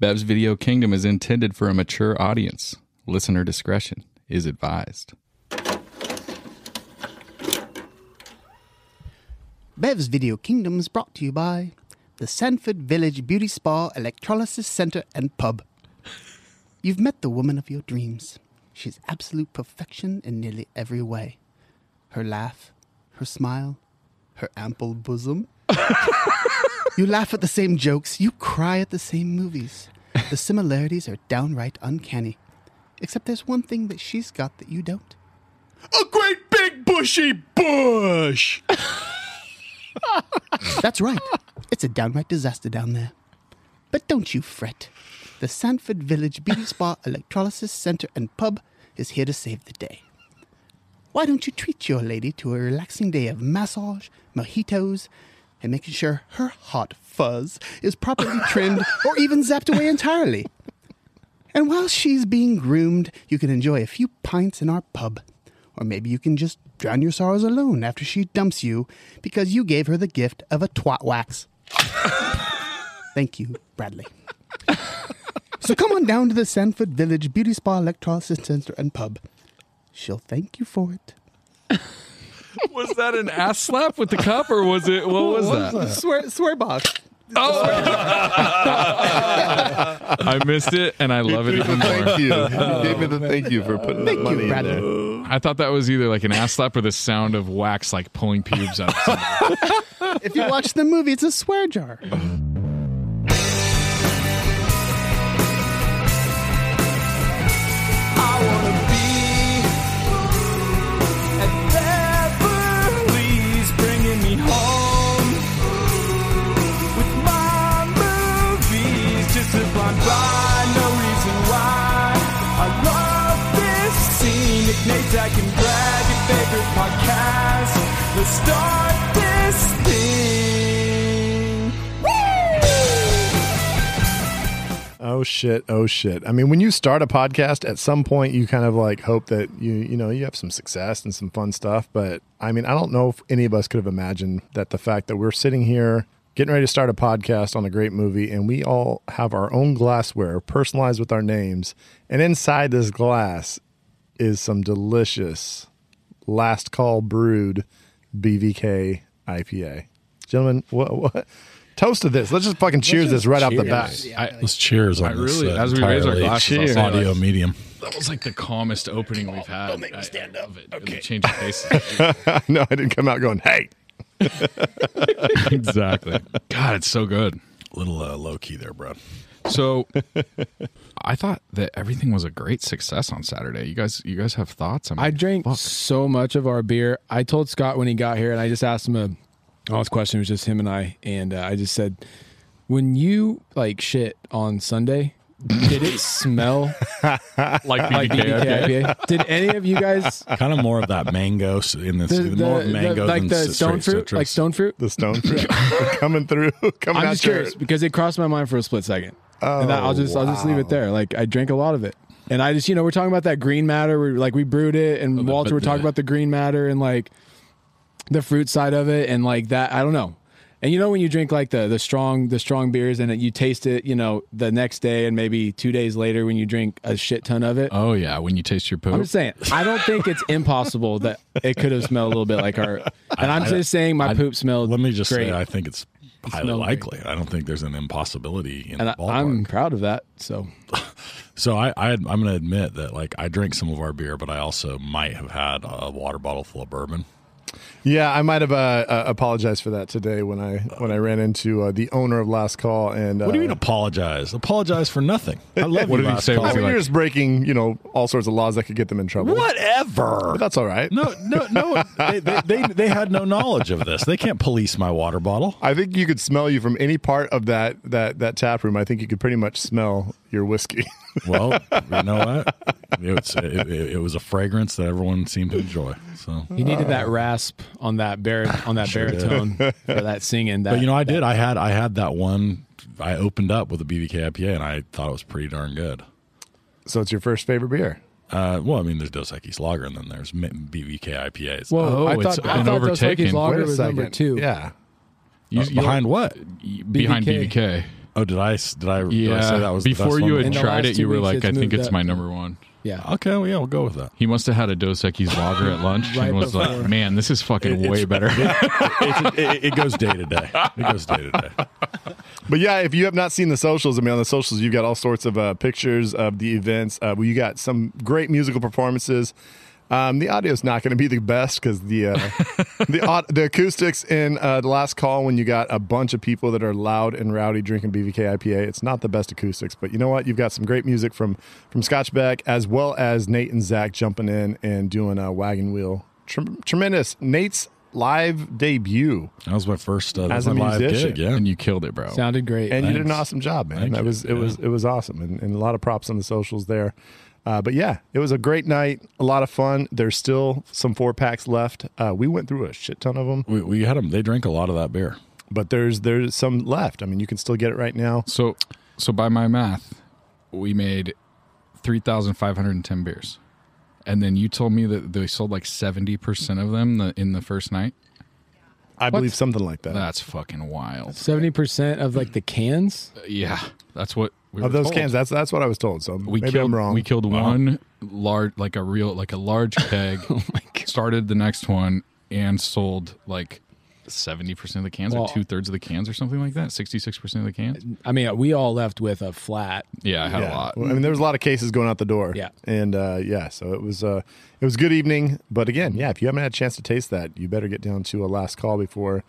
Bev's Video Kingdom is intended for a mature audience. Listener discretion is advised. Bev's Video Kingdom is brought to you by the Sandford Village Beauty Spa Electrolysis Center and Pub. You've met the woman of your dreams. She's absolute perfection in nearly every way. Her laugh, her smile, her ample bosom. You laugh at the same jokes, you cry at the same movies. The similarities are downright uncanny. Except there's one thing that she's got that you don't. A great big bushy bush. That's right. It's a downright disaster down there. But don't you fret. The Sandford Village Beauty Spa Electrolysis Center and Pub is here to save the day. Why don't you treat your lady to a relaxing day of massage, mojitos, and making sure her hot fuzz is properly trimmed or even zapped away entirely? And while she's being groomed, you can enjoy a few pints in our pub. Or maybe you can just drown your sorrows alone after she dumps you because you gave her the gift of a twat wax. Thank you, Bradley. so come on down to the Sandford Village Beauty Spa Electrolysis Center and Pub. She'll thank you for it. Was that an ass slap with the cup, or was it? What was that? Swear, swear box. Oh! I missed it, and I love it even more. Thank you. You gave me the thank you for putting Thank the money you, in there. I thought that was either like an ass slap or the sound of wax like pulling pubes out. Of. If you watch the movie, it's a swear jar. Favorite podcast. Let's start this thing. Woo! Oh shit! Oh shit! I mean, when you start a podcast, at some point you kind of like hope that you you know you have some success and some fun stuff. But I mean, I don't know if any of us could have imagined that the fact that we're sitting here getting ready to start a podcast on a great movie, and we all have our own glassware personalized with our names, and inside this glass is some delicious last call brewed BVK IPA. Gentlemen, what what? Toast to this. Let's just fucking cheers this right off the bat. I, Let's cheers on I this. really- uh, as we raise our glasses, I'll audio like- medium. that was like the calmest opening we've had. Don't make me stand I, up. love it. Okay. The change of pace. no, I didn't come out going, hey. exactly. God, it's so good. little uh, low key there, bro. So, I thought that everything was a great success on Saturday. You guys, you guys have thoughts? I'm I drank fuck. so much of our beer. I told Scott when he got here, and I just asked him a. All his question was just him and I, and uh, I just said, "When you like shit on Sunday, did it smell like like BVK. BVK IPA? Did any of you guys Kind of more of that mango in this, the, the, of mango the- like than the stone straight fruit, like stone fruit? The stone fruit coming through, coming I'm out just your- curious because it crossed my mind for a split second, and I'll just I'll just leave it oh, there. Like I drank a lot of it, and I just you know we're talking about that green matter. We're like we brewed it, and oh, but- Walter we're talking about the green matter and like the fruit side of it, and like that. I don't know. And you know when you drink like the the strong the strong beers and it, you taste it, you know, the next day and maybe two days later when you drink a shit ton of it. Oh yeah, when you taste your poop. I'm just saying, I don't think it's impossible that it could have smelled a little bit like our. And I'm I- just saying, my I- poop smelled. Let me just great. say, I think it's highly great. likely. I don't think there's an impossibility in and the I, ballpark. I'm proud of that. So So I, I I'm going to admit that like I drink some of our beer, but I also might have had a water bottle full of bourbon. Yeah, I might have uh, uh, apologized for that today when I when I ran into uh, the owner of Last Call. And uh, What do you mean apologize? Apologize for nothing. I love What you, did last say? call. I mean, like- you're just breaking, you know, all sorts of laws that could get them in trouble. Whatever. But that's all right. No, no, no. they, they, they, they had no knowledge of this. They can't police my water bottle. I think you could smell you from any part of that that that tap room. I think you could pretty much smell your whiskey. Well, you know what? It was, it, it, it was a fragrance that everyone seemed to enjoy. So, he needed that rasp on that bar on that Sure did. baritone for that singing. That but you know, I did. I had I had that one. I opened up with a BVK IPA, and I thought it was pretty darn good. so it's your first favorite beer. Uh, well, I mean, there's Dos Equis Lager, and then there's M- BVK IPAs. Whoa, Oh, I it's thought I been thought Dos Equis overtaken. Lager Wait a was second. number two. Yeah. You, Uh, behind what? behind BVK. BVK. Oh, did I? s- Did I? Did I Yeah, say that was the before best you one? had In tried it, you were like, "I think it's my number one." Yeah. Okay, well, yeah, we'll go with that. He must have had a Dos Equis lager at lunch Right and was before. like, "Man, this is fucking It- way it's- better." It's, it, it goes day to day. It goes day to day. But yeah, if you have not seen the socials, I mean, on the socials, you've got all sorts of uh, pictures of the events. Uh, you got some great musical performances. Um, the audio is not going to be the best because the uh, the au- the acoustics in uh, the last call when you got a bunch of people that are loud and rowdy drinking BVK IPA, it's not the best acoustics. But you know what? You've got some great music from from Scotch Beck as well as Nate and Zach jumping in and doing a wagon wheel. Trem- tremendous. Nate's live debut, That was my first uh, As a my live musician. gig. Yeah, and you killed it, bro. Sounded great. and you did an awesome job, man. Thank that you. was it Yeah. was it was awesome, and, and a lot of props on the socials there. Uh, but yeah, it was a great night, a lot of fun. There's still some four packs left. Uh, we went through a shit ton of them, we, we had them. They drank a lot of that beer. but there's there's some left. I mean, you can still get it right now. So, so by my math, we made three thousand five hundred and ten beers, and then you told me that they sold like seventy percent of them the, in the first night. I believe something like that. That's fucking wild. Seventy percent of like the cans. Yeah, that's what we of those told. cans, that's that's what I was told. So we maybe killed. I'm wrong. We killed one large, like a real, like a large keg. Oh my god. started the next one and sold like seventy percent of the cans, Well- or two thirds of the cans, or something like that. Sixty six percent of the cans. I mean, we all left with a flat. Yeah, I had yeah. a lot. Well, I mean, there was a lot of cases going out the door. Yeah. and uh, yeah, so it was uh, it was a good evening. But again, yeah, if you haven't had a chance to taste that, you better get down to a last call before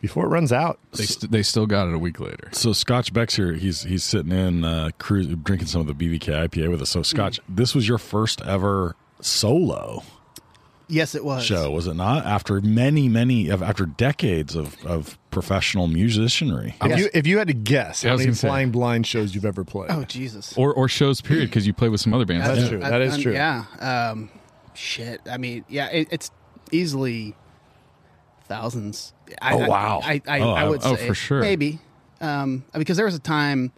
before it runs out. They st- they still got it a week later. So Scotch Beck's here. He's he's sitting in uh, cruise, drinking some of the BVK IPA with us. So Scotch, this was your first ever solo Yes, it was. show, was it not? After many many of after decades of of professional musicianry. If you if you had to guess Yeah, I how was many gonna say. flying blind shows you've ever played, Oh Jesus. Or or shows period because you play with some other bands. That's too. true. That is true. Yeah. Um, shit. I mean, yeah, it, it's easily thousands. I, Oh, wow. I, I, Oh, I would oh, say for sure. maybe um, because there was a time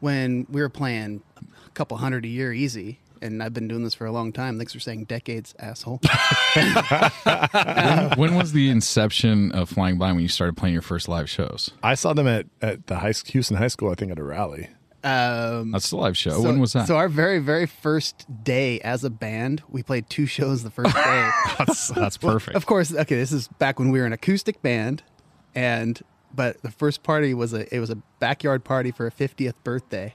when we were playing a couple hundred a year easy. And I've been doing this for a long time. Thanks for saying decades, asshole. when was the inception of Flying Blind when you started playing your first live shows? I saw them at, at the high, Houston High School, I think, at a rally. Um, That's the live show. so, when was that? So our very, very first day as a band, we played two shows the first day. that's, that's perfect. Of course, okay, this is back when we were an acoustic band, and but the first party was a it was a backyard party for a 50th birthday,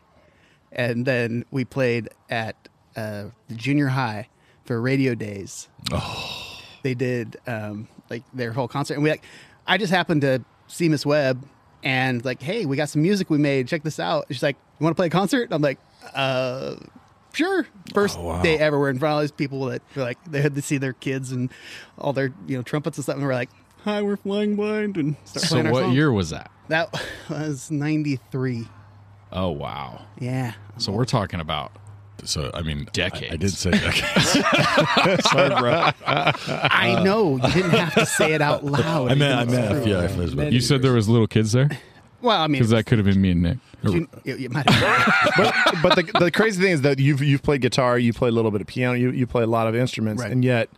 and then we played at uh, the junior high for radio days. Oh, they did um, like their whole concert, and we like I just happened to see Miss Webb. And like, hey, we got some music we made. Check this out. She's like, "You want to play a concert?" I'm like, "Uh, sure." First day ever, we're in front of all these people that were like they had to see their kids and all their you know trumpets and stuff, and we're like, "Hi, we're flying blind," and start so playing what songs. year was that? That was '93. Oh wow. Yeah. So we're talking about So I mean, Decades. I, I did say decades. Sorry, bro. I uh, know you didn't have to say it out loud. I meant I meant true. yeah, if it was you said there was little kids there Well, I mean, because that could have been me and Nick. you, you, you might have. but but the, the crazy thing is that you've you've played guitar, you play a little bit of piano, you you play a lot of instruments, Right. and yet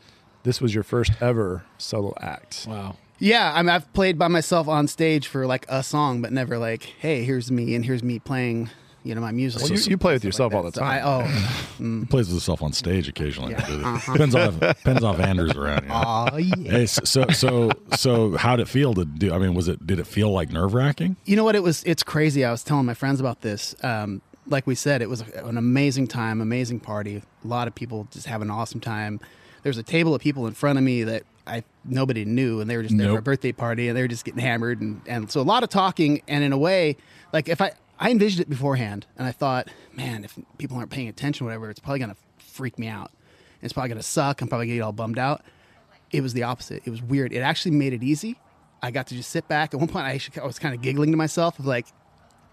this was your first ever solo act. Wow. yeah, I mean, I've played by myself on stage for like a song, but never like, hey, here's me and here's me playing, you know, my music. Well, you, you play with yourself all the So I, time. oh, He plays with himself on stage occasionally. Yeah. Uh-huh. Depends on depends on if Andrew's around. You know? oh yeah. Hey, so so so how did it feel to do? I mean, was it did it feel like nerve wracking? You know what? It was. It's crazy. I was telling my friends about this. Um, like we said, it was an amazing time, amazing party. A lot of people just having an awesome time. There's a table of people in front of me that I nobody knew, and they were just there for a birthday party, and they were just getting hammered, and and so a lot of talking. And in a way, like if I I envisioned it beforehand, and I thought, man, if people aren't paying attention, whatever, it's probably gonna freak me out. It's probably gonna suck. I'm probably gonna get all bummed out. It was the opposite. It was weird. It actually made it easy. I got to just sit back. At one point, I, actually, I was kind of giggling to myself, of like,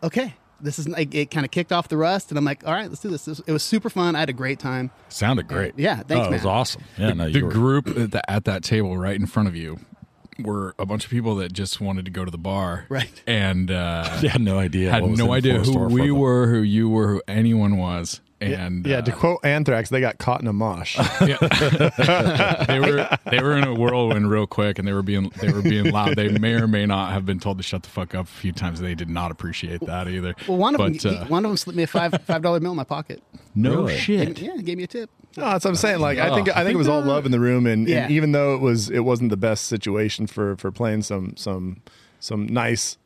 okay, this is like it kind of kicked off the rust, and I'm like, all right, let's do this. This- It was super fun. I had a great time. Sounded great. Yeah, thanks, oh, It was man. awesome. Yeah, no, the were, group at, the, at that table right in front of you were a bunch of people that just wanted to go to the bar, Right. And uh, you had no idea. had no idea who we them. were, who you were, who anyone was. and yeah, uh, to quote Anthrax, they got caught in a mosh. yeah. they were they were in a whirlwind real quick, and they were being they were being loud. They may or may not have been told to shut the fuck up a few times. They did not appreciate that either. Well, one of but, them, uh, one of them slipped me a five five dollar bill in my pocket. no Really? shit. Yeah, gave me a tip. No, that's what I'm saying. Like, I think Oh, I think it was all love in the room, and, Yeah. and even though it was it wasn't the best situation for for playing some some some nice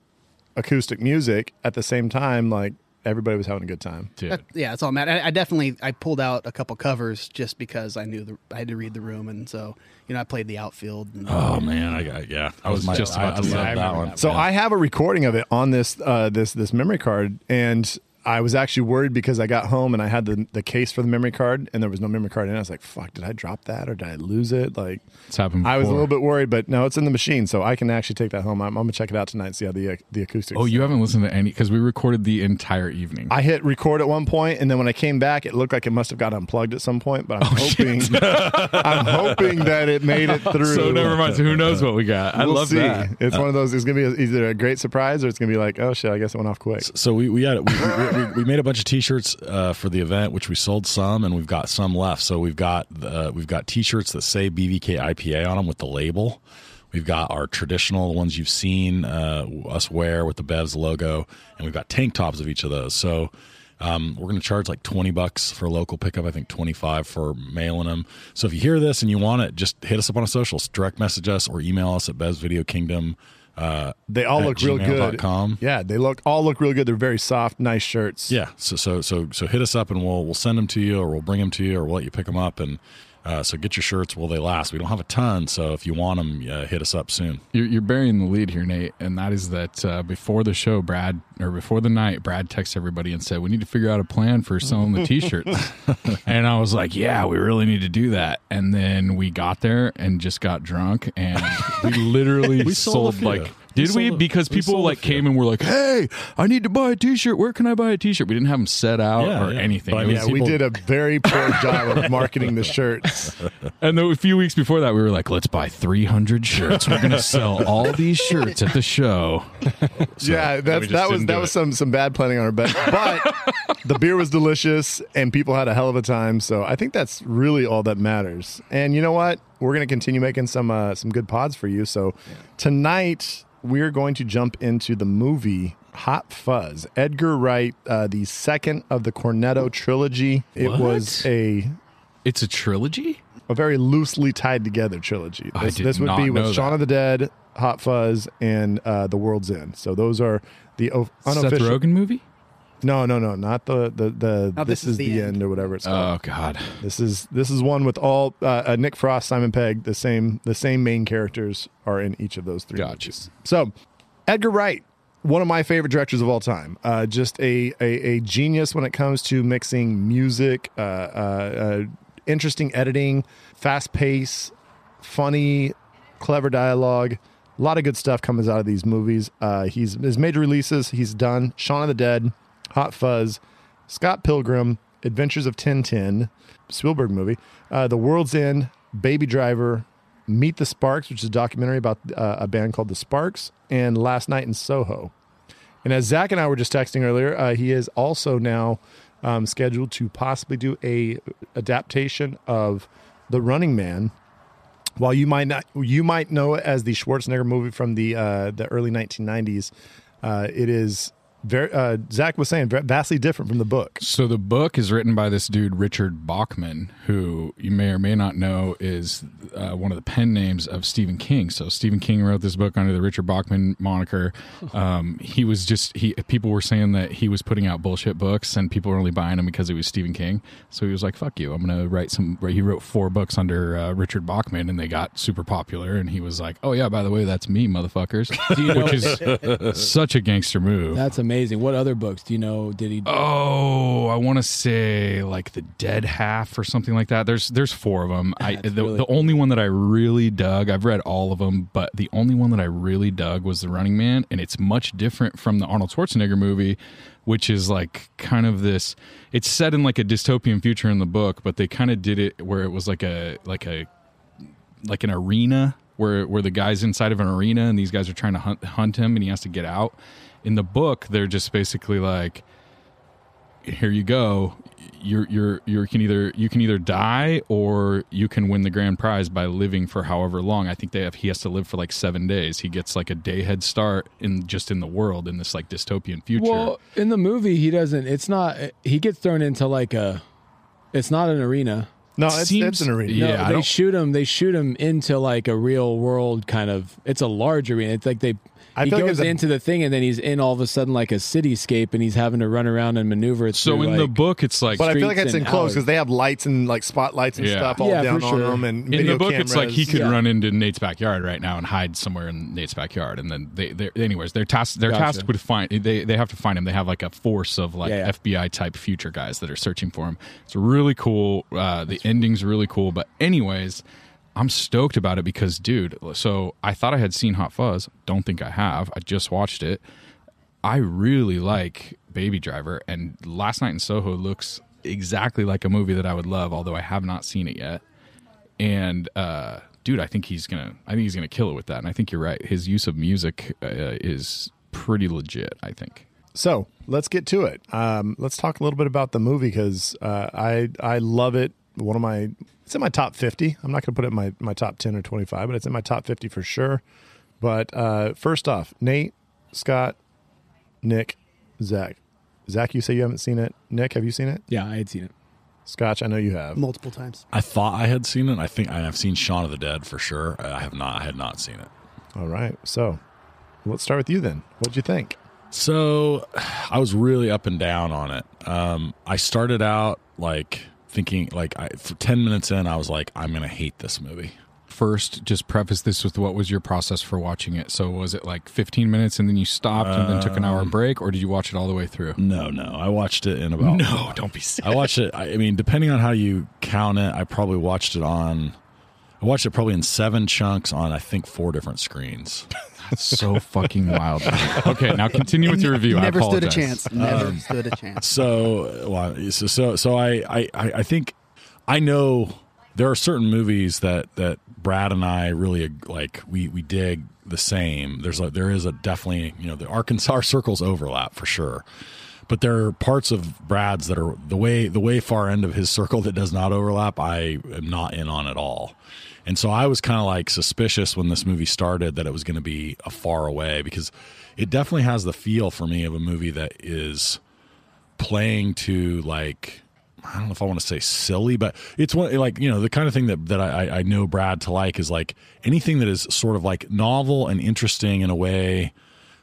acoustic music, at the same time, like everybody was having a good time. Dude. That- yeah, that's all Matt. I, I definitely I pulled out a couple covers just because I knew the, I had to read the room, and so you know I played the outfield. And, Oh man, I got yeah. I was That just my- about to I say, love I that remember one. So Yeah. I have a recording of it on this uh, this this memory card, and I was actually worried because I got home and I had the the case for the memory card, and there was no memory card in. it. I was like, "Fuck, did I drop that or did I lose it?" Like, It's happened. I was a little bit worried, but no, it's in the machine, so I can actually take that home. I'm, I'm gonna check it out tonight and see how the uh, the acoustics. Oh, you haven't listened to any because we recorded the entire evening. I hit record at one point, and then when I came back, it looked like it must have got unplugged at some point. But I'm Oh, hoping, I'm hoping that it made it through. so never mind. So who knows what we got? I We'll love see. that. It's one of those. It's gonna be either a great surprise or it's gonna be like, oh shit, I guess it went off quick. So we we had we, we, we, we made a bunch of T-shirts uh, for the event, which we sold some, and we've got some left. So we've got uh, we've got T-shirts that say BVK IPA on them with the label. We've got our traditional ones you've seen uh, us wear with the Bevs logo, and we've got tank tops of each of those. So um, we're going to charge like twenty bucks for local pickup. I think twenty five for mailing them. So if you hear this and you want it, just hit us up on a socials, direct message us, or email us at Bevs Video Kingdom. Uh, They all look real good. Yeah, they look all look real good. They're very soft, nice shirts. Yeah. So so so so hit us up and we'll we'll send them to you or we'll bring them to you or we'll let you pick them up and uh, so get your shirts while they last. We don't have a ton, so if you want them, uh, hit us up soon. You're, you're burying the lead here, Nate, and that is that uh, before the show, Brad, or before the night, Brad texted everybody and said, We need to figure out a plan for selling the t shirts. and I was like, Yeah, we really need to do that. And then we got there and just got drunk, and we literally We sold sold, like, did we? sold Because we people sold like came and were like, "Hey, I need to buy a T-shirt. Where can I buy a T-shirt?" We didn't have them set out Yeah, or yeah. anything. But I It mean, was- Yeah, we did a very poor job of marketing the shirts. and then a few weeks before that, we were like, "Let's buy 300 shirts. We're gonna sell all these shirts at the show." yeah, we that's, that was that do was it. some some bad planning on our bet. But the beer was delicious and people had a hell of a time. So I think that's really all that matters. And you know what? We're gonna continue making some uh, some good pods for you. So tonight we're going to jump into the movie Hot Fuzz. Edgar Wright, uh, the second of the Cornetto trilogy. It What? was a It's a trilogy. a very loosely tied together trilogy. This, this would be with Shaun of the Dead, Hot Fuzz, and uh, The World's End. So those are the o- Seth unofficial. Rogen movie. No, no, no, not the the the. No, this, is, the end. or whatever it's called. Oh God. this is this is one with all uh, uh, Nick Frost, Simon Pegg. The same the same main characters are in each of those three. Gotcha. movies. So, Edgar Wright, one of my favorite directors of all time. Uh, just a, a a genius when it comes to mixing music, uh, uh, uh, interesting editing, fast pace, funny, clever dialogue. A lot of good stuff comes out of these movies. Uh, he's his major releases. He's done Shaun of the Dead, Hot Fuzz, Scott Pilgrim, Adventures of Tintin, Spielberg movie, uh, The World's End, Baby Driver, Meet the Sparks, which is a documentary about uh, a band called the Sparks, and Last Night in Soho. And as Zach and I were just texting earlier, uh, he is also now um, scheduled to possibly do a adaptation of The Running Man. While you might not, you might know it as the Schwarzenegger movie from the uh, the early 1990s. Uh, it is very. Uh, Zach was saying vastly different from the book. So the book is written by this dude Richard Bachman, who you may or may not know is uh, one of the pen names of Stephen King. So Stephen King wrote this book under the Richard Bachman moniker. Um, he was just he. People were saying that he was putting out bullshit books, and people were only buying them because it was Stephen King. So he was like, "Fuck you! I'm gonna write some." He wrote four books under uh, Richard Bachman, and they got super popular. And he was like, "Oh yeah, by the way, that's me, motherfuckers," which is such a gangster move. That's amazing. What other books do you know? Did he? Oh, I want to say like the Dead Half or something like that. There's there's four of them. I ah, the, really the only one that I really dug. I've read all of them, but the only one that I really dug was The Running Man, and it's much different from the Arnold Schwarzenegger movie, which is like kind of this. It's set in like a dystopian future in the book, but they kind of did it where it was like a like a like an arena where where the guy's inside of an arena and these guys are trying to hunt hunt him and he has to get out. In the book, they're just basically like, "Here you go. you're you're you can either you can either die or you can win the grand prize by living for however long. I think they have he has to live for like seven days. He gets like a day head start in just in the world in this like dystopian future. Well, in the movie, he doesn't. It's not. He gets thrown into like a. It's not an arena. No, it's, Seems- it's an arena. Yeah, no, I they shoot him. They shoot him into like a real world kind of. It's a large arena. It's like they. I he feel like goes a- into the thing and then he's in all of a sudden like a cityscape and he's having to run around and maneuver. so through, in the book, it's like But I feel like it's enclosed because they have lights and like spotlights and Yeah. stuff all Yeah, down for on sure. them. And in the book, it's like he could Yeah. run into Nate's backyard right now and hide somewhere in Nate's backyard, and then they, they anyways, they're tasked. They're Gotcha. tasked with find. They they have to find him. They have like a force of like Yeah, yeah. FBI type future guys that are searching for him. It's really cool. Uh, the ending's really cool. But anyways, I'm stoked about it because, dude. So I thought I had seen Hot Fuzz. Don't think I have. I just watched it. I really like Baby Driver, and Last Night in Soho looks exactly like a movie that I would love, although I have not seen it yet. And uh, dude, I think he's gonna, I think he's gonna kill it with that. And I think you're right. His use of music uh, is pretty legit. I think. So let's get to it. Um, let's talk a little bit about the movie because uh, I I love it. One of my it's in my top fifty. I'm not going to put it in my my top ten or twenty five, but it's in my top fifty for sure. But uh, first off, Nate, Scott, Nick, Zach. Zach, you say you haven't seen it. Nick, have you seen it? yeah, I had seen it. Scotch, I know you have. multiple times. I thought I had seen it. I think I have seen Shaun of the Dead for sure. I have not. I had not seen it. All right. So let's start with you then. What'd you think? So I was really up and down on it. Um, I started out like thinking, like, I, for 10 minutes in, I was like, I'm going to hate this movie. First, just preface this with what was your process for watching it. So was it like 15 minutes and then you stopped and then took an hour um, break, or did you watch it all the way through? No, no. I watched it in about. No, don't be sick. I watched it. I I mean, depending on how you count it, I probably watched it on. I watched it probably in seven chunks on I think four different screens. That's so fucking wild. Okay, now continue with your review. I Never stood a chance. Never um, stood a chance. So, well, so so, so I, I I I think I know there are certain movies that that Brad and I really like. We we dig the same. There's a there is a definitely you know the Arkansas circles overlap for sure. But there are parts of Brad's that are the way the way far end of his circle that does not overlap. I am not in on at all. And so I was kind of like suspicious when this movie started that it was going to be a far away because it definitely has the feel for me of a movie that is playing to like I don't know if I want to say silly, but it's one like you know the kind of thing that that I, I know Brad to like is like anything that is sort of like novel and interesting in a way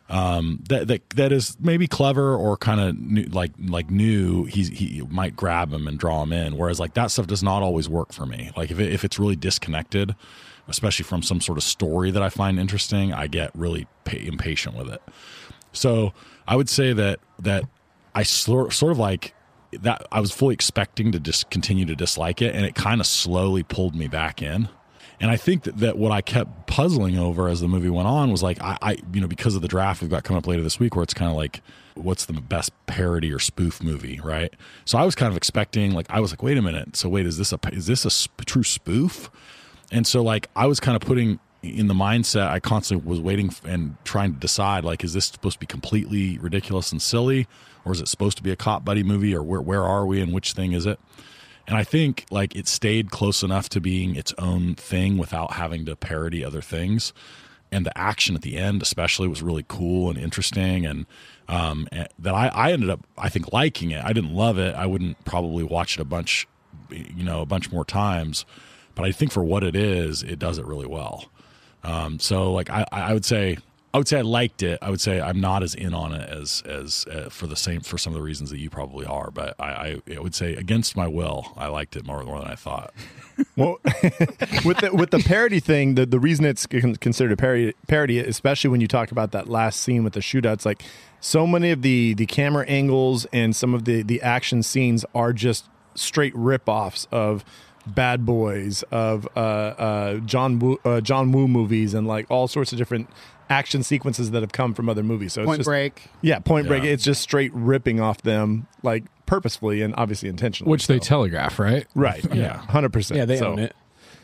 um, that that that is maybe clever or kind of new, like like new. He's he might grab him and draw him in. Whereas like that stuff does not always work for me. Like if it, if it's really disconnected, especially from some sort of story that I find interesting, I get really pa- impatient with it. So I would say that that I sort sort of like that. I was fully expecting to just continue to dislike it, and it kind of slowly pulled me back in. And I think that, that what I kept puzzling over as the movie went on was like I, I you know because of the draft we've got coming up later this week where it's kind of like what's the best parody or spoof movie right? So I was kind of expecting like I was like wait a minute. So wait is this a is this a sp- true spoof? And so like I was kind of putting in the mindset I constantly was waiting and trying to decide like is this supposed to be completely ridiculous and silly? Or is it supposed to be a cop buddy movie? Or where where are we and which thing is it and I think like it stayed close enough to being its own thing without having to parody other things. And the action at the end, especially, was really cool and interesting. And um, and that I, I ended up, I think, liking it. I didn't love it. I wouldn't probably watch it a bunch, you know, a bunch more times. But I think for what it is, it does it really well. Um, so like I, I would say I would say I liked it. I would say I'm not as in on it as as uh, for the same for some of the reasons that you probably are. But I, I, I would say against my will, I liked it more more than I thought. Well, with the with the parody thing, the, the reason it's considered a parody, parody, especially when you talk about that last scene with the shootouts, like so many of the the camera angles and some of the the action scenes are just straight rip-offs of Bad Boys, of uh, uh, John Woo, uh, John Woo movies, and like all sorts of different action sequences that have come from other movies. So it's Point just, Break. yeah, Point Break. Yeah. It's just straight ripping off them, like purposefully and obviously intentionally. Which they telegraph, right? right, yeah, hundred percent. Yeah, they so, own it.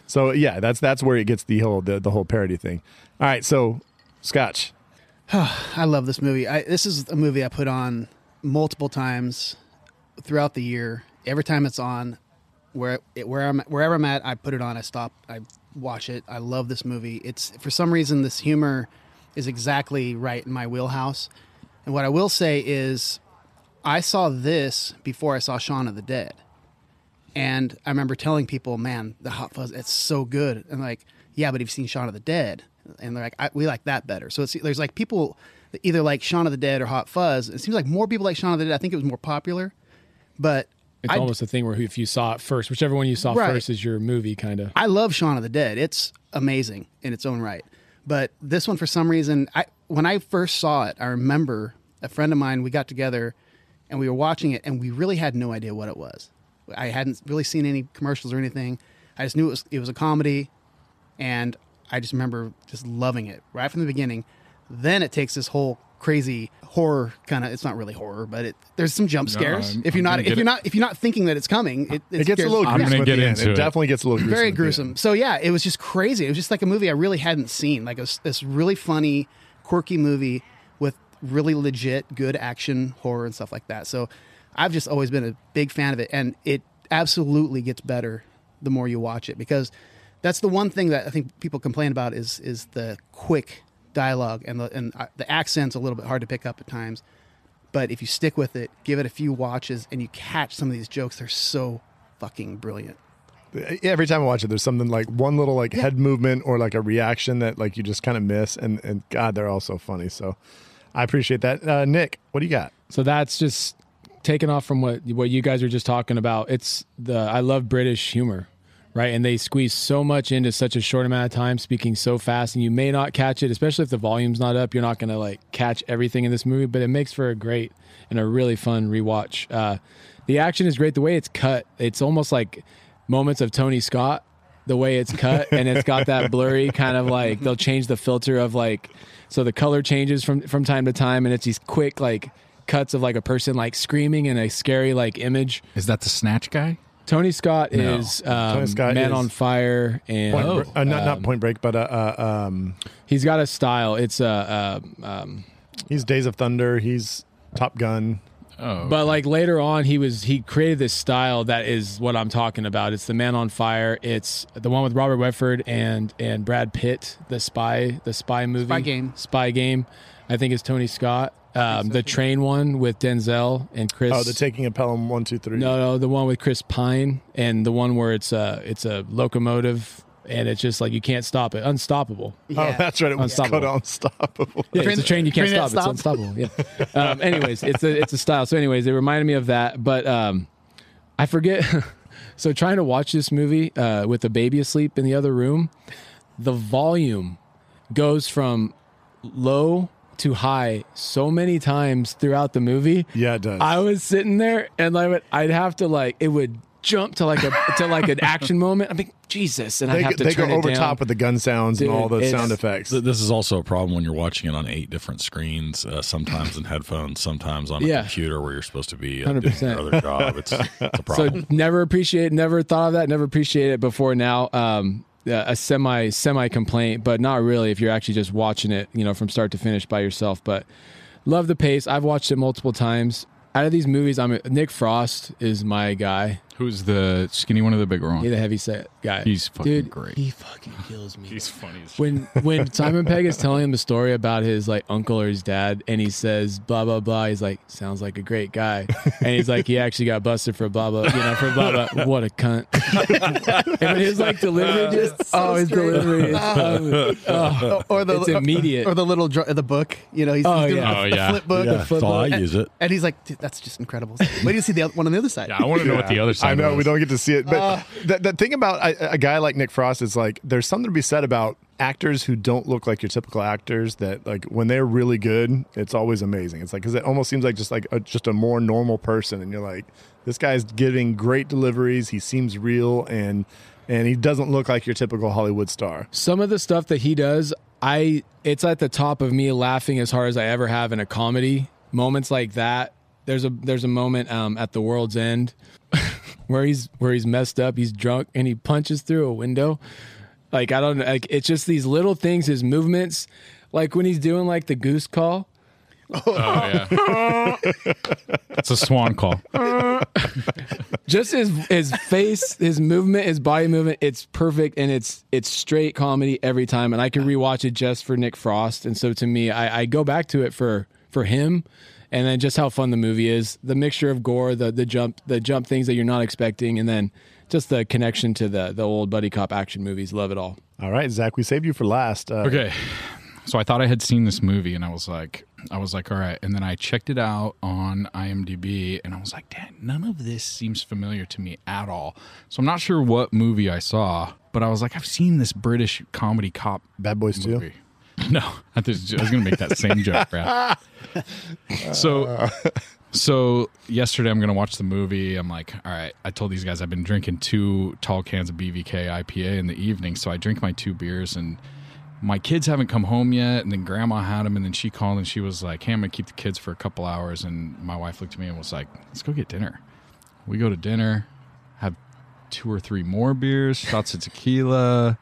So yeah, that's that's where it gets the whole the, the whole parody thing. All right, so Scotch. I love this movie. I, this is a movie I put on multiple times throughout the year, every time it's on, where it, where I'm wherever I'm at, I put it on. I stop. I watch it. I love this movie. It's for some reason this humor is exactly right in my wheelhouse. And what I will say is, I saw this before I saw Shaun of the Dead, and I remember telling people, "Man, the Hot Fuzz, it's so good." And like, yeah, but you've seen Shaun of the Dead? And they're like, I, "We like that better." So it's there's like people that either like Shaun of the Dead or Hot Fuzz. It seems like more people like Shaun of the Dead. I think it was more popular, but It's I- almost a thing where if you saw it first, whichever one you saw Right. first is your movie, kind of. I love Shaun of the Dead. It's amazing in its own right. But this one, for some reason, I when I first saw it, I remember a friend of mine. We got together and we were watching it, and we really had no idea what it was. I hadn't really seen any commercials or anything. I just knew it was it was a comedy, and I just remember just loving it right from the beginning. Then it takes this whole crazy horror kind of. It's not really horror, but it there's some jump scares. I'm- if you're I'm not if you're it. not if you're not thinking that it's coming, it, It gets a scares- little I'm gonna get into It it. definitely gets a little gruesome. very gruesome. So yeah, it was just crazy. It was just like a movie I really hadn't seen. Like it was this really funny, quirky movie with really legit good action, horror, and stuff like that. So I've just always been a big fan of it, and it absolutely gets better the more you watch it because that's the one thing that I think people complain about is is the quick dialogue and the and uh, the accent's a little bit hard to pick up at times. But if you stick with it, give it a few watches, and you catch some of these jokes, they're so fucking brilliant. Every time I watch it, there's something like one little like head movement or like a reaction that like you just kind of miss, and and God, they're all so funny. So I appreciate that. Uh, Nick, what do you got? So that's just taken off from what what you guys were just talking about. It's the I love British humor, right? And they squeeze so much into such a short amount of time, speaking so fast, and you may not catch it, especially if the volume's not up. You're not going to like catch everything in this movie, but it makes for a great and a really fun rewatch. Uh, the action is great. The way it's cut, it's almost like moments of Tony Scott. The way it's cut, and it's got that blurry kind of like they'll change the filter of like so the color changes from from time to time, and it's these quick like cuts of like a person like screaming in a scary like image. Is that the snatch guy? Tony Scott No. is um, Scott Man is- on Fire, and Point Oh. Uh, not not um, Point Break, but uh, uh, um, he's got a style. It's uh, uh, um, he's Days of Thunder. He's Top Gun. Oh, but like later on, he was he created this style that is what I'm talking about. It's the Man on Fire. It's the one with Robert Redford and and Brad Pitt, the spy the spy movie, Spy Game. Spy Game. I think is Tony Scott. Um, the train one with Denzel and Chris. Oh, the Taking of Pelham one two three. No, no, the one with Chris Pine and the one where it's a it's a locomotive and it's just like you can't stop it, unstoppable. Oh, that's right. It was Unstoppable. called Unstoppable. Yeah, Train- it's a train you can't train stop. It's unstoppable. Yeah. Um, anyways, it's a it's a style. So, anyways, it reminded me of that. But um, I forget. so, trying to watch this movie uh, with the baby asleep in the other room, the volume goes from low to high so many times throughout the movie. Yeah, it does. I was sitting there and I would I'd have to like it would jump to like a to like an action moment. I mean, Jesus, and I'd they have to they go turn it over down. top with the gun sounds Dude, and all the sound effects. This is also a problem when you're watching it on eight different screens, uh, sometimes in headphones, sometimes on a Yeah. computer where you're supposed to be uh, doing 100%. your other job. It's, it's a problem. So never appreciate, never thought of that, never appreciated it before now. Um, a semi semi complaint, but not really if you're actually just watching it, you know, from start to finish by yourself. But love the pace. I've watched it multiple times. Out of these movies, I'm Nick Frost is my guy. Who's the skinny one or the bigger one? He's the heavy set guy. He's fucking Dude, great. He fucking kills me. He's funny as when when Simon Pegg is telling him the story about his like uncle or his dad, and he says blah blah blah, he's like sounds like a great guy, and he's like he actually got busted for blah blah, you know, for blah blah. What a cunt! and his like delivery, just oh, his delivery, is so, oh, or the it's uh, immediate. or the little dr- the book. You know, he's, Oh, he's doing yeah. the, Oh, the yeah. flip book, Yeah. That's all I use it. and he's like, "Dude, "That's just incredible." Wait till you see the one on the other side. Yeah, I want to know what the other side. I know we don't get to see it, but the, the thing about a, a guy like Nick Frost is like there's something to be said about actors who don't look like your typical actors. That like when they're really good, it's always amazing. It's like because it almost seems like just like a, just a more normal person, and you're like, this guy's giving great deliveries. He seems real, and and he doesn't look like your typical Hollywood star. Some of the stuff that he does, I it's at the top of me laughing as hard as I ever have in a comedy. Moments like that. There's a there's a moment um, at the world's end where he's where he's messed up, he's drunk, and he punches through a window. Like I don't know, like it's just these little things, his movements, like when he's doing like the goose call. Oh yeah, it's a swan call. just his his face, his movement, his body movement, it's perfect and it's it's straight comedy every time. And I can rewatch it just for Nick Frost. And so to me, I, I go back to it for for him and then just how fun the movie is. The mixture of gore, the the jump the jump things that you're not expecting, and then just the connection to the the old buddy cop action movies. Love it all. All right, Zach, we saved you for last. Uh, Okay. So I thought I had seen this movie and I was like I was like, all right. And then I checked it out on IMDb and I was like, damn, none of this seems familiar to me at all. So I'm not sure what movie I saw, but I was like, I've seen this British comedy cop Bad Boys 2. movie. No, I was I was gonna make that same joke, Brad. So, so yesterday I'm gonna watch the movie. I'm like, all right. I told these guys I've been drinking two tall cans of BVK IPA in the evening, so I drink my two beers, and my kids haven't come home yet. And then Grandma had them, and then she called and she was like, "Hey, I'm gonna keep the kids for a couple hours." And my wife looked at me and was like, "Let's go get dinner." We go to dinner, have two or three more beers, shots of tequila.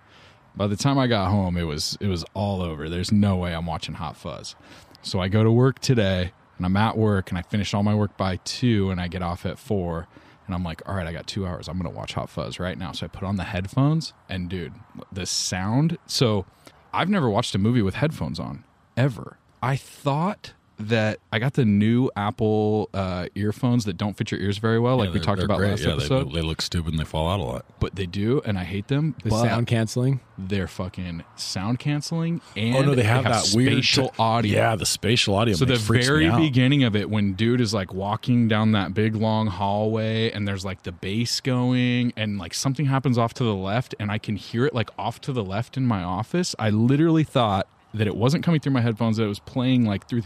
By the time I got home, it was it was all over. There's no way I'm watching Hot Fuzz. So I go to work today, and I'm at work, and I finish all my work by two, and I get off at four, and I'm like, all right, I got two hours. I'm gonna watch Hot Fuzz right now. So I put on the headphones, and dude, the sound. So I've never watched a movie with headphones on ever. I thought that I got the new Apple uh, earphones that don't fit your ears very well, like we talked about great. last yeah, episode. They, they look stupid and they fall out a lot. but they do, and I hate them. The but sound canceling. they're fucking sound canceling, and oh no, they have, that weird spatial t- audio. Yeah, the spatial audio. So the makes- me very out. beginning of it, when dude is like walking down that big long hallway, and there's like the bass going, and like something happens off to the left, and I can hear it like off to the left in my office. I literally thought that it wasn't coming through my headphones; that it was playing like through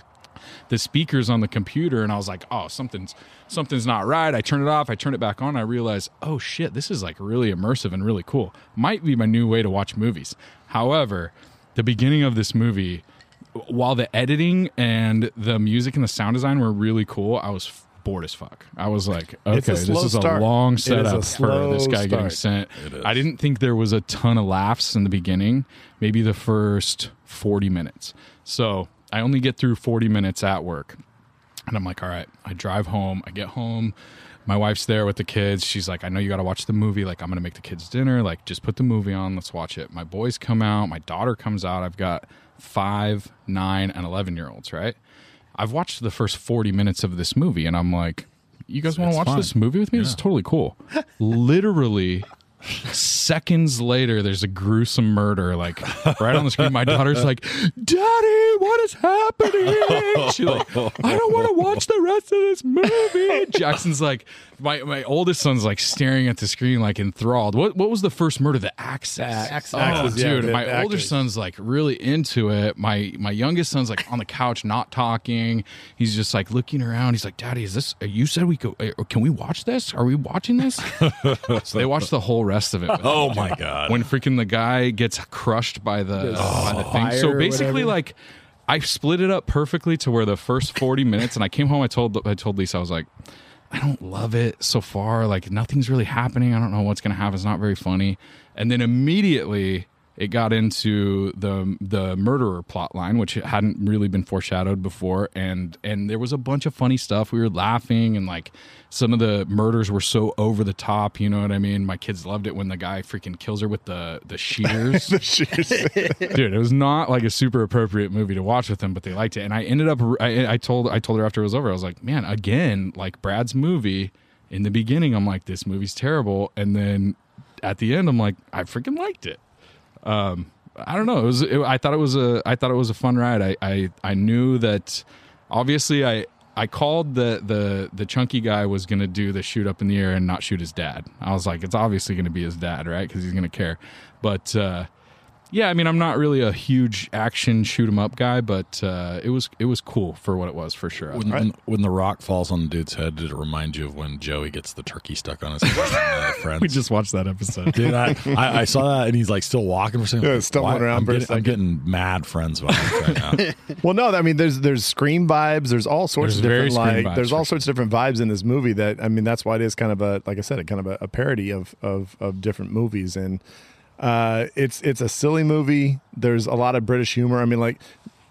the speakers on the computer, and I was like, "Oh, something's something's not right." I turn it off. I turn it back on. I realize, "Oh shit, this is like really immersive and really cool." Might be my new way to watch movies. However, the beginning of this movie while the editing and the music and the sound design were really cool, I was bored as fuck. I was like, okay, this slow is a long It is a setup for this guy getting sent. I didn't think there was a ton of laughs in the beginning, maybe the first 40 minutes. So I only get through 40 minutes at work. And I'm like, all right, I drive home. I get home. My wife's there with the kids. She's like, I know you got to watch the movie. Like, I'm going to make the kids dinner. Like, just put the movie on. Let's watch it. My boys come out. My daughter comes out. I've got five, nine, and 11 year olds, right? I've watched the first 40 minutes of this movie and I'm like, you guys want to watch fine. this movie with me? This is totally cool. Literally seconds later, there's a gruesome murder, like right on the screen. My daughter's like, "Daddy, what is happening?" She's like, "I don't want to watch the rest of this movie." Jackson's like, my my oldest son's like staring at the screen, like enthralled. What what was the first murder? The Axis. Axis. Oh, yeah, dude, the my older son's like really into it. My my youngest son's like on the couch, not talking. He's just like looking around. He's like, "Daddy, is this? You said we could. uh, Can we watch this? Are we watching this?" so they watched the whole rest of it. with me. Oh my god! when freaking the guy gets crushed by the by the thing. So basically, like I split it up perfectly to where the first forty minutes, and I came home. I told I told Lisa I was like, I don't love it so far. Like nothing's really happening. I don't know what's gonna happen. It's not very funny. And then immediately it got into the the murderer plot line, which hadn't really been foreshadowed before, and and there was a bunch of funny stuff. We were laughing, and like some of the murders were so over the top. You know what I mean? My kids loved it when the guy freaking kills her with the the shears. Dude, it was not like a super appropriate movie to watch with them, but they liked it. And I ended up, I, I told, I told her after it was over, I was like, man, again, like Brad's movie. In the beginning, I'm like, this movie's terrible, and then at the end, I'm like, I freaking liked it. Um, I don't know. It was. It, I thought it was a. I thought it was a fun ride. I. I, I knew that. Obviously, I. I called the the the chunky guy was gonna do the shoot up in the air and not shoot his dad. I was like, it's obviously gonna be his dad, right? Because he's gonna care. But uh, yeah, I mean, I'm not really a huge action shoot 'em up guy, but uh, it was it was cool for what it was for sure. When, when, when the rock falls on the dude's head, did it remind you of when Joey gets the turkey stuck on his head? from, uh, friends? we just watched that episode. Dude, I, I, I saw that and he's like still walking for a second. Yeah, stumbling Why- around I'm for getting, I'm getting mad friends vibes right now. Well, no, I mean, there's there's scream vibes. There's all sorts There's of different like. vibes, there's all sorts of different vibes in this movie. That I mean, that's why it is kind of a like I said, a kind of a, a parody of of of different movies, and uh, it's it's a silly movie. There's a lot of British humor. I mean, like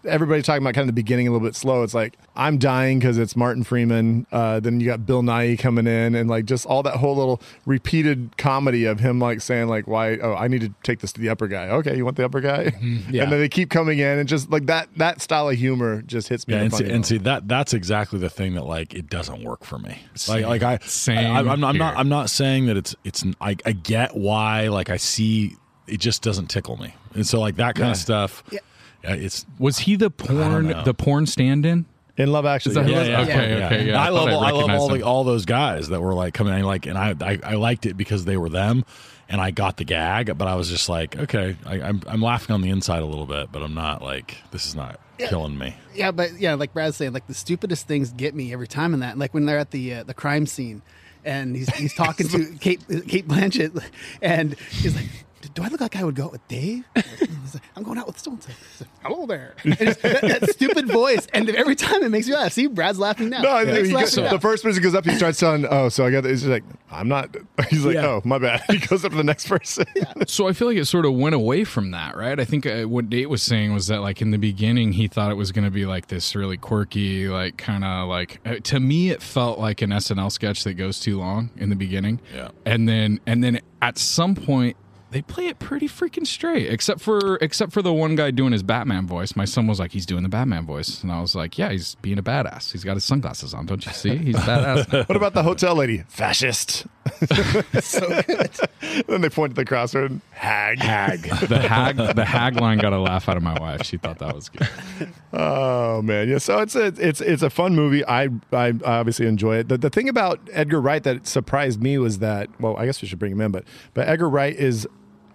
everybody talking about kind of the beginning a little bit slow. It's like I'm dying because it's Martin Freeman. Uh, then you got Bill Nighy coming in, and like just all that whole little repeated comedy of him like saying like, "Why? Oh, I need to take this to the upper guy. Okay, you want the upper guy?" Yeah. And then they keep coming in, and just like that that style of humor just hits me. Yeah, and see, and see that that's exactly the thing that like it doesn't work for me. Like like I Same I, am I'm not. I'm not saying that it's it's I, I get why like I see it just doesn't tickle me, and so like that kind of stuff. Yeah. It's Was he the porn the porn stand-in? in Love Actually, Is that who yeah. Okay, okay, yeah. I, I love I all, I love recognized all the, all those guys that were like coming in like, and I, I I liked it because they were them, and I got the gag, but I was just like, okay, I, I'm I'm laughing on the inside a little bit, but I'm not like this is not killing me. Yeah, but yeah, like Brad's saying, like the stupidest things get me every time in that. Like when they're at the uh, the crime scene, and he's he's talking to Cate Cate Blanchett, and he's like. Do I look like I would go out with Dave? Like, I'm going out with so and so. Hello there. And that, that stupid voice, and every time it makes me laugh. See, Brad's laughing now. No, It makes he me the first person goes up, he starts telling, "Oh, so I got." this. He's like, "I'm not." He's like, Yeah. "Oh, my bad." He goes up to the next person. So I feel like it sort of went away from that, right? I think uh, what Nate was saying was that like in the beginning he thought it was going to be like this really quirky, like kind of like uh, to me it felt like an SNL sketch that goes too long in the beginning. Yeah. And then and then at some point they play it pretty freaking straight, except for except for the one guy doing his Batman voice. My son was like, "He's doing the Batman voice," and I was like, "Yeah, he's being a badass. He's got his sunglasses on. Don't you see? He's a badass." now." What about the hotel lady? Fascist. so good. then they point to the crossroad. Hag. hag. The hag. The hag line got a laugh out of my wife. She thought that was good. Oh man, yeah. So it's a it's it's a fun movie. I I obviously enjoy it. The the thing about Edgar Wright that surprised me was that well, I guess we should bring him in, but but Edgar Wright is.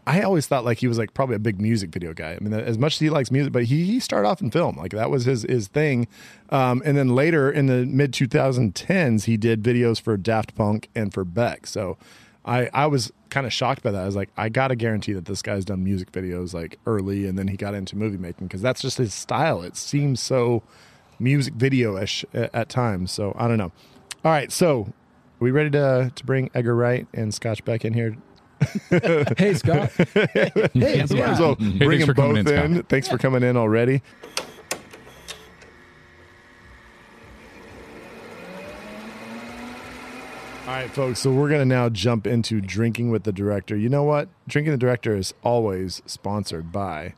I always thought like he was like probably a big music video guy. I mean, as much as he likes music, but he, he started off in film, like that was his his thing. Um, and then later in the mid 2010s, he did videos for Daft Punk and for Beck. So I I was kind of shocked by that. I was like, I got to guarantee that this guy's done music videos like early, and then he got into movie making because that's just his style. It seems so music video ish at, at times. So I don't know. All right, so are we ready to to bring Edgar Wright and Scotch Beck in here? Hey, Scott. Hey, Yeah. So Hey, bring thanks for them both in, in. Thanks for coming in already. All right, folks. So we're going to now jump into drinking with the director. You know what? Drinking the director is always sponsored by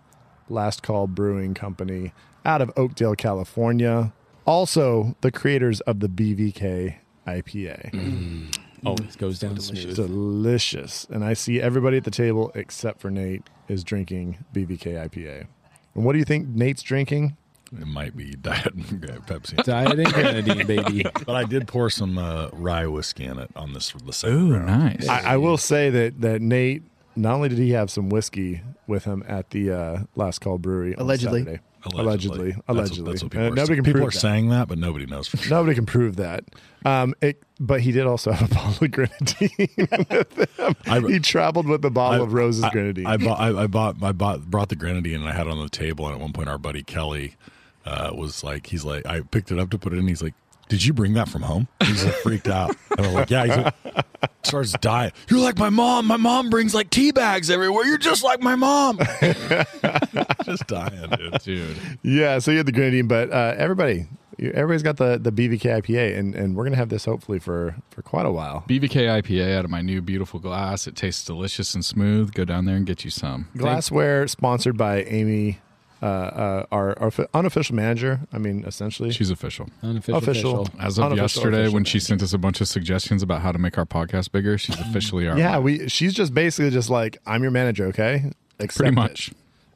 Last Call Brewing Company out of Oakdale, California. Also, the creators of the BVK IPA. Mm. Always goes down smooth. Delicious. And I see everybody at the table except for Nate is drinking BVK IPA. And what do you think Nate's drinking? It might be Diet Pepsi, Diet and grenadine, baby. but I did pour some uh, rye whiskey in it on this the Ooh, round. nice. I, I will say that that Nate not only did he have some whiskey with him at the uh, last call brewery on Allegedly. Saturday. Allegedly, allegedly, That's allegedly. what, that's what people, are, nobody can people are that. saying that, but nobody knows for sure. Nobody can prove that. Um, it, but he did also have a bottle of grenadine with him. I- he traveled with a bottle I- of Rose's I, grenadine. I bought, I, I bought, I bought, brought the grenadine and I had it on the table. And at one point, our buddy Kelly uh, was like, he's like, I picked it up to put it in. He's like, "Did you bring that from home?" He's like freaked out. And I'm like, "Yeah." He's like, starts dying. You're like my mom. My mom brings like tea bags everywhere. You're just like my mom. just dying, dude. Dude. yeah, so you had the grenadine, but uh, everybody, everybody's got the the BVK IPA, and, and we're gonna have this hopefully for for quite a while. BVK IPA out of my new beautiful glass. It tastes delicious and smooth. Go down there and get you some. Glassware sponsored by Amy, uh, uh, our, our unofficial manager. I mean, essentially, She's official. Unofficial. Official. official. As of Unofficial, yesterday, official when she sent us a bunch of suggestions about how to make our podcast bigger, she's officially our yeah. We she's just basically just like I'm your manager, okay? Accept pretty it. much.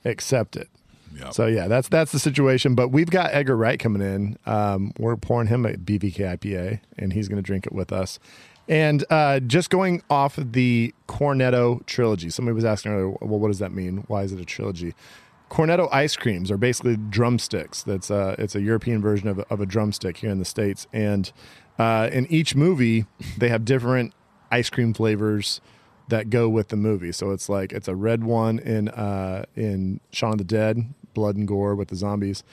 accept it. Yeah. So yeah, that's that's the situation. But we've got Edgar Wright coming in. Um, we're pouring him a BVK IPA, and he's going to drink it with us. And uh, just going off of the Cornetto trilogy, somebody was asking earlier, well, what does that mean? Why is it a trilogy? Cornetto ice creams are basically drumsticks. That's uh, it's a European version of a, of a drumstick here in the states. And uh, in each movie, they have different ice cream flavors that go with the movie. So it's like it's a red one in uh, in Shaun of the Dead, blood and gore with the zombies,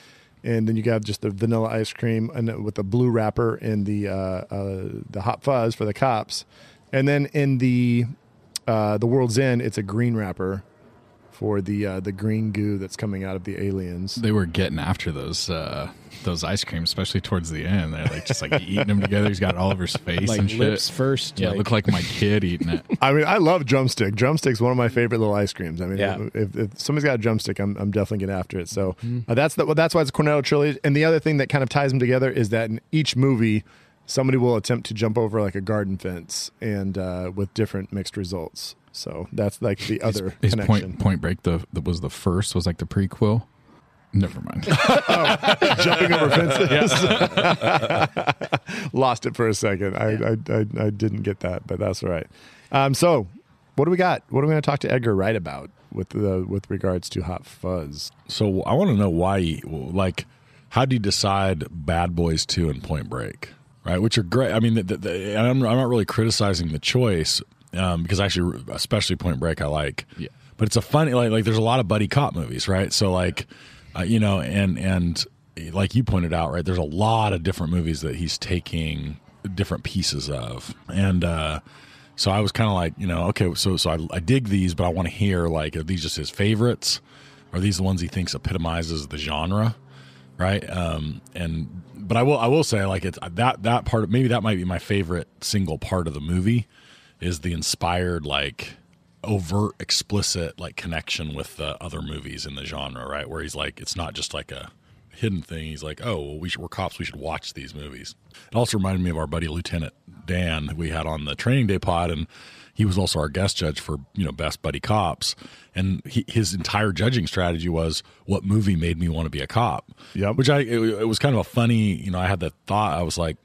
and then you got just the vanilla ice cream and with the blue wrapper in the uh, uh, the hot fuzz for the cops, and then in the uh, the World's End, it's a green wrapper for the uh, the green goo that's coming out of the aliens. They were getting after those uh, those ice creams, especially towards the end. They're like just like eating them together. He's got all over his face Like and shit. lips first. Yeah, it looked like my kid eating it. I mean, I love drumstick. Drumstick's one of my favorite little ice creams. I mean, Yeah. if, if somebody's got a drumstick, I'm, I'm definitely getting after it. So Mm-hmm. uh, that's the, well, that's why it's a Cornetto trilogy. And the other thing that kind of ties them together is that in each movie, somebody will attempt to jump over like a garden fence, and uh, with different mixed results. So that's like the other His connection. point Point Break the, the was the first was like the prequel. Never mind. jumping over fences. Lost it for a second. I, I, I, I didn't get that, but that's all right. Um, so, what do we got? What are we going to talk to Edgar Wright about with the with regards to Hot Fuzz? So I want to know why, like, how do you decide Bad Boys Two and Point Break, right? Which are great. I mean, the, the, the, I'm, I'm not really criticizing the choice um, because actually, especially Point Break, I like. Yeah. But it's a funny like like there's a lot of buddy cop movies, right? So like, uh, you know, and and like you pointed out, right? There's a lot of different movies that he's taking different pieces of, and. uh so I was kind of like, you know, okay, so so I, I dig these, but I want to hear like, are these just his favorites? Are these the ones he thinks epitomizes the genre, right? Um, and but I will I will say like it's that that part of maybe that might be my favorite single part of the movie is the inspired like overt explicit like connection with the other movies in the genre, right? Where he's like, it's not just like a hidden thing. He's like, oh, well, we should, we're cops. We should watch these movies. It also reminded me of our buddy Lieutenant Dan who we had on the training day pod, and he was also our guest judge for you know best buddy cops. And he, his entire judging strategy was what movie made me want to be a cop. Yep. Which I it, it was kind of a funny. You know, I had that thought. I was like,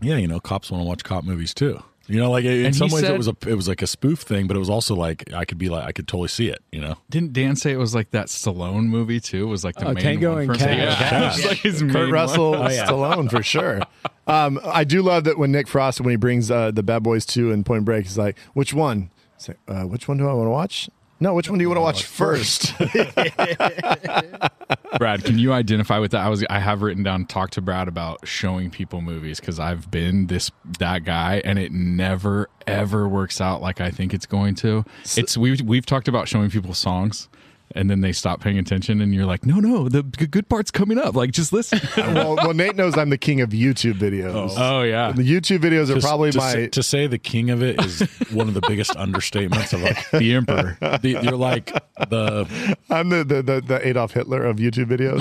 yeah, you know, cops want to watch cop movies too. You know, like in And some he ways it was a it was like a spoof thing, but it was also like I could be like I could totally see it. You know. Didn't Dan say it was like that Stallone movie too? Was like the Oh, main Tango one and Cash. Yeah, Cash. it like his Kurt main Russell, one. Stallone for sure. Um, I do love that when Nick Frost when he brings uh, the Bad Boys Two and Point Break, he's like, "Which one? He's like, uh, which one do I want to watch? No, which one do you want to watch first? Brad, can you identify with that? I was I have written down talk to Brad about showing people movies because I've been this that guy and it never ever works out like I think it's going to. It's we've we've talked about showing people songs and then they stop paying attention and you're like, no, no, the g- good part's coming up. Like just listen. well, well, Nate knows I'm the king of YouTube videos. oh, oh yeah. The YouTube videos are To- probably to, my. say, to say the king of it is one of the biggest understatements of like The emperor. the, you're like the I'm the, the the the Adolf Hitler of YouTube videos.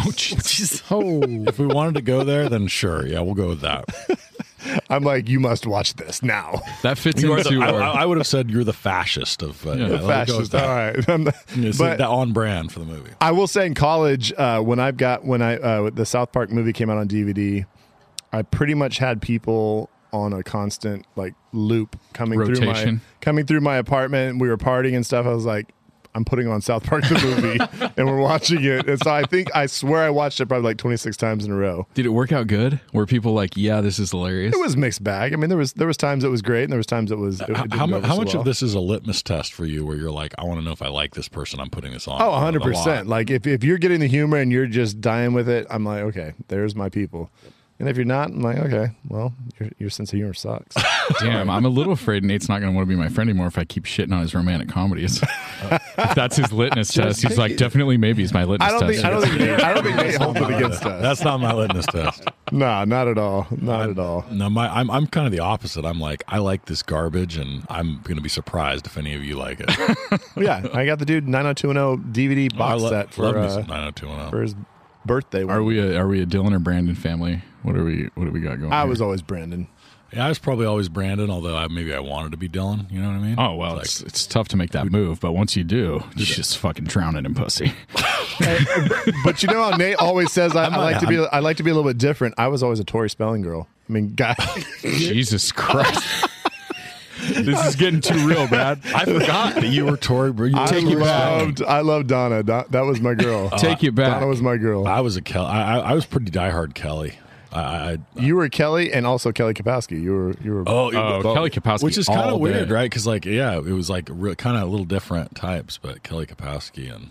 Oh, oh if we wanted to go there then sure yeah we'll go with that I'm like, you must watch this now. That fits you are the, into I, our I would have said you're the fascist of uh, yeah, The let's go with Fascist. All that. right. I'm the- but that on brand for the movie I will say in college, uh, when I've got when I uh, the South Park movie came out on DVD, I pretty much had people on a constant like loop coming through my Rotation. coming through my apartment. We were partying and stuff. I was like, I'm putting on South Park the movie, and we're watching it. And so I think I swear I watched it probably like 26 times in a row. Did it work out good? Were people like, yeah, this is hilarious? It was mixed bag. I mean, there was there was times it was great, and there was times it was. It, it how, didn't how, go mu- over how so much well. of this is a litmus test for you where you're like I want to know if I like this person I'm putting this on Oh, 100 percent. Like if if you're getting the humor and you're just dying with it, I'm like, okay, there's my people. And if you're not, I'm like, okay, well, your, your sense of humor sucks. Damn, I'm a little afraid Nate's not going to want to be my friend anymore if I keep shitting on his romantic comedies. if that's his litmus test, he's like, definitely, maybe he's my litmus I don't test. think I don't think Nate, I don't think Nate holds it against us. That's not my litmus test. Nah, not at all. Not at all. No, my I'm I'm kind of the opposite. I'm like I like this garbage, and I'm going to be surprised if any of you like it. Yeah, I got the dude 90210 DVD I box lo- set for love me uh, 90210. for his birthday. Are we a, are we a Dylan or Brandon family? What are we? What do we got going? I here? was always Brandon. Yeah, I was probably always Brandon, although I, maybe I wanted to be Dylan. You know what I mean? Oh well, It's it's it's tough to make that move, but once you do, you just fucking drown it in pussy. But you know how Nate always says I, I like to be I like to be a little bit different. I was always a Tori Spelling girl. I mean, guy. Jesus Christ. this is getting too real, Brad. I forgot that you were Tori. You I take you back. loved I loved Donna. Don- that was my girl. Take you back. Donna was my girl. I was a Kelly. I, I, I was pretty diehard Kelly. I, I You were Kelly and also Kelly Kapowski. You were you were oh, Oh, Kelly oh, Kapowski which is kind of weird, day. right? Because like yeah, it was like kind of a little different types, but Kelly Kapowski and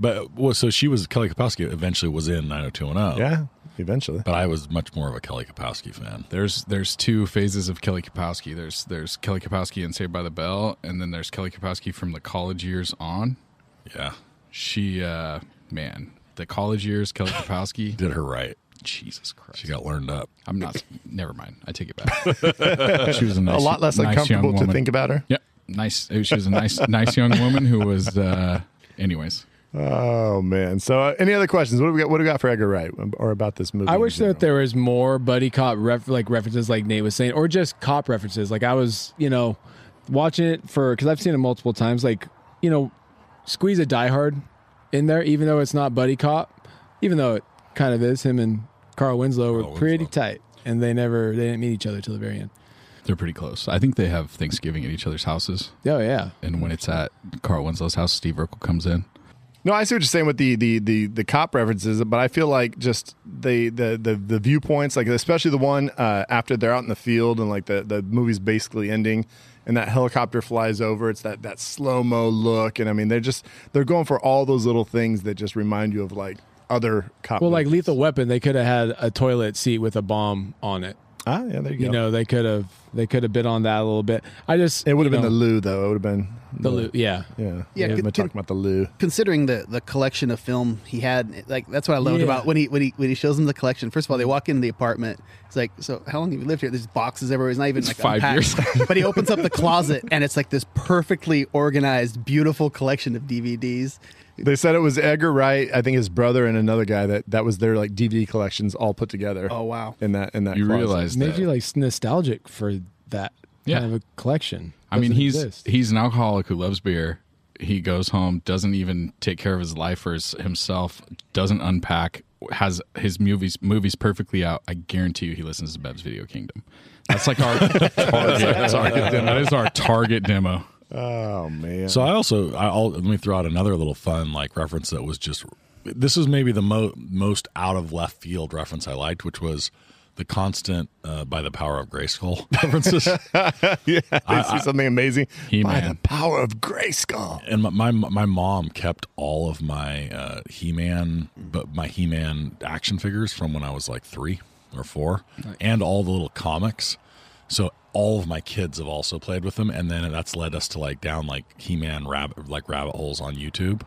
but well, so she was Kelly Kapowski. Eventually was in 90210. Yeah, eventually. but I was much more of a Kelly Kapowski fan. There's there's two phases of Kelly Kapowski. There's there's Kelly Kapowski in Saved by the Bell, and then there's Kelly Kapowski from the college years on. Yeah, She, uh, man, the college years, Kelly Kapowski. did her right. Jesus Christ. She got learned up. I'm not. Never mind. I take it back. she was a nice, a lot less nice uncomfortable to think about her. Yep. Nice. She was a nice, nice young woman who was. uh Anyways, Oh man! So, uh, any other questions? What do we got? What do we got for Edgar Wright or about this movie? I in wish that there was more buddy cop ref- like references, like Nate was saying, or just cop references. Like I was, you know, watching it for because I've seen it multiple times. Like you know, squeeze a Die Hard in there, even though it's not buddy cop, even though it kind of is. Him and Carl Winslow were Carl pretty Winslow. tight, and they never they didn't meet each other till the very end. they're pretty close. I think they have Thanksgiving at each other's houses, Oh yeah, and when it's at Carl Winslow's house, Steve Urkel comes in. No, I see what you're saying with the the the the cop references, but I feel like just the the the, the viewpoints, like especially the one uh, after they're out in the field and like the the movie's basically ending, and that helicopter flies over. It's that that slow mo look, and I mean they're just they're going for all those little things that just remind you of like other cop. well, like. Lethal Weapon, they could have had a toilet seat with a bomb on it. ah, yeah, there you, You go. know, they could have they could have been on that a little bit. I just it would have been the know, loo though. It would have been the loot. Yeah, Yeah, Yeah, yeah. We've been talking about the loo. considering the the collection of film he had, like that's what I loved Yeah. about when he when he when he shows them the collection. First of all, they walk into the apartment. It's like, so how long have you lived here? There's boxes everywhere. It's not even like five unpacked. but he opens up the closet and it's like this perfectly organized, beautiful collection of DVDs. They said it was Edgar Wright, I think his brother and another guy that that was their like DVD collections all put together. Oh wow! In that in that You closet. realize makes that. you like nostalgic for that Yeah. kind of a collection. I mean, he's exist. he's an alcoholic who loves beer. He goes home, doesn't even take care of his life or his, himself, doesn't unpack, has his movies movies perfectly out. I guarantee you, he listens to Bev's Video Kingdom. That's like our target. target demo. That is our target demo. Oh man. So I also I'll let me throw out another little fun like reference that was just this is maybe the mo- most out of left field reference I liked, which was the constant uh, by the power of Grayskull references. yeah, they see something amazing. He-Man. the power of Grayskull. and my, my my mom kept all of my uh, He-Man, but my He-Man action figures from when I was like three or four, and all the little comics. So all of my kids have also played with them, and then that's led us to like down like He-Man rabbit like rabbit holes on YouTube.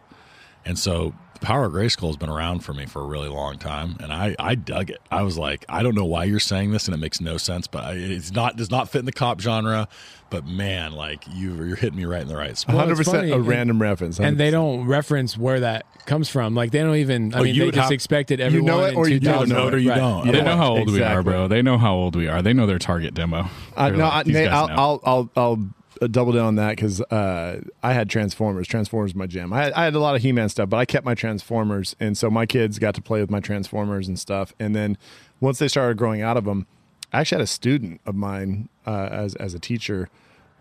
And so Power of Grayskull has been around for me for a really long time, and I, I dug it. I was like, I don't know why you're saying this, and it makes no sense, but I, it's not does not fit in the cop genre. But man, like you, you're hitting me right in the right spot. Well, it's 100% funny, a and- random reference. and they 100%. don't reference where that comes from. Like they don't even. I Oh, mean, you they would just have- expected You everyone. know it in or you don't 2000 know it, or you Right. don't. They know how old we are, Exactly. bro. They know how old we are. They know their target demo. Uh, They're no, like, I, "These Nate, guys I'll, know." I'll I'll I'll double down on that because uh, I had Transformers. Transformers, my jam. I had, I had a lot of He-Man stuff, but I kept my Transformers, and so my kids got to play with my Transformers and stuff. And then once they started growing out of them, I actually had a student of mine uh, as as a teacher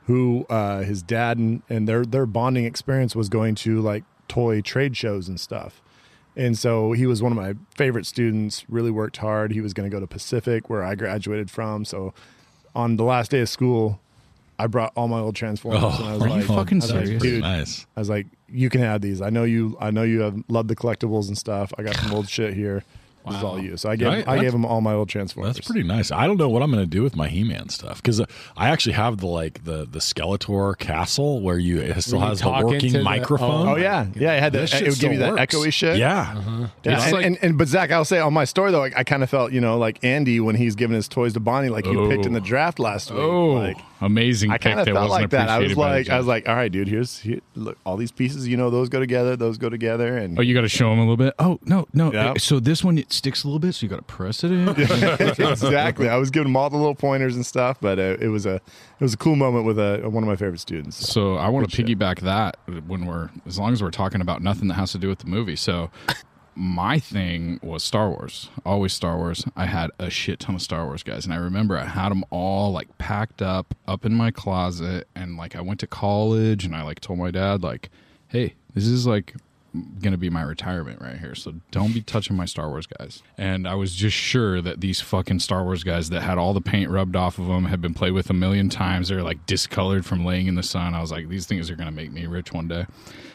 who uh, his dad and, and their their bonding experience was going to like toy trade shows and stuff. And so he was one of my favorite students, really worked hard. He was going to go to Pacific, where I graduated from. So on the last day of school, I brought all my old Transformers. and I was are you like, fucking I was like, serious? dude, nice. I was like, you can have these. I know you. I know you have loved the collectibles and stuff. I got some old shit here. This is all you. So I gave Right, I gave that's- him all my old Transformers. That's pretty nice. I don't know what I'm going to do with my He-Man stuff because uh, I actually have the like the the Skeletor castle where you it still you has the talk into working the- microphone. Oh yeah, yeah. It had that. shit It would give you that works. echoey shit. Yeah. Yeah, and, like- and, and but Zach, I'll say on my story though, I, I kind of felt you know like Andy when he's giving his toys to Bonnie, like you picked in the draft last week. Oh, like, amazing I pick kind of that felt wasn't like that. I was appreciated by the like, I was like, all right, dude, here's here, look all these pieces. You know, those go together. Those go together, and Oh, you got to show them a little bit. Oh no, no. Yeah. So this one it sticks a little bit, so you got to press it in. exactly. I was giving them all the little pointers and stuff, but uh, it was a it was a cool moment with a, one of my favorite students. So I want to shit. piggyback that when we're as long as we're talking about nothing that has to do with the movie. So my thing was Star Wars. Always Star Wars. I had a shit ton of Star Wars guys, and I remember I had them all like packed up up in my closet, and like I went to college, and I like told my dad like, "Hey, this is like." Gonna be my retirement right here, so don't be touching my Star Wars guys. And I was just sure that these fucking Star Wars guys that had all the paint rubbed off of them had been played with a million times. They're like discolored from laying in the sun. I was like, these things are gonna make me rich one day.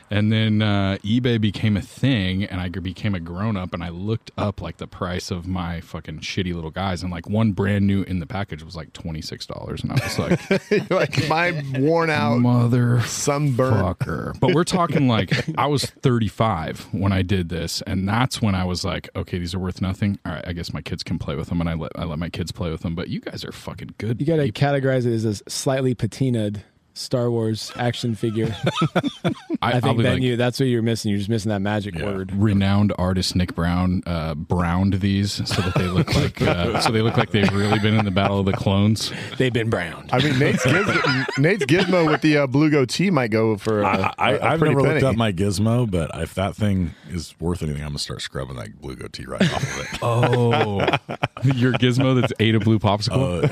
And then uh, eBay became a thing, and I became a grown up, and I looked up like the price of my fucking shitty little guys, and like one brand new in the package was like twenty six dollars, and I was like, like my worn out mother sunburnt. fucker. But we're talking like I was 35 when I did this, and that's when I was like, okay, these are worth nothing. All right, I guess my kids can play with them, and I let I let my kids play with them. But you guys are fucking good. You got to people. categorize it as a slightly patinaed Star Wars action figure. I I'll think be then like, you that's what you're missing. You're just missing that magic Yeah. word. renowned artist Nick Brown uh, browned these so that they look like uh, so they look like they've really been in the Battle of the Clones. They've been browned. I mean, Nate's gizmo, Nate's gizmo with the uh, blue goatee might go for. Uh, I, I, a- a I've never penny. looked up my gizmo, but if that thing is worth anything, I'm gonna start scrubbing that blue goatee right off of it. Oh, your gizmo that's ate a blue popsicle. Uh,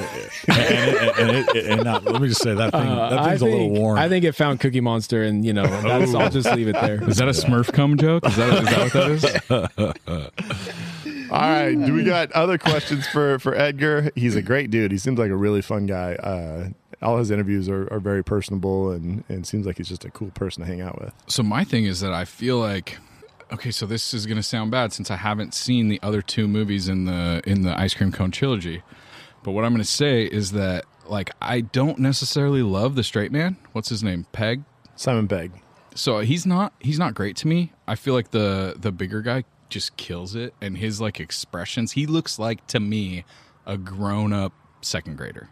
and, and, and, it, and now, let me just say that thing Uh, that I thing's a think, little worn. I think it found Cookie Monster, and you know, that's, I'll just leave it there. is that a Smurf cum joke? Is that, is that what that is? All right, do we got other questions for for Edgar? He's a great dude. He seems like a really fun guy. Uh, all his interviews are, are very personable, and and seems like he's just a cool person to hang out with. So my thing is that I feel like okay, so this is going to sound bad since I haven't seen the other two movies in the in the ice cream cone trilogy. But what I'm going to say is that like I don't necessarily love the straight man. What's his name? Pegg. Simon Pegg. So he's not he's not great to me. I feel like the the bigger guy just kills it and his like expressions, he looks like to me a grown up second grader.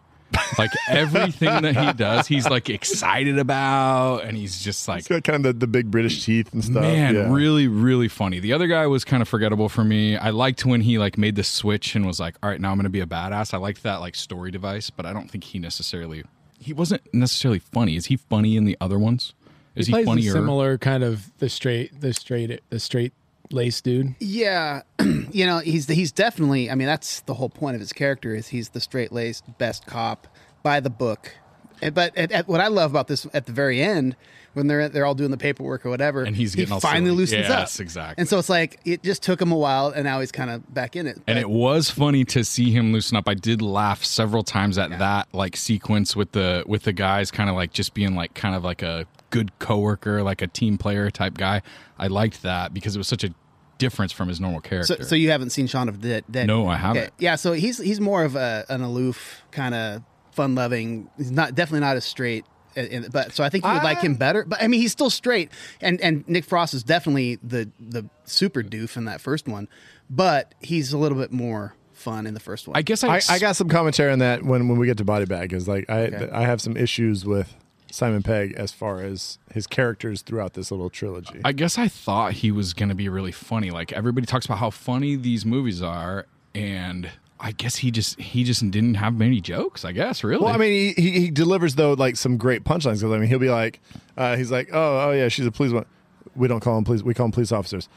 Like everything that he does, he's like excited about and he's just like He's got kind of the, the big British teeth and stuff. Man, yeah. really, really funny. The other guy was kind of forgettable for me. I liked when he like made the switch and was like, "All right, now I'm going to be a badass." I liked that like story device, but I don't think he necessarily he wasn't necessarily funny. Is he funny in the other ones? Is he, plays a funnier? similar kind of the straight, the straight, the straight lace dude. Yeah, you know, he's he's definitely. I mean, that's the whole point of his character is he's the straight laced best cop by the book. Eh, but at, at, what I love about this at the very end, when they're they're all doing the paperwork or whatever, And he's he getting all finally silly. loosens up. Yes, exactly. And so it's like it just took him a while, and now he's kind of back in it. And it was funny to see him loosen up. I did laugh several times at that like sequence with the with the guys kind of like just being like kind of like a good coworker, like a team player type guy. I liked that because it was such a difference from his normal character. So, so you haven't seen Shaun of the Dead? Dead No, I haven't. Yeah, so he's he's more of a an aloof kind of fun loving. He's not definitely not as straight. uh, in- But so I think you would like him better. But I mean, he's still straight, and and Nick Frost is definitely the the super doof in that first one, but he's a little bit more fun in the first one. I guess I, I, I got some commentary on that when, when we get to Body Bag. Is like I I have some issues with Simon Pegg as far as his characters throughout this little trilogy. I guess I thought he was going to be really funny. Like everybody talks about how funny these movies are, and I guess he just he just didn't have many jokes. I guess really. well, I mean, he, he, he delivers though like some great punchlines. Because I mean, he'll be like, uh, he's like, oh oh yeah, she's a police. wo- We don't call them police. We call them police officers.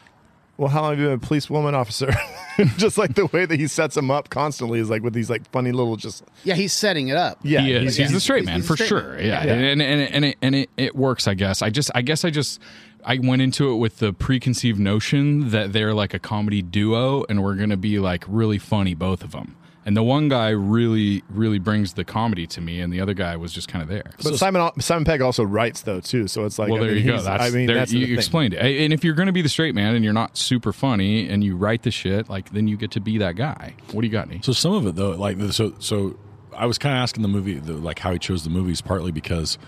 Well, how long have you been a police woman officer? just like the way that he sets them up constantly is like with these like funny little just yeah, he's setting it up. yeah. he is. yeah. He's the straight man he's for straight sure. man. Yeah, Yeah. and and and it, and it it works. I guess. I just I guess I just I went into it with the preconceived notion that they're like a comedy duo and we're gonna be like really funny, both of them. And the one guy really really brings the comedy to me, and the other guy was just kind of there. But Simon Simon Pegg also writes though too, so it's like well, I there mean, you go. That's I mean there, that's the you thing. explained it. And if you're going to be the straight man and you're not super funny and you write the shit, like then you get to be that guy. What do you got, me? So some of it though, like so, so I was kind of asking the movie, the, like how he chose the movies, partly because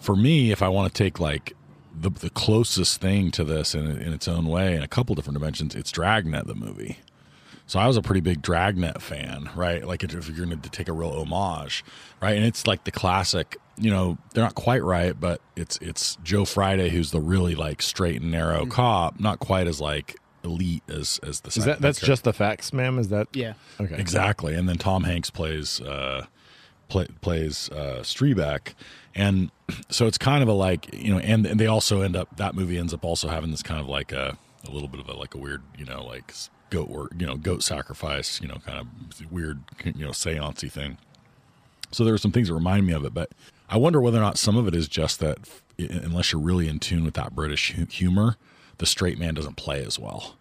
for me, if I want to take like the, the closest thing to this in, in its own way, in a couple different dimensions, it's Dragnet the movie. So I was a pretty big Dragnet fan, right? Like if you're going to take a real homage, right? And it's like the classic. You know, they're not quite right, but it's it's Joe Friday who's the really like straight and narrow cop, not quite as like elite as as the. Is that that's just the facts, ma'am? Is that Yeah. okay? Exactly, and then Tom Hanks plays uh, play, plays uh, Streebek, and so it's kind of a like you know, and, and they also end up that movie ends up also having this kind of like a a little bit of a like a weird you know like goat work you know goat sacrifice you know kind of weird you know seancey thing. So there were some things that remind me of it, but I wonder whether or not some of it is just that unless you're really in tune with that British humor, the straight man doesn't play as well.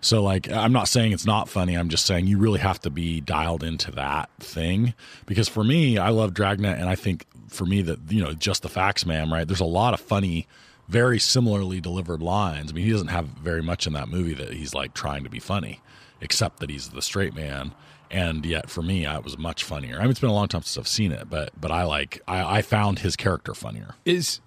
So like I'm not saying it's not funny, I'm just saying you really have to be dialed into that thing because for me, I love Dragnet and I think for me that you know, just the facts ma'am, right? There's a lot of funny very similarly delivered lines. I mean, he doesn't have very much in that movie that he's like trying to be funny, except that he's the straight man. And yet, for me, it was much funnier. I mean, it's been a long time since I've seen it, but but I like I, I found his character funnier. Is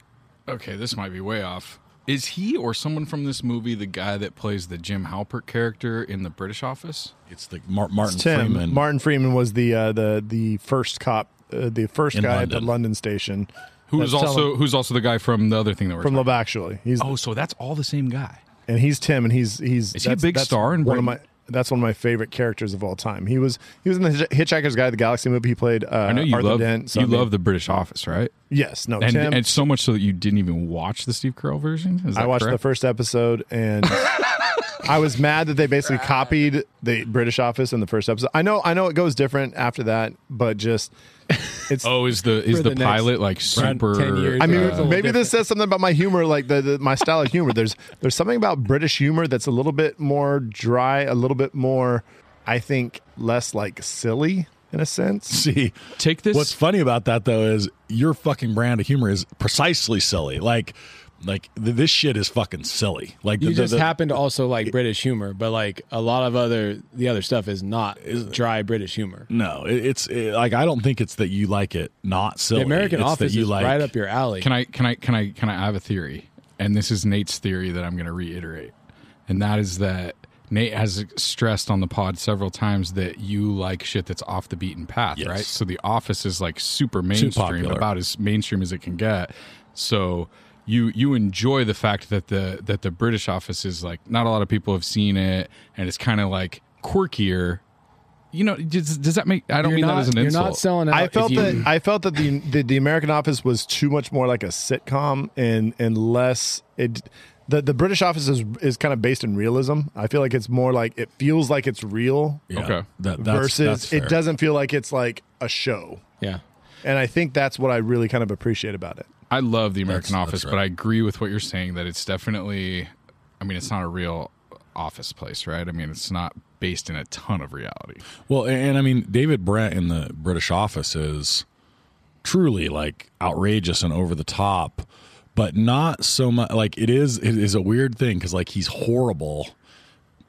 okay. This might be way off. Is he or someone from this movie the guy that plays the Jim Halpert character in the British Office? It's the Mar- Martin It's Freeman. Martin Freeman was the uh, the the first cop, uh, the first In guy at the London. London station. Who's also who's also the guy from the other thing that we're from Love Actually. He's Oh, so that's all the same guy. and he's Tim, and he's he's Is he a big star in one of my. That's one of my favorite characters of all time. He was he was in the Hitchhiker's Guide to the Galaxy movie. He played uh, I know you Arthur love Dent. so you I mean- love the British Office, right? yes, no And Tim. and so much so that you didn't even watch the Steve Carell version. Is that I watched the first episode and I was mad that they basically copied the British Office in the first episode. I know I know it goes different after that, but just it's Oh, is the is the, the pilot like super? 10 years. I mean, Uh, maybe this says something about my humor, like the, the my style of humor. There's there's something about British humor that's a little bit more dry, a little bit more, I think, less like silly in a sense. See, Take this. What's funny about that though is your fucking brand of humor is precisely silly. Like, like th- this shit is fucking silly. Like You the, the- just the- happen to also like British humor, but like a lot of other the other stuff is not dry British humor. No, it, it's it, like I don't think it's that you like it not silly. The American It's Office you is like, right up your alley. Can I can I can I can I have a theory? And this is Nate's theory that I'm going to reiterate. And that is that Nate has stressed on the pod several times that you like shit that's off the beaten path, Yes. right? So the office is like super mainstream, about as mainstream as it can get. So you you enjoy the fact that the that the British office is like not a lot of people have seen it and it's kind of like quirkier. You know, does, does that make I don't you're mean not, that as an you're insult. not selling out. I felt you- that I felt that the, the the American Office was too much more like a sitcom and and less it. The, the British Office is is kind of based in realism. I feel like it's more like it feels like it's real Yeah, Okay. That, that's, versus that's fair. it doesn't feel like it's like a show. yeah. And I think that's what I really kind of appreciate about it. I love the American That's- Office, that's but. I agree with what you're saying that it's definitely. I mean, it's not a real office place, right? I mean, it's not based in a ton of reality. Well, and, and I mean, David Brent in the British Office is truly like outrageous and over the top, but not so much. Like it is, it is a weird thing because like he's horrible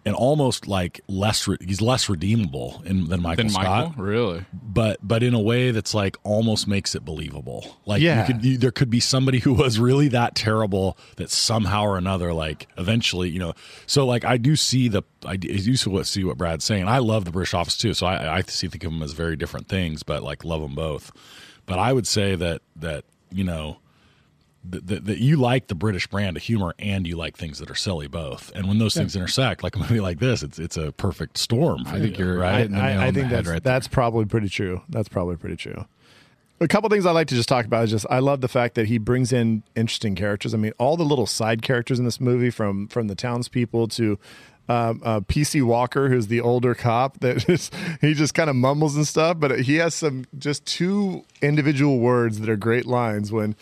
and almost like less. Re- he's less redeemable in, than Michael Then Scott, Michael, really? but but in a way that's like almost makes it believable. Like Yeah. you could, you, there could be somebody who was really that terrible that somehow or another, like eventually, you know. So like I do see the I do I do see what see what Brad's saying. I love the British Office too, so I I see think of them as very different things, but like love them both. But I would say that that you know. That, that, that you like the British brand of humor and you like things that are silly both, and when those things intersect, like a movie like this, it's it's a perfect storm. For I think you, you're right. hitting the nail I, I think head that's right that's probably pretty true. That's probably pretty true. A couple things I like to just talk about is just I love the fact that he brings in interesting characters. I mean, all the little side characters in this movie, from from the townspeople to um, uh, PC Walker, who's the older cop that just, he just kind of mumbles and stuff, but he has some just two individual words that are great lines. When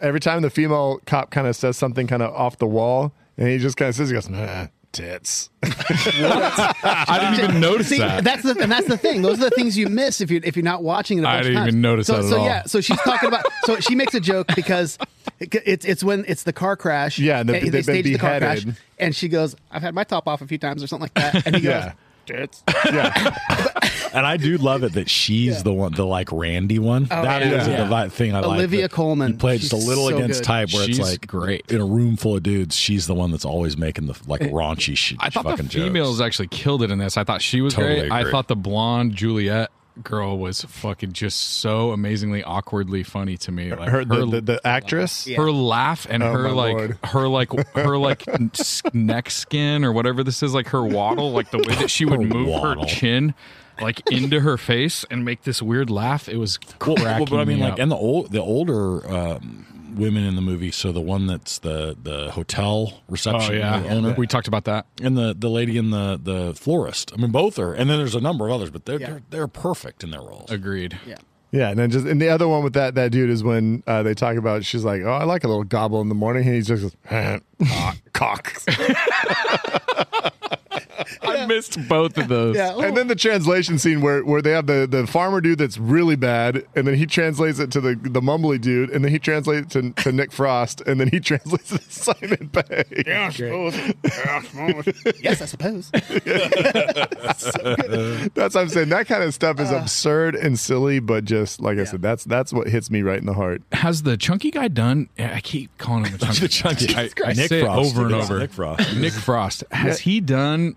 every time the female cop kind of says something kind of off the wall, and he just kind of says, he goes, nah, tits. I didn't even notice See, that. that's the and that's the thing. Those are the things you miss if you if you're not watching it. a I bunch of didn't times. even notice so, that at so all. yeah, so she's talking about. So she makes a joke because it- it's it's when it's the car crash. Yeah, the- and they've they been stage the car crash, and she goes, "I've had my top off a few times or something like that," and he goes. Yeah. Tits. Yeah. And I do love it that she's the one, the like Randy one. Oh, that is yeah. the vi- thing I like. Olivia that Colman. You play just a She's little so against good. type, where She's it's like great. in a room full of dudes. She's the one that's always making the like raunchy shit. I thought the fucking females jokes. actually killed it in this. I thought she was Totally great. I agree. thought the blonde Juliet girl was fucking just so amazingly awkwardly funny to me. Like her the, the, the actress. her laugh and Oh, her my like Lord. her like her like neck skin or whatever this is like her waddle like the way that she would Her move waddle. her chin like into her face and make this weird laugh it was Well, cracking well, but I mean, me like, up. and the old, the older um, women in the movie. So the one that's the the hotel oh reception yeah owner, we talked about that and the the lady in the the florist. I mean, both are. And then there's a number of others, but they're Yeah. they're, they're perfect in their roles. agreed Yeah. Yeah, and then just and the other one with that that dude is when uh, they talk about she's like, oh, I like a little gobble in the morning, and he just goes, "Eh, cock, cock. I missed both of those. Yeah. And then the translation scene where, where they have the, the farmer dude that's really bad, and then he translates it to the, the mumbly dude, and then he translates it to, to Nick Frost, and then he translates it to Simon Pegg. yes, I suppose. That's what I'm saying. That kind of stuff is uh. absurd and silly, but just like I said, that's that's what hits me right in the heart. Has the chunky guy done? I keep calling him the chunky. The chunky- I, I Nick say Frost. it over and over. Nick Frost. Nick Frost. Has he done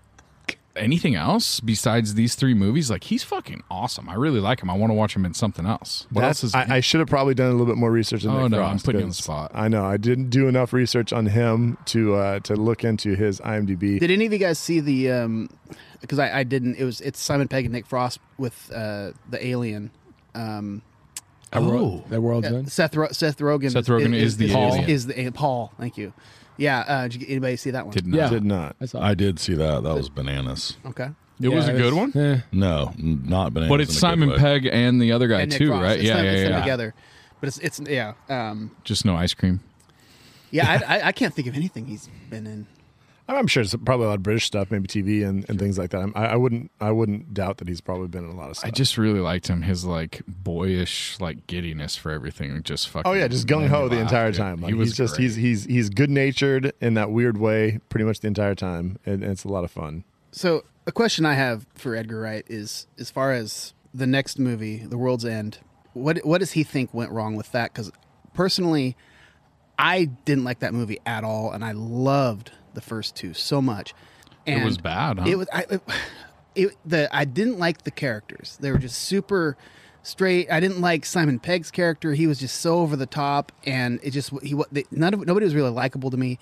anything else besides these three movies? Like he's fucking awesome. I really like him. I want to watch him in something else. What That's- else is? I, I should have probably done a little bit more research on Oh, Nick no, Frost. I'm putting you on the 'cause spot. I know I didn't do enough research on him to uh, to look into his IMDb. Did any of you guys see the? um Because I, I didn't. It was it's Simon Pegg and Nick Frost with uh the Alien. Um, That world, that world's uh, end. Seth Ro- Seth Rogen. Seth Rogen is the Paul. alien. Is the Paul? Thank you. Yeah. Uh, did you, anybody see that one? did not. Yeah. Did not. I saw. I did see that. That was bananas. Okay. It was Yeah, a good it's- one. eh. No, n- not bananas. But it's in a good Simon way. Pegg and the other guy And Nick too, Frost. right? It's Yeah, them, yeah, it's them yeah. together. But it's it's yeah. Um, Just no ice cream. yeah. I, I I can't think of anything he's been in. I'm sure it's probably a lot of British stuff, maybe TV and, and things like that. I'm- I, I wouldn't I wouldn't doubt that he's probably been in a lot of stuff. I just really liked him. His like boyish like giddiness for everything. Just fucking. Oh yeah, just gung ho the entire dude. time. Like, he was he's just great. he's he's he's good natured in that weird way, pretty much the entire time, and, and it's a lot of fun. So a question I have for Edgar Wright is, as far as the next movie, The World's End, what what does he think went wrong with that? Because personally, I didn't like that movie at all, and I loved the first two so much. And it was bad, huh? It was. I, it, it, the I didn't like the characters. They were just super straight. I didn't like Simon Pegg's character. He was just so over the top, and it just he they, none of nobody was really likable to me.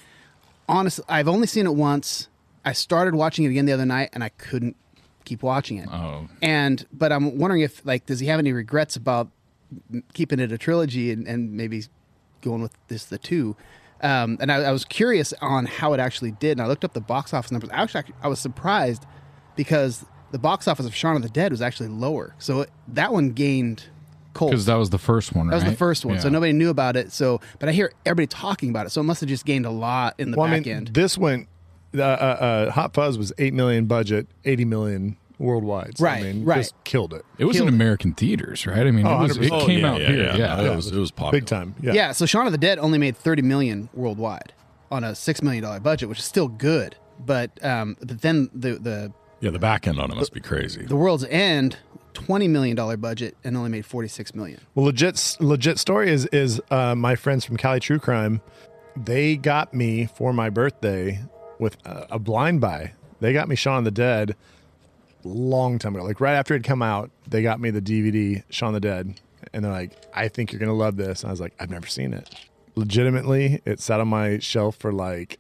Honestly, I've only seen it once. I started watching it again the other night, and I couldn't keep watching it. Oh. And but I'm wondering if like does he have any regrets about keeping it a trilogy and, and maybe going with this the two? Um, and I, I was curious on how it actually did, and I looked up the box office numbers. I actually I was surprised because the box office of Shaun of the Dead was actually lower, so it, that one gained cold. because that was the first one. That was the first one, so nobody knew about it. So, but I hear everybody talking about it, so it must have just gained a lot in the Well, I back mean, end. this went. Uh, uh, uh, Hot Fuzz was eight million budget, eighty million worldwide. So, Right, I mean, right. Just killed it It was in killed it. American theaters, right? I mean, Oh, it, was, it 100%. came yeah, out yeah, here. yeah. Yeah, No, it was it was popular. big time. Yeah. Yeah. so Shaun of the Dead only made thirty million worldwide on a six million dollar budget, which is still good. But um, but then the the Yeah, the back end on it must be crazy. the World's End, twenty million dollar budget and only made forty six million. Well, legit, legit story is is uh, my friends from Cali True Crime. They got me for my birthday with a, a blind buy. They got me Shaun of the Dead long time ago, like right after it come out. They got me the DVD Shaun the Dead, and they're like, "I think you're gonna love this." And I was like, "I've never seen it." Legitimately, it sat on my shelf for like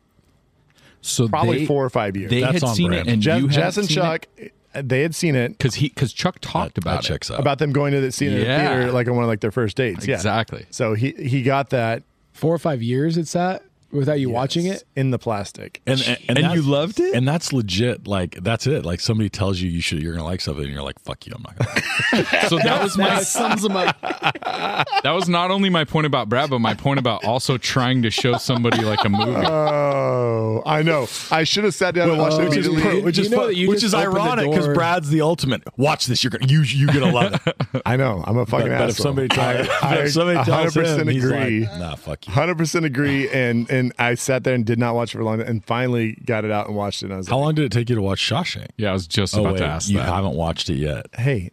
So probably they, four or five years. They That's had on seen brand. it, and Jess, you Jess and seen Chuck, eh, they had seen it because he because Chuck talked That- about that it. out. about them going to the see it in the theater, like on one of like their first dates. Yeah, Exactly. So he he got that Four or five years it's at without you watching it. in the plastic. And and, And that's- you loved it? And that's legit. Like that's it. Like somebody tells you you should you're gonna like something, and you're like, "Fuck you, I'm not gonna." So that was my That sums them up. that was not only my point about Brad, but my point about also trying to show somebody like a movie. Oh, I know. I should have sat down and watched it which is immediately. per- which is You know fu- which is is open the ironic because. Brad's the ultimate. Watch this. You're gonna you you gonna love it. I know. I'm a fucking But, but if asshole. somebody tells, I, if somebody tells 100% him, agree. like, nah, fuck you. 100% agree. And and I sat there and did not watch it for long, and finally got it out and watched it. And I was How like, long did it take you to watch Shawshank? Yeah, I was just Oh about wait, to ask you that. haven't watched it yet. hey.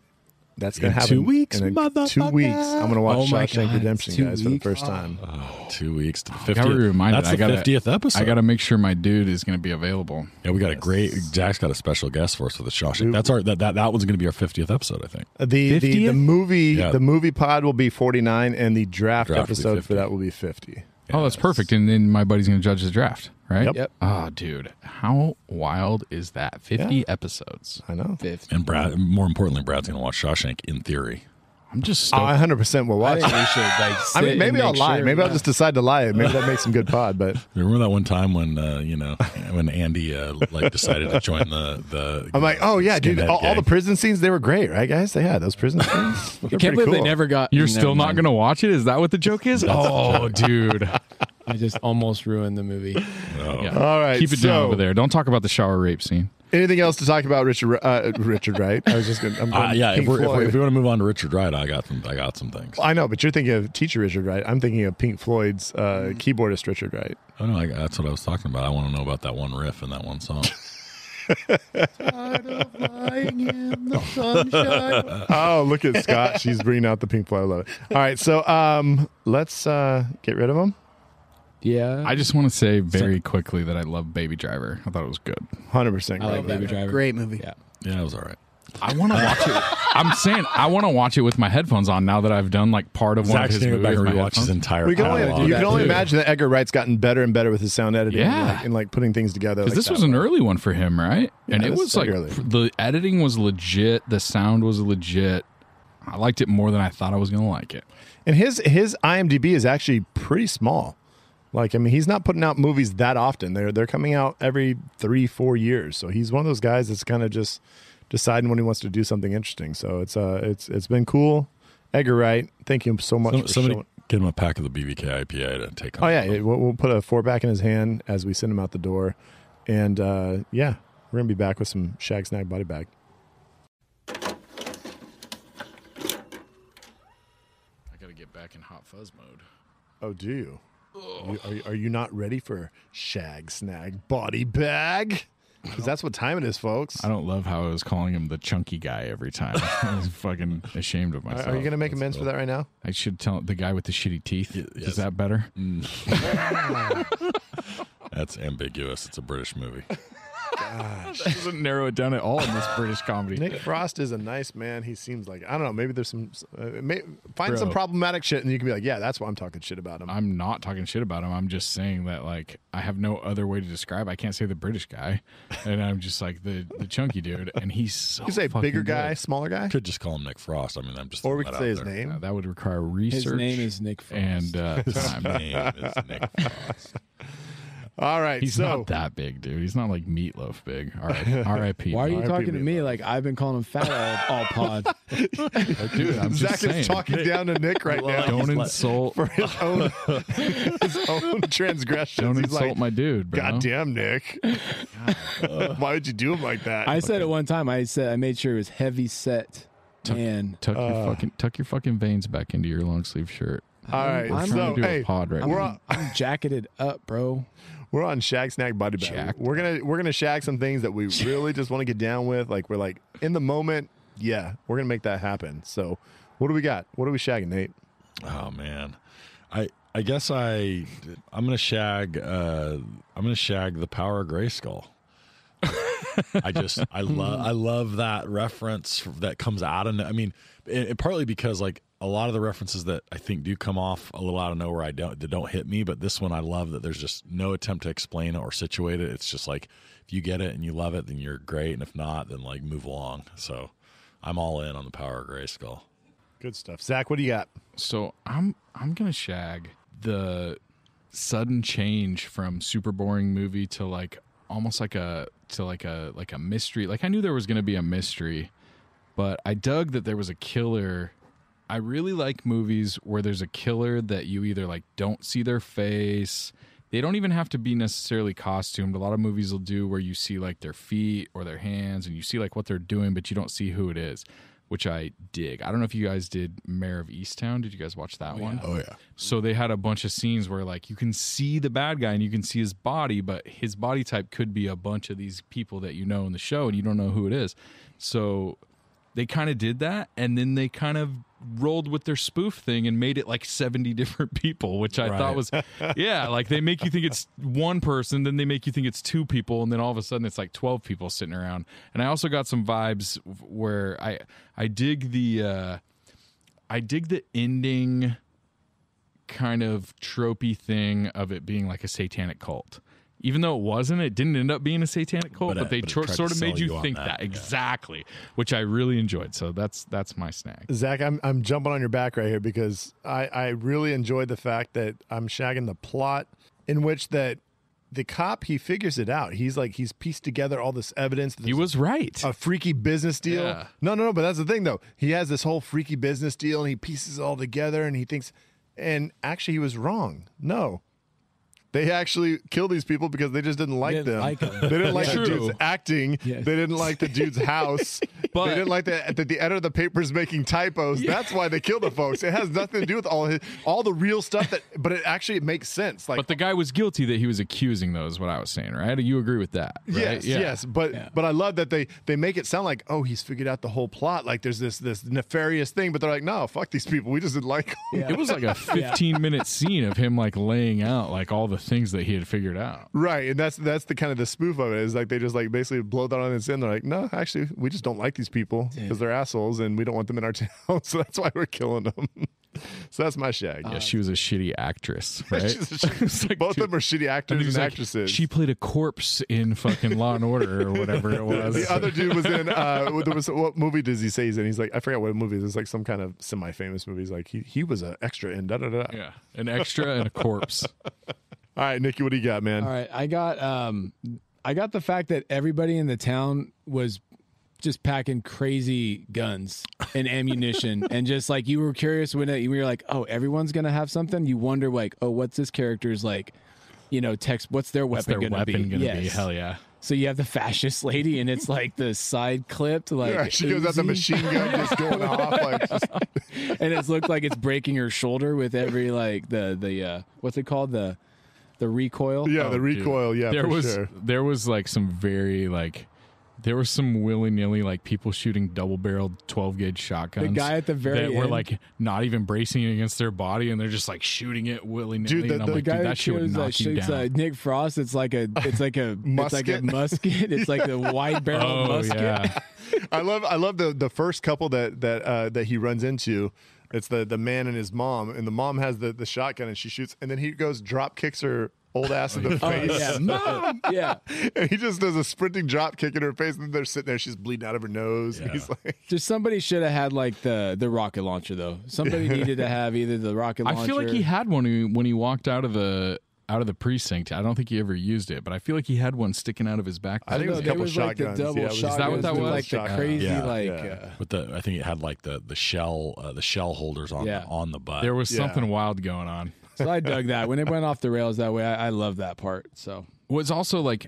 That's gonna In happen two weeks, in a- Two weeks, I'm gonna watch Oh Shawshank God, Redemption, two guys, for the first time. Oh, two weeks to the I fiftieth. gotta reminded. That's the fiftieth episode. I got to make sure my dude is going to be available. Yeah, we got a great. Jack's got a special guest for us for the Shawshank. That's our that that, that one's going to be our fiftieth episode, I think. The, the the movie Yeah. the movie pod will be 49, and the draft, Draft episode for that will be 50. Oh, that's perfect. And then my buddy's going to judge the draft, right? Yep. Yep. Oh, dude, how wild is that? Fifty episodes. I know. Fifth. And Brad, more importantly, Brad's going to watch Shawshank in theory. I'm just stoked. I 100% will watch think it. we should like. I mean, maybe I'll lie. sure- Maybe I'll just decide to lie. Maybe that makes some good pod. But Remember that one time when uh, you know when Andy uh, like decided to join the the. I'm like, oh yeah, dude, all, all the prison scenes they were great, right, guys? They had those prison scenes. I can't believe cool. they never got. You're still not going to watch it? Is that what the joke is? Oh, dude. I just almost ruined the movie. Yeah. All right, Keep it down over there. Don't talk about the shower rape scene. Anything else to talk about, Richard? Uh, Richard Wright. I was just going. I'm Uh, going yeah, if, Pink we're, if, we're, Floyd. if we want to move on to Richard Wright, I got some. I got some things. I know, but you're thinking of teacher Richard Wright. I'm thinking of Pink Floyd's uh, keyboardist Richard Wright. Oh no, I, that's what I was talking about. I want to know about that one riff and that one song. Oh, look at Scott. She's bringing out the Pink Floyd. I love it. All right, so um, let's uh, get rid of him. Yeah. I just want to say very quickly that I love Baby Driver. I thought it was good. Hundred percent. I love Baby Driver. Great movie. Yeah. yeah, it was all right. I want to watch it. I'm saying I want to watch it with my headphones on now that I've done like part of one of his gonna go movies. back and my rewatch his entire We can catalog. only, you can only too. imagine that Edgar Wright's gotten better and better with his sound editing and, Yeah. like, and like putting things together. Because like this that. was an early one for him, right? and it was like early. the editing was legit, the sound was legit. I liked it more than I thought I was going to like it. And his his IMDb is actually pretty small. Like I mean, he's not putting out movies that often. They're they're coming out every three four years. So he's one of those guys that's kind of just deciding when he wants to do something interesting. So it's uh it's it's been cool. Edgar Wright, thank you so much Some- for somebody showing. get him a pack of the BVK IPA to take. Oh yeah, yeah, we'll, we'll put a four back in his hand as we send him out the door, and uh, yeah, we're gonna be back with some Shag Snag Body Bag. I got to get back in hot fuzz mode. Oh, do you? You- are, you- are you not ready for Shag Snag Body Bag? Because that's what time it is, folks. I don't love how I was calling him the chunky guy every time. I was fucking ashamed of myself. are you gonna make amends for that right now? I should tell the guy with the shitty teeth. yes. Is that better? Mm. That's ambiguous. It's a British movie. Doesn't narrow it down at all in this British comedy. Nick Frost is a nice man. He seems like I don't know. Maybe there's some uh, may, find Bro. some problematic shit, and you can be like, yeah, that's why I'm talking shit about him. I'm not talking shit about him. I'm just saying that like I have no other way to describe. I can't say the British guy, and I'm just like the the chunky dude, and he's so you say bigger guy, good. smaller guy, Could just call him Nick Frost. I mean, I'm just or we could say his there. name. Uh, that would require research. His name is Nick Frost. and uh, His time. name is Nick Frost. All right, He's so not that big, dude. He's not like meatloaf big. All right, R.I.P. Why are you RIP talking to me, me like I've been calling him fat all, all pod? dude? I'm Zach just saying. is talking down to Nick right now Don't He's like- insult. for his own his own transgressions. Don't He's insult like, my dude, bro. God damn, Nick. Why would you do him like that? I said it one time. I said I made sure it was heavy set man. Tuck Uh. your fucking tuck your fucking veins back into your long sleeve shirt. All right, I'm trying so to do a hey, pod right we're now. on, I'm jacketed up, bro. We're on Shag Snack Body Bag. Jacked. We're gonna we're gonna shag some things that we really just want to get down with. Like we're like in the moment. Yeah, we're gonna make that happen. So, what do we got? What are we shagging, Nate? Oh man, I I guess I I'm gonna shag uh I'm gonna shag the Power of Grayskull. I just I love I love that reference that comes out of I mean it, it partly because like a lot of the references that I think do come off a little out of nowhere I don't that don't hit me but this one I love that there's just no attempt to explain it or situate it it's just like if you get it and you love it then you're great and if not then like move along so I'm all in on the Power of Grayskull. Good stuff, Zach. What do you got? So I'm I'm gonna shag the sudden change from super boring movie to like almost like a to like a like a mystery. Like I knew there was gonna be a mystery, but I dug that there was a killer. I really like movies where there's a killer that you either like don't see their face. They don't even have to be necessarily costumed. A lot of movies will do where you see like their feet or their hands and you see like what they're doing, but you don't see who it is, which I dig. I don't know if you guys did Mare of Easttown. Did you guys watch that oh, one? Oh yeah. So they had a bunch of scenes where like you can see the bad guy and you can see his body, but his body type could be a bunch of these people that you know in the show and you don't know who it is. So they kind of did that and then they kind of rolled with their spoof thing and made it like 70 different people, which I thought was yeah, like they make you think it's one person, then they make you think it's two people and then all of a sudden it's like 12 people sitting around. And I also got some vibes where I I dig the uh I dig the ending kind of tropey thing of it being like a satanic cult. Even though it wasn't, it didn't end up being a satanic cult, But but, they but it tro- tried to sort of made you, you think that, that, yeah. exactly, which I really enjoyed. So that's that's my snack. Zach, I'm I'm jumping on your back right here because I I really enjoyed the fact that I'm shagging the plot in which that the cop he figures it out. He's like he's pieced together all this evidence. He was right. a freaky business deal. Yeah. No, no, no. But that's the thing, though. He has this whole freaky business deal, and he pieces it all together, and he thinks, and actually, he was wrong. No, they actually killed these people because they just didn't like Didn't them. like 'em. They didn't like the dude's acting. Yes. They didn't like the dude's house. But- they didn't like that the, the editor of the paper's making typos. That's why they killed the folks. It has nothing to do with all his, all the real stuff that. But it actually it makes sense. Like But the guy was guilty that he was accusing, though, is what I was saying, right? You agree with that? Right? Yes, Yeah. yes, but Yeah. but I love that they they make it sound like oh he's figured out the whole plot like there's this this nefarious thing, but they're like no fuck these people we just didn't like 'em." It was like a 15 minute scene of him like laying out like all the things that he had figured out. right, and that's that's the kind of the spoof of it is like they just like basically blow that on its end. They're like no actually we just don't like these people because they're assholes and we don't want them in our town, so that's why we're killing them. so that's my shag. Yeah, she was a shitty actress, right? She's a shit- It's like, Both dude- of them are shitty actors and and, he's like, actresses. She played a corpse in fucking Law and Order or whatever it was. the other dude was in uh there was what movie does he say he's in? He's like I forgot what movie. It's like some kind of semi famous movie. He's like he he was an extra in da da da. yeah, an extra and a corpse. All right, Nikki, what do you got, man? All right, I got um, I got the fact that everybody in the town was just packing crazy guns and ammunition, and just like you were curious when it, you were like, oh, everyone's gonna have something. You wonder like, oh, what's this character's like, you know, text. What's their What's weapon their gonna weapon be? gonna be? Hell yeah. So you have the fascist lady, and it's like the side clipped, like Yeah, she goes out the machine gun just going off like just- and it's looked like it's breaking her shoulder with every like the the uh, what's it called the the recoil. yeah, Oh, the dude. recoil. Yeah, there for was sure. there was like some very like there was some willy nilly like people shooting double barreled twelve gauge shotguns. The guy at the very that were end- like not even bracing it against their body, and they're just like shooting it willy nilly. Dude, the- and I'm the like, guy dude, that that shit would kills, uh, knock you shoots down. uh, Nick Frost. It's like a, it's like a, it's like a Musket? musket. It's like a wide barrel oh musket. yeah, I love I love the the first couple that that uh, that he runs into. It's the the man and his mom, and the mom has the the shotgun and she shoots, and then he goes drop kicks her old ass in the face. Oh, face. yeah, mom. yeah. And he just does a sprinting drop kick in her face, and then they're sitting there. She's bleeding out of her nose. And he's like, Just somebody should have had like the the rocket launcher though. Somebody needed to have either the rocket launcher. I feel like he had one when he, when he walked out of the out of the precinct. I don't think he ever used it, but I feel like he had one sticking out of his backpack. I think it was a couple was like the shotguns. double Yeah, it was- Is that what that with, was? like the crazy Yeah, like yeah. Uh, With the, I think it had like the the shell uh, the shell holders on Yeah. the, on the butt. there was Yeah. something wild going on. so I dug that when it went off the rails that way. I, I love that part. So was also like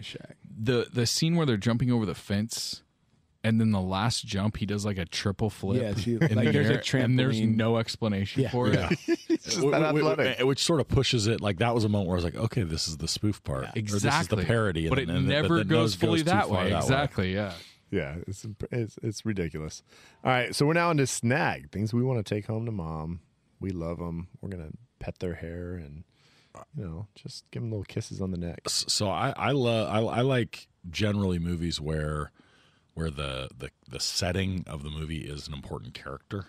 the the scene where they're jumping over the fence and then the last jump he does like a triple flip Yeah, see, in like the there's a air, and there's no explanation Yeah. for it It's just that wh- wh- athletic. which sort of pushes it. Like that was a moment where I was like, okay, this is the spoof part, Or this is exactly the parody, but it and never then goes goes fully too that far way exactly yeah Yeah, it's, it's it's ridiculous. All right, so we're now into snag things we want to take home to mom. We love them. We're gonna pet their hair and you know just give them little kisses on the neck. so I I love I, I like generally movies where where the, the the setting of the movie is an important character.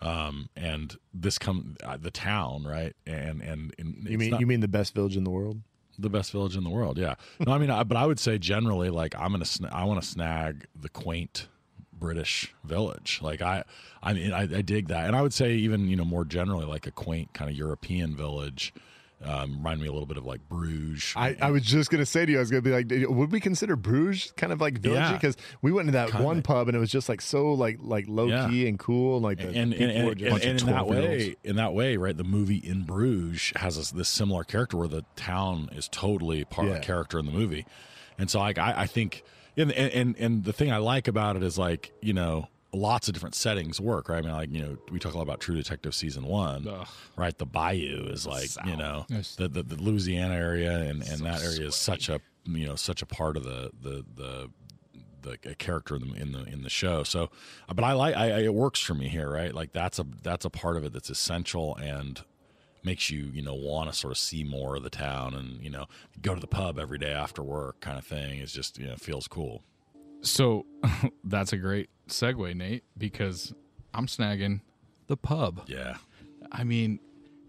Um and this come uh, the town right and and, and You mean not you mean the best village in the world? the best village in the world yeah no I mean I, but I would say generally like I'm gonna sna- I want to snag the quaint British village like I I mean I, I dig that and I would say even you know more generally like a quaint kind of European village um, remind me a little bit of like Bruges I, I was just gonna say to you, I was gonna be like, would we consider Bruges kind of like villagey? Yeah. Because we went to that Kinda. one pub and it was just like so like like low Yeah. key and cool, and like the and and, people and, were and, and in that 12-year-olds. way, in that way, right? The movie in Bruges has this, this similar character where the town is totally part of the character in the movie, and so like I, I think, and, and and the thing I like about it is like you know lots of different settings work, right? I mean, like you know, we talk a lot about True Detective season one, Ugh. right? The Bayou is like you know Yes. the, the the Louisiana area, and and that area is such a you know such a part of the the the the a character in the in the in the show. So, uh, but I like I, I, it works for me here, right? Like that's a that's a part of it that's essential and makes you you know want to sort of see more of the town and you know go to the pub every day after work kind of thing. It's just you know feels cool. So that's a great segue nate because i'm snagging the pub Yeah, I mean,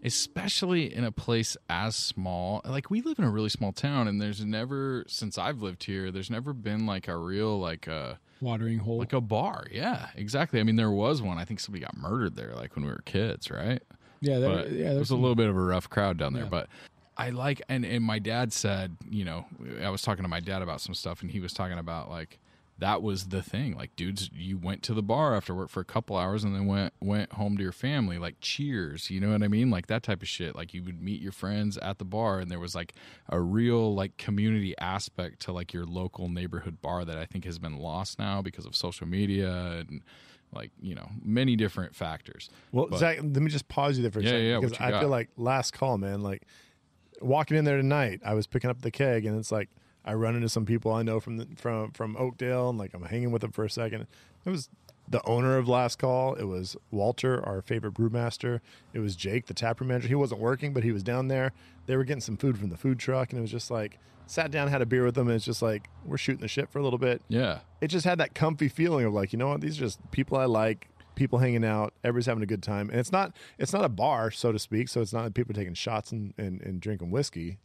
especially in a place as small. Like we live in a really small town, and there's never since I've lived here, there's never been like a real like a watering hole. like a bar. Yeah, exactly. I mean, there was one. I think somebody got murdered there, like when we were kids, right? yeah, there, but yeah. it There's was a little bit of a rough crowd down there. Yeah. But I like, and and my dad said, you know, I was talking to my dad about some stuff, and he was talking about like that was the thing. Like dudes, you went to the bar after work for a couple hours and then went went home to your family. Like cheers, you know what I mean? Like that type of shit. Like you would meet your friends at the bar, and there was like a real like community aspect to like your local neighborhood bar that I think has been lost now because of social media and like you know many different factors. Well, But- Zach, let me just pause you there for a Yeah, second yeah, because I got? feel like last call, man. Like walking in there tonight, I was picking up the keg, and it's like I run into some people I know from the, from from Oakdale, and like I'm hanging with them for a second. It was the owner of Last Call. It was Walter, our favorite brewmaster. It was Jake, the taproom manager. He wasn't working, but he was down there. They were getting some food from the food truck, and it was just like sat down, had a beer with them, and it's just like we're shooting the shit for a little bit yeah, it just had that comfy feeling of like, you know what, these are just people I like, people hanging out, everybody's having a good time. And it's not it's not a bar, so to speak. So it's not that people are taking shots and, and, and drinking whiskey.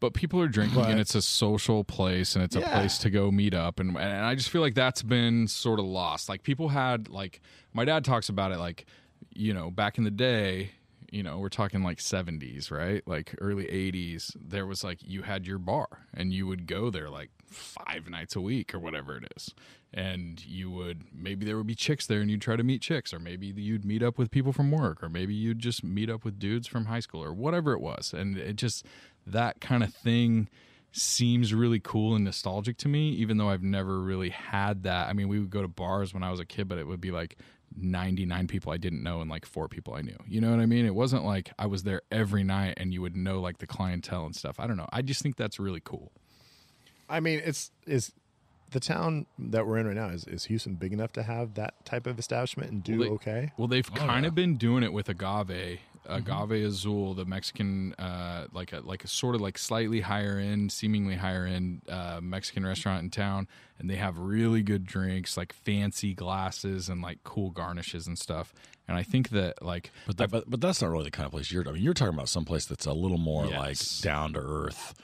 But people are drinking and it's a social place and it's a place to go meet up. And and I just feel like that's been sort of lost. Like people had like my dad talks about it like you know back in the day you know we're talking like 70s right? Like early 80s there was like you had your bar and you would go there like five nights a week or whatever it is. And you would maybe there would be chicks there and you'd try to meet chicks or maybe you'd meet up with people from work or maybe you'd just meet up with dudes from high school or whatever it was. And it just that kind of thing seems really cool and nostalgic to me even though I've never really had that I mean we would go to bars when I was a kid but it would be like 99 people I didn't know and like four people I knew. You know what I mean? It wasn't like I was there every night and you would know like the clientele and stuff. I don't know. I just think that's really cool. I mean, it's is the town that we're in right now is, is Houston big enough to have that type of establishment and do Well, they- okay? Well, they've oh, kind yeah. of been doing it with agave, agave azul, the Mexican, uh, like a like a sort of like slightly higher end, seemingly higher end uh, Mexican restaurant in town, and they have really good drinks, like fancy glasses and like cool garnishes and stuff. And I think that like, But, that, but but that's not really the kind of place you're. I mean, you're talking about some place that's a little more Yes. like down to earth,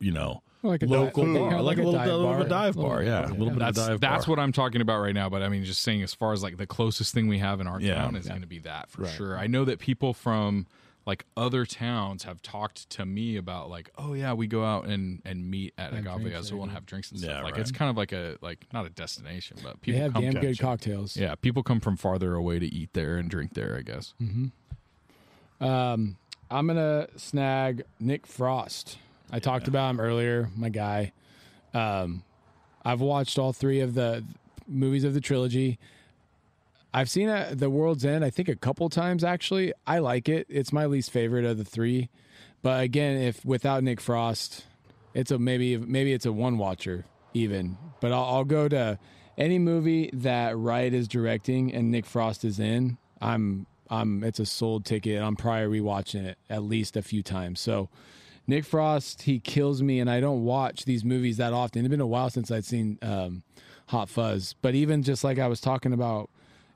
you know, Like a local dive- bar, kinda like, like a a little, dive a little bit of bar. dive bar, yeah, a little bit that's a dive that's bar. what I'm talking about right now. But I mean, just saying, as far as like the closest thing we have in our Yeah. town is going to be that for sure. I know that people from like other towns have talked to me about like, oh yeah, we go out and and meet at Have Agave drinks Azul there, and have drinks and stuff. Yeah, like right. it's kind of like a like not a destination, but They people have come damn to- good cocktails. Yeah, people come from farther away to eat there and drink there. I guess. Mm-hmm. Um, I'm gonna snag Nick Frost. I talked about him earlier, my guy. Um, I've watched all three of the movies of the trilogy. I've seen uh, The World's End, I think, a couple times actually. I like it. It's my least favorite of the three. But again, if without Nick Frost, it's a maybe maybe it's a one watcher even. But I'll, I'll go to any movie that Wright is directing and Nick Frost is in. I'm I'm it's a sold ticket. I'm probably rewatching it at least a few times. So Nick Frost, he kills me, and I don't watch these movies that often. It's been a while since I'd seen um, Hot Fuzz, but even just like I was talking about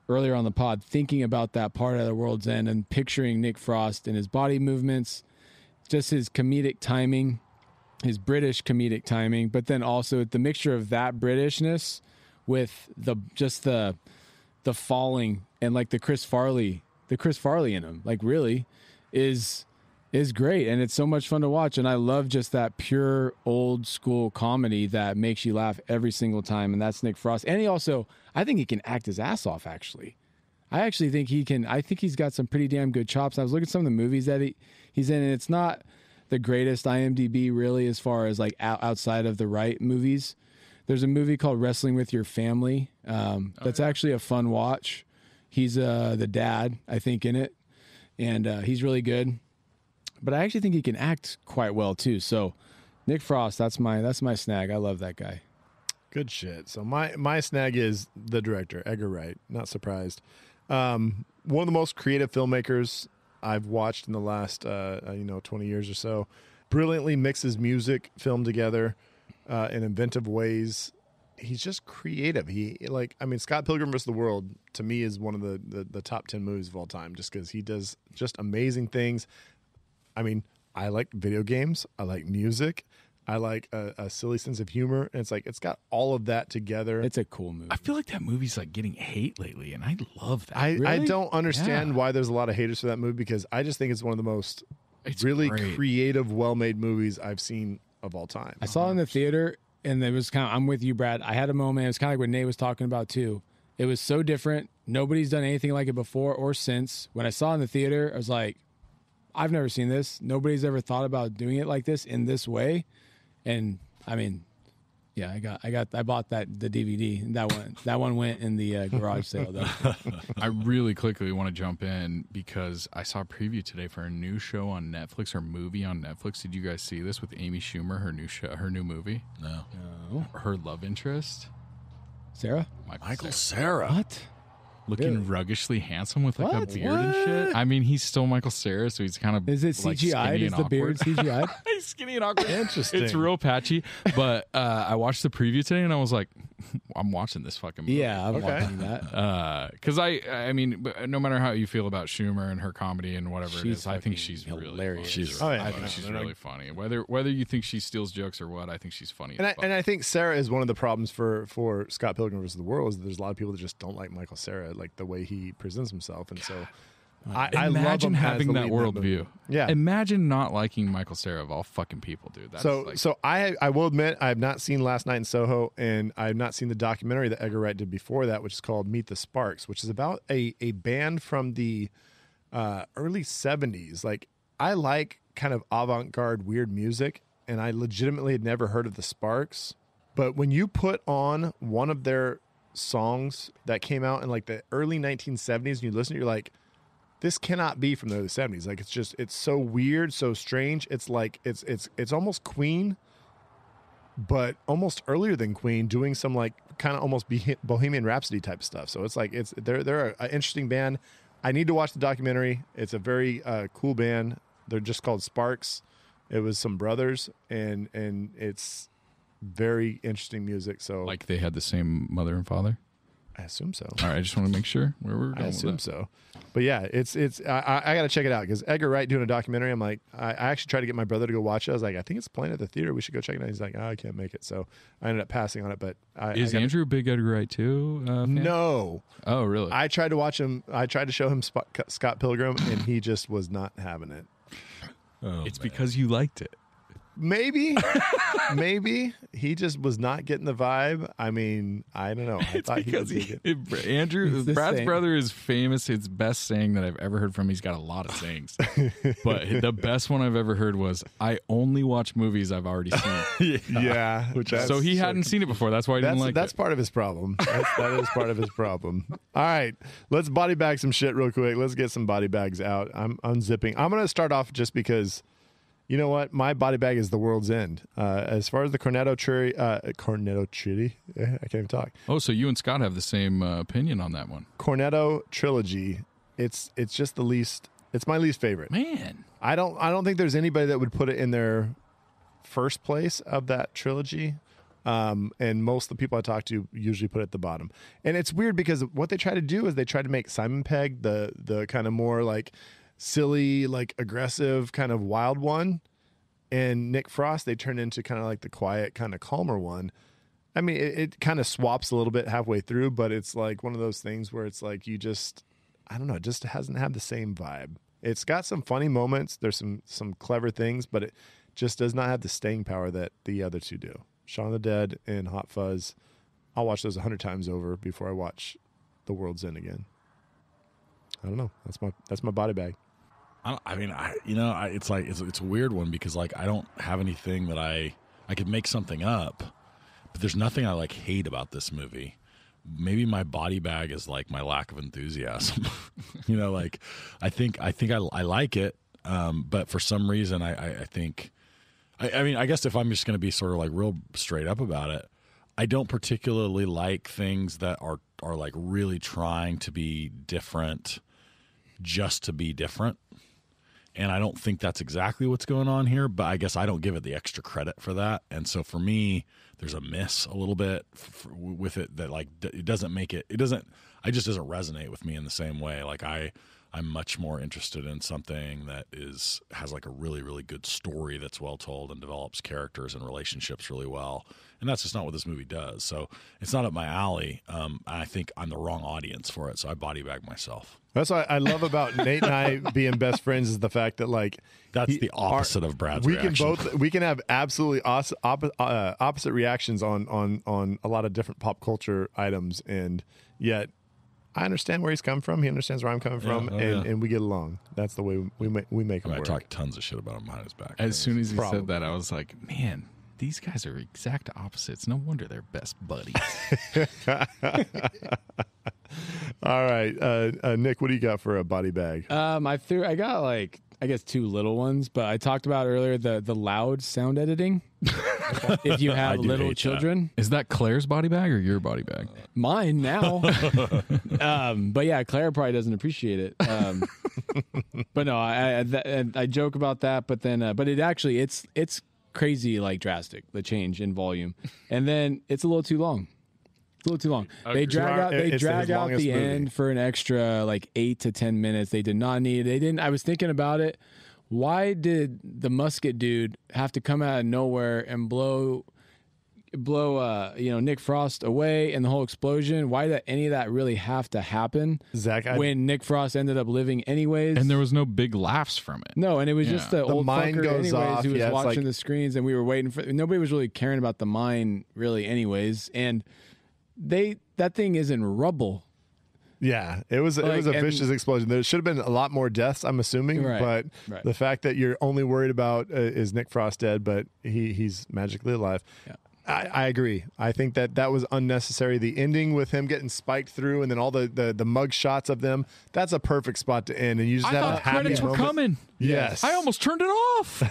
earlier on the pod, thinking about that part of the World's End and picturing Nick Frost and his body movements, just his comedic timing, his British comedic timing, but then also the mixture of that Britishness with the just the the falling and like the Chris Farley, the Chris Farley in him, like really is is great and it's so much fun to watch and I love just that pure old school comedy that makes you laugh every single time and that's Nick Frost. And he also I think he can act his ass off actually. I actually think he can I think he's got some pretty damn good chops. I was looking at some of the movies that he, he's in and it's not the greatest IMDb really as far as like out, outside of the Wright movies. There's a movie called Wrestling with Your Family. Um, that's actually a fun watch. He's uh, the dad, I think, in it, and uh, he's really good. But I actually think he can act quite well too. So, Nick Frost, that's my that's my snag. I love that guy. Good shit. So my my snag is the director Edgar Wright. Not surprised. Um, one of the most creative filmmakers I've watched in the last uh, uh, you know twenty years or so. Brilliantly mixes music, film together uh, in inventive ways. He's just creative. He like I mean Scott Pilgrim vs. the World to me is one of the the, the top ten movies of all time just because he does just amazing things. I mean, I like video games. I like music. I like a, a silly sense of humor. And it's like it's got all of that together. It's a cool movie. I feel like that movie's like getting hate lately, and I love that. I, I don't understand Yeah. why there's a lot of haters for that movie because I just think it's one of the most It's really great. creative, well made movies I've seen of all time. I saw it in the oh, theater and it was kind of I'm with you, Brad. I had a moment. It was kind of like what Nate was talking about too. It was so different. Nobody's done anything like it before or since. When I saw it in the theater, I was like, I've never seen this. Nobody's ever thought about doing it like this in this way. And I mean, yeah, I got, I got, I bought that the DVD. That one, that one went in the uh, garage sale though. I really quickly want to jump in because I saw a preview today for a new show on Netflix or movie on Netflix. Did you guys see this with Amy Schumer, her new show, her new movie, No. her love interest, Cera, Michael Cera. what? Looking ruggishly handsome with like What? a beard and shit. I mean, he's still Michael Cera, so he's kind of Is it like, CGI? skinny Is and the beard awkward. CGI? He's skinny and awkward. Interesting. It's real patchy. But uh, I watched the preview today and I was like, I'm watching this fucking movie. yeah, I'm Okay. watching that. because I, I mean, no matter how you feel about Schumer and her comedy and whatever She's is, I think she's hilarious. really funny. She's- Oh, yeah. I think she's no, no. really funny. Whether whether you think she steals jokes or what, I think she's funny. And I, and I think Cera is one of the problems for for Scott Pilgrim versus the World is that there's a lot of people that just don't like Michael Cera, like the way he presents himself, and so I, I love Imagine him having that lead in movie. worldview. Yeah. Imagine not liking Michael Cera of all fucking people, dude. That's so like, so I I will admit I have not seen Last Night in Soho, and I have not seen the documentary that Edgar Wright did before that, which is called Meet the Sparks, which is about a a band from the uh, early '70s. Like I like kind of avant garde weird music, and I legitimately had never heard of the Sparks. But when you put on one of their songs that came out in like the early 1970s, and you listen, to you're like, this cannot be from the early 70s. Like it's just it's so weird, so strange. It's like it's it's it's almost Queen, but almost earlier than Queen, doing some like kind of almost Bohemian Rhapsody type stuff. So it's like it's they're they're an interesting band. I need to watch the documentary. It's a very uh, cool band. They're just called Sparks. It was some brothers, and and it's very interesting music. So like they had the same mother and father. I assume so. All right, I just want to make sure where we're I going with assume that. so. But yeah, it's it's I, I, I got to check it out because Edgar Wright doing a documentary. I'm like, I, I actually tried to get my brother to go watch it. I was like, I think it's playing at the theater. We should go check it out. He's like, oh, I can't make it. So I ended up passing on it. But I, Is I gotta- Andrew a big Edgar Wright too? Uh, fan? No, Oh, really? I tried to watch him. I tried to show him Sp- Scott Pilgrim, and he just was not having it. it's because you liked it. Maybe, maybe he just was not getting the vibe. I mean, I don't know. I It's thought he because was he, it. Andrew Brad's same. brother is famous. His best saying that I've ever heard from. He's got a lot of sayings, but the best one I've ever heard was, "I only watch movies I've already seen." yeah, which so he hadn't seen it before. That's why he That's didn't like that's it. part of his problem. That's, that is part of his problem. All right, let's body bag some shit real quick. Let's get some body bags out. I'm unzipping. I'm going to start off just because, you know what, my body bag is the world's end. Uh, as far as the Cornetto Tree, uh, Cornetto Tree, I can't even talk. Oh, so you and Scott have the same uh, opinion on that one, Cornetto trilogy. It's it's just the least. It's my least favorite. man. I don't I don't think there's anybody that would put it in their first place of that trilogy. Um, and most of the people I talk to usually put it at the bottom. And it's weird because what they try to do is they try to make Simon Pegg the the kind of more like silly, like aggressive, kind of wild one. And Nick Frost they turn into kind of like the quiet, kind of calmer one. I mean, it, it kind of swaps a little bit halfway through, but it's like one of those things where it's like you just I don't know, it just hasn't had the same vibe. It's got some funny moments. There's some some clever things, but it just does not have the staying power that the other two do. Shaun of the Dead and Hot Fuzz. I'll watch those a hundred times over before I watch The World's End again. I don't know. That's my that's my body bag. I, I mean, I you know, I, it's like it's it's a weird one because like I don't have anything that I I could make something up, but there's nothing I like hate about this movie. Maybe my body bag is like my lack of enthusiasm. you know, like I think I think I I like it, um, but for some reason I I, I think. I, mean, I guess if I'm just going to be sort of like real straight up about it, I don't particularly like things that are are like really trying to be different just to be different. And I don't think that's exactly what's going on here, but I guess I don't give it the extra credit for that. And so for me, there's a miss a little bit with it that like it doesn't make it it doesn't I just doesn't resonate with me in the same way. Like I I'm much more interested in something that is has like a really really good story that's well told and develops characters and relationships really well. And that's just not what this movie does. So it's not up my alley. Um, I think I'm the wrong audience for it. So I body bag myself. That's what I love about Nate and I being best friends is the fact that like That's he- the opposite of Brad's We reaction. can both we can have absolutely os- oppo- uh, opposite reactions on on on a lot of different pop culture items, and yet I understand where he's come from. He understands where I'm coming from, oh, and, yeah. and we get along. That's the way we make we make I, it mean, I work. talk tons of shit about him behind his back. As soon as he Probably. said that, I was like, man, these guys are exact opposites. No wonder they're best buddies. All right, uh, uh, Nick, what do you got for a body bag? Um, I threw. I got like I guess two little ones, but I talked about earlier the the loud sound editing. if you have little children, Is that Claire's body bag or your body bag? mine now. um, but yeah, Claire probably doesn't appreciate it. Um, but no, I I, that, I joke about that, but then uh, but it actually it's it's crazy like drastic the change in volume, and then it's a little too long. It's a little too long. They drag out. They it's drag out the movie. end for an extra like eight to ten minutes. They did not need. They didn't. I was thinking about it. Why did the musket dude have to come out of nowhere and blow, blow, uh, you know, Nick Frost away and the whole explosion? Why did any of that really have to happen? Zach, I- when Nick Frost ended up living anyways, And there was no big laughs from it. no, and it was just the, The old mine fucker goes anyways off. who was Yeah, watching like- the screens, and we were waiting for. Nobody was really caring about the mine really, anyways, and they that thing is in rubble. Yeah, it was it was a and- vicious explosion. There should have been a lot more deaths, I'm assuming, Right, but right. the fact that you're only worried about uh, is Nick Frost dead, but he he's magically alive. Yeah. I, I agree. I think that that was unnecessary. The ending with him getting spiked through, and then all the the, the mug shots of them. That's a perfect spot to end, and you just I have a happy credits were coming. Yes, I almost turned it off.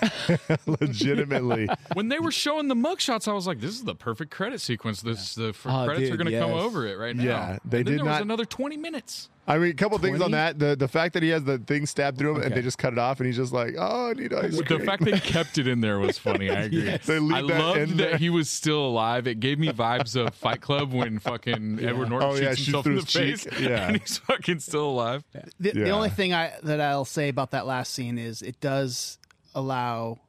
legitimately. when they were showing the mug shots, I was like, "This is the perfect credit sequence. This the f- Oh, credits are going to come over it right now." Yeah, they and then did there was not- another twenty minutes. I mean, a couple things on that. The the fact that he has the thing stabbed through him, and they just cut it off, and he's just like, "Oh, I need ice The cream." fact they kept it in there was funny. I agree. They leave I that in loved there. that he was still alive. It gave me vibes of Fight Club when fucking Edward Norton Oh, shoots shoots himself through in the face, cheek. Yeah. and he's fucking still alive. The, the Yeah. only thing I that I'll say about that last scene is it does allow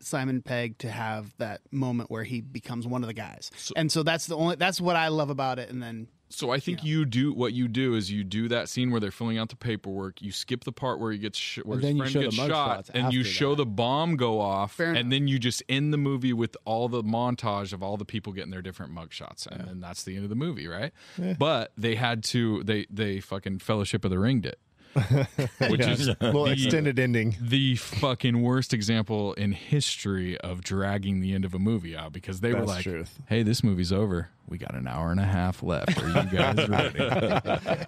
Simon Pegg to have that moment where he becomes one of the guys, and so that's the only that's what I love about it. And then So I think you do what you do is you do that scene where they're filling out the paperwork. You skip the part where he gets sh- where And his friend gets shot, and you show that. the bomb go off, Fair and enough. then you just end the movie with all the montage of all the people getting their different mug shots, and then that's the end of the movie, right? But they had to they they fucking Fellowship of the Ringed it, which is little the- extended ending. the fucking worst example in history of dragging the end of a movie out because they were like, truth. "Hey, this movie's over. We got an hour and a half left. Are you guys ready?"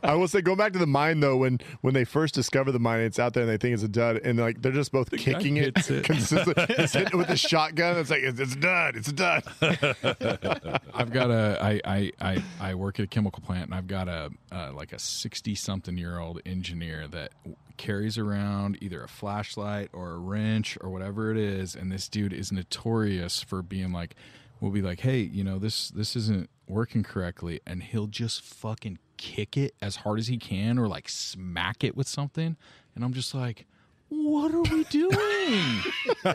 I will say, go back to the mine though. When when they first discover the mine, it's out there and they think it's a dud, and like they're just both kicking it, it. consistently, just hitting it with a shotgun. It's like it's, it's a dud, it's a dud. I've got a I, I I I work at a chemical plant and I've got a uh, like a 60 something year old engineer that carries around either a flashlight or a wrench or whatever it is and this dude is notorious for being like we'll be like hey you know this this isn't working correctly and he'll just fucking kick it as hard as he can or like smack it with something and I'm just like what are we doing?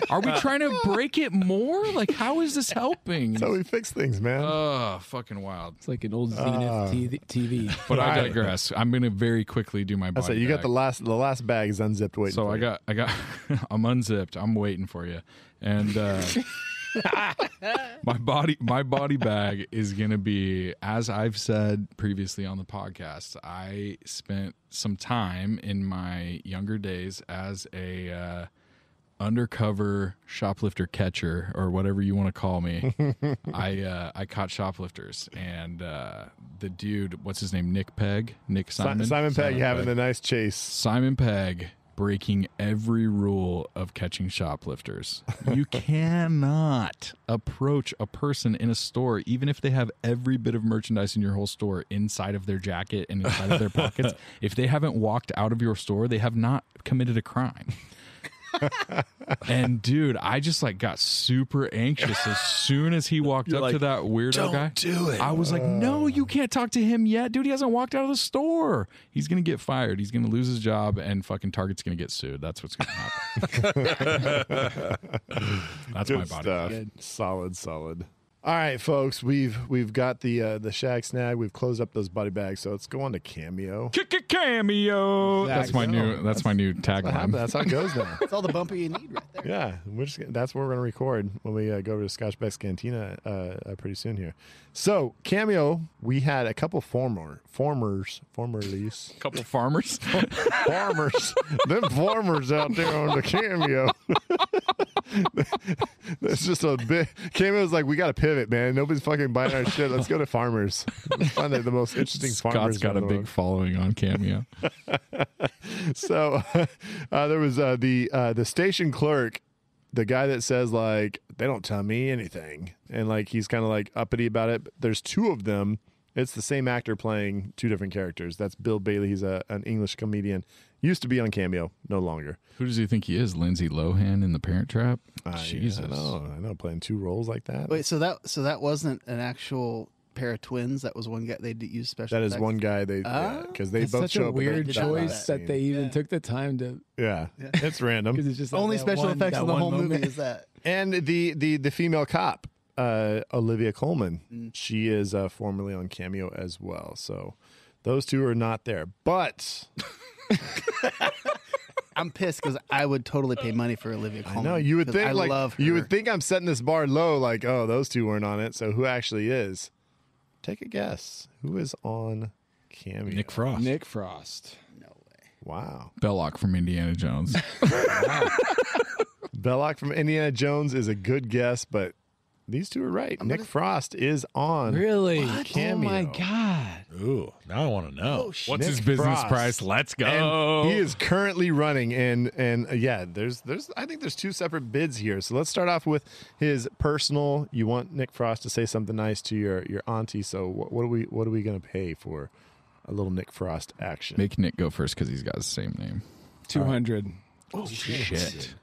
Are we trying to break it more? Like, how is this helping? That's how we fix things, man. Oh, fucking wild. It's like an old Zenith TV, TV. But I All right. digress. I'm going to very quickly do my I body. say you got the last the last bag is unzipped waiting. So for I you. got, I got, I'm unzipped. I'm waiting for you. And uh, my body, my body bag is going to be, as I've said previously on the podcast. I spent some time in my younger days as a uh, undercover shoplifter catcher or whatever you want to call me. I uh, I caught shoplifters, and uh, the dude, what's his name, Nick Peg, Nick Si- Simon, Simon, Pegg having Pegg. the nice chase. Simon Pegg breaking every rule of catching shoplifters. You cannot approach a person in a store, even if they have every bit of merchandise in your whole store inside of their jacket and inside of their pockets. If they haven't walked out of your store, they have not committed a crime. And dude, I just like got super anxious as soon as he walked up to that weirdo "Don't guy. do it." I was like, no, you can't talk to him yet, dude. He hasn't walked out of the store. He's gonna get fired. He's gonna lose his job, and fucking Target's gonna get sued. That's what's gonna happen. That's my Good body. stuff. Solid, solid. All right, folks, we've we've got the uh, the Shag Snag. We've closed up those body bags, so let's go on to Cameo. Kick a cameo. That's my new. That's, my new tagline. That's how it goes now. That's all the bumper you need right there. Yeah, we're just that's where we're going to record when we uh, go over to Scotch Beck's Cantina uh, uh, pretty soon here. So cameo, we had a couple former formers, formerlies, couple farmers. farmers, them farmers out there on the cameo. That's just a bit. Cameo's like, we got to pivot, man. Nobody's fucking buying our shit. Let's go to farmers. Let's find the, the most interesting farmers. Scott's got a big following on Cameo. so uh, there was uh, the uh, the station clerk, the guy that says like they don't tell me anything, and like he's kind of like uppity about it. But there's two of them. It's the same actor playing two different characters. That's Bill Bailey. He's a, an English comedian. Used to be on Cameo, no longer. Who does he think he is? Lindsay Lohan in The Parent Trap? I- Jesus. I know, I know, playing two roles like that. Wait, so that so that wasn't an actual pair of twins. That was one guy they did use special. that is effects? one guy they Ah, because they It's both such show a up in weird that- that choice last that scene. they even Yeah. took the time to Yeah, it's random. because it's just like Only that special one- effects that in the one whole moment. movie is that. And the the the female cop, uh, Olivia Colman, Mm. she is uh, formerly on Cameo as well. So those two are not there, but I'm pissed because I would totally pay money for Olivia I Colman. know you would 'cause think I like love her. you would think I'm setting this bar low, like oh those two weren't on it. So who actually is? Take a guess. Who is on Cameo? Nick Frost. Nick Frost. No way. Wow. Belloq from Indiana Jones. Belloq from Indiana Jones is a good guess, but these two are right. Nick Frost is on. Really? Cameo. Oh my god. Ooh, now I want to know. Oh. What's Nick his business Frost. price? Let's go. And he is currently running, and and uh, yeah, there's there's I think there's two separate bids here. So let's start off with his personal. You want Nick Frost to say something nice to your your auntie. So what, what are we what are we gonna pay for a little Nick Frost action? Make Nick go first because he's got the same name. Two hundred. Oh shit!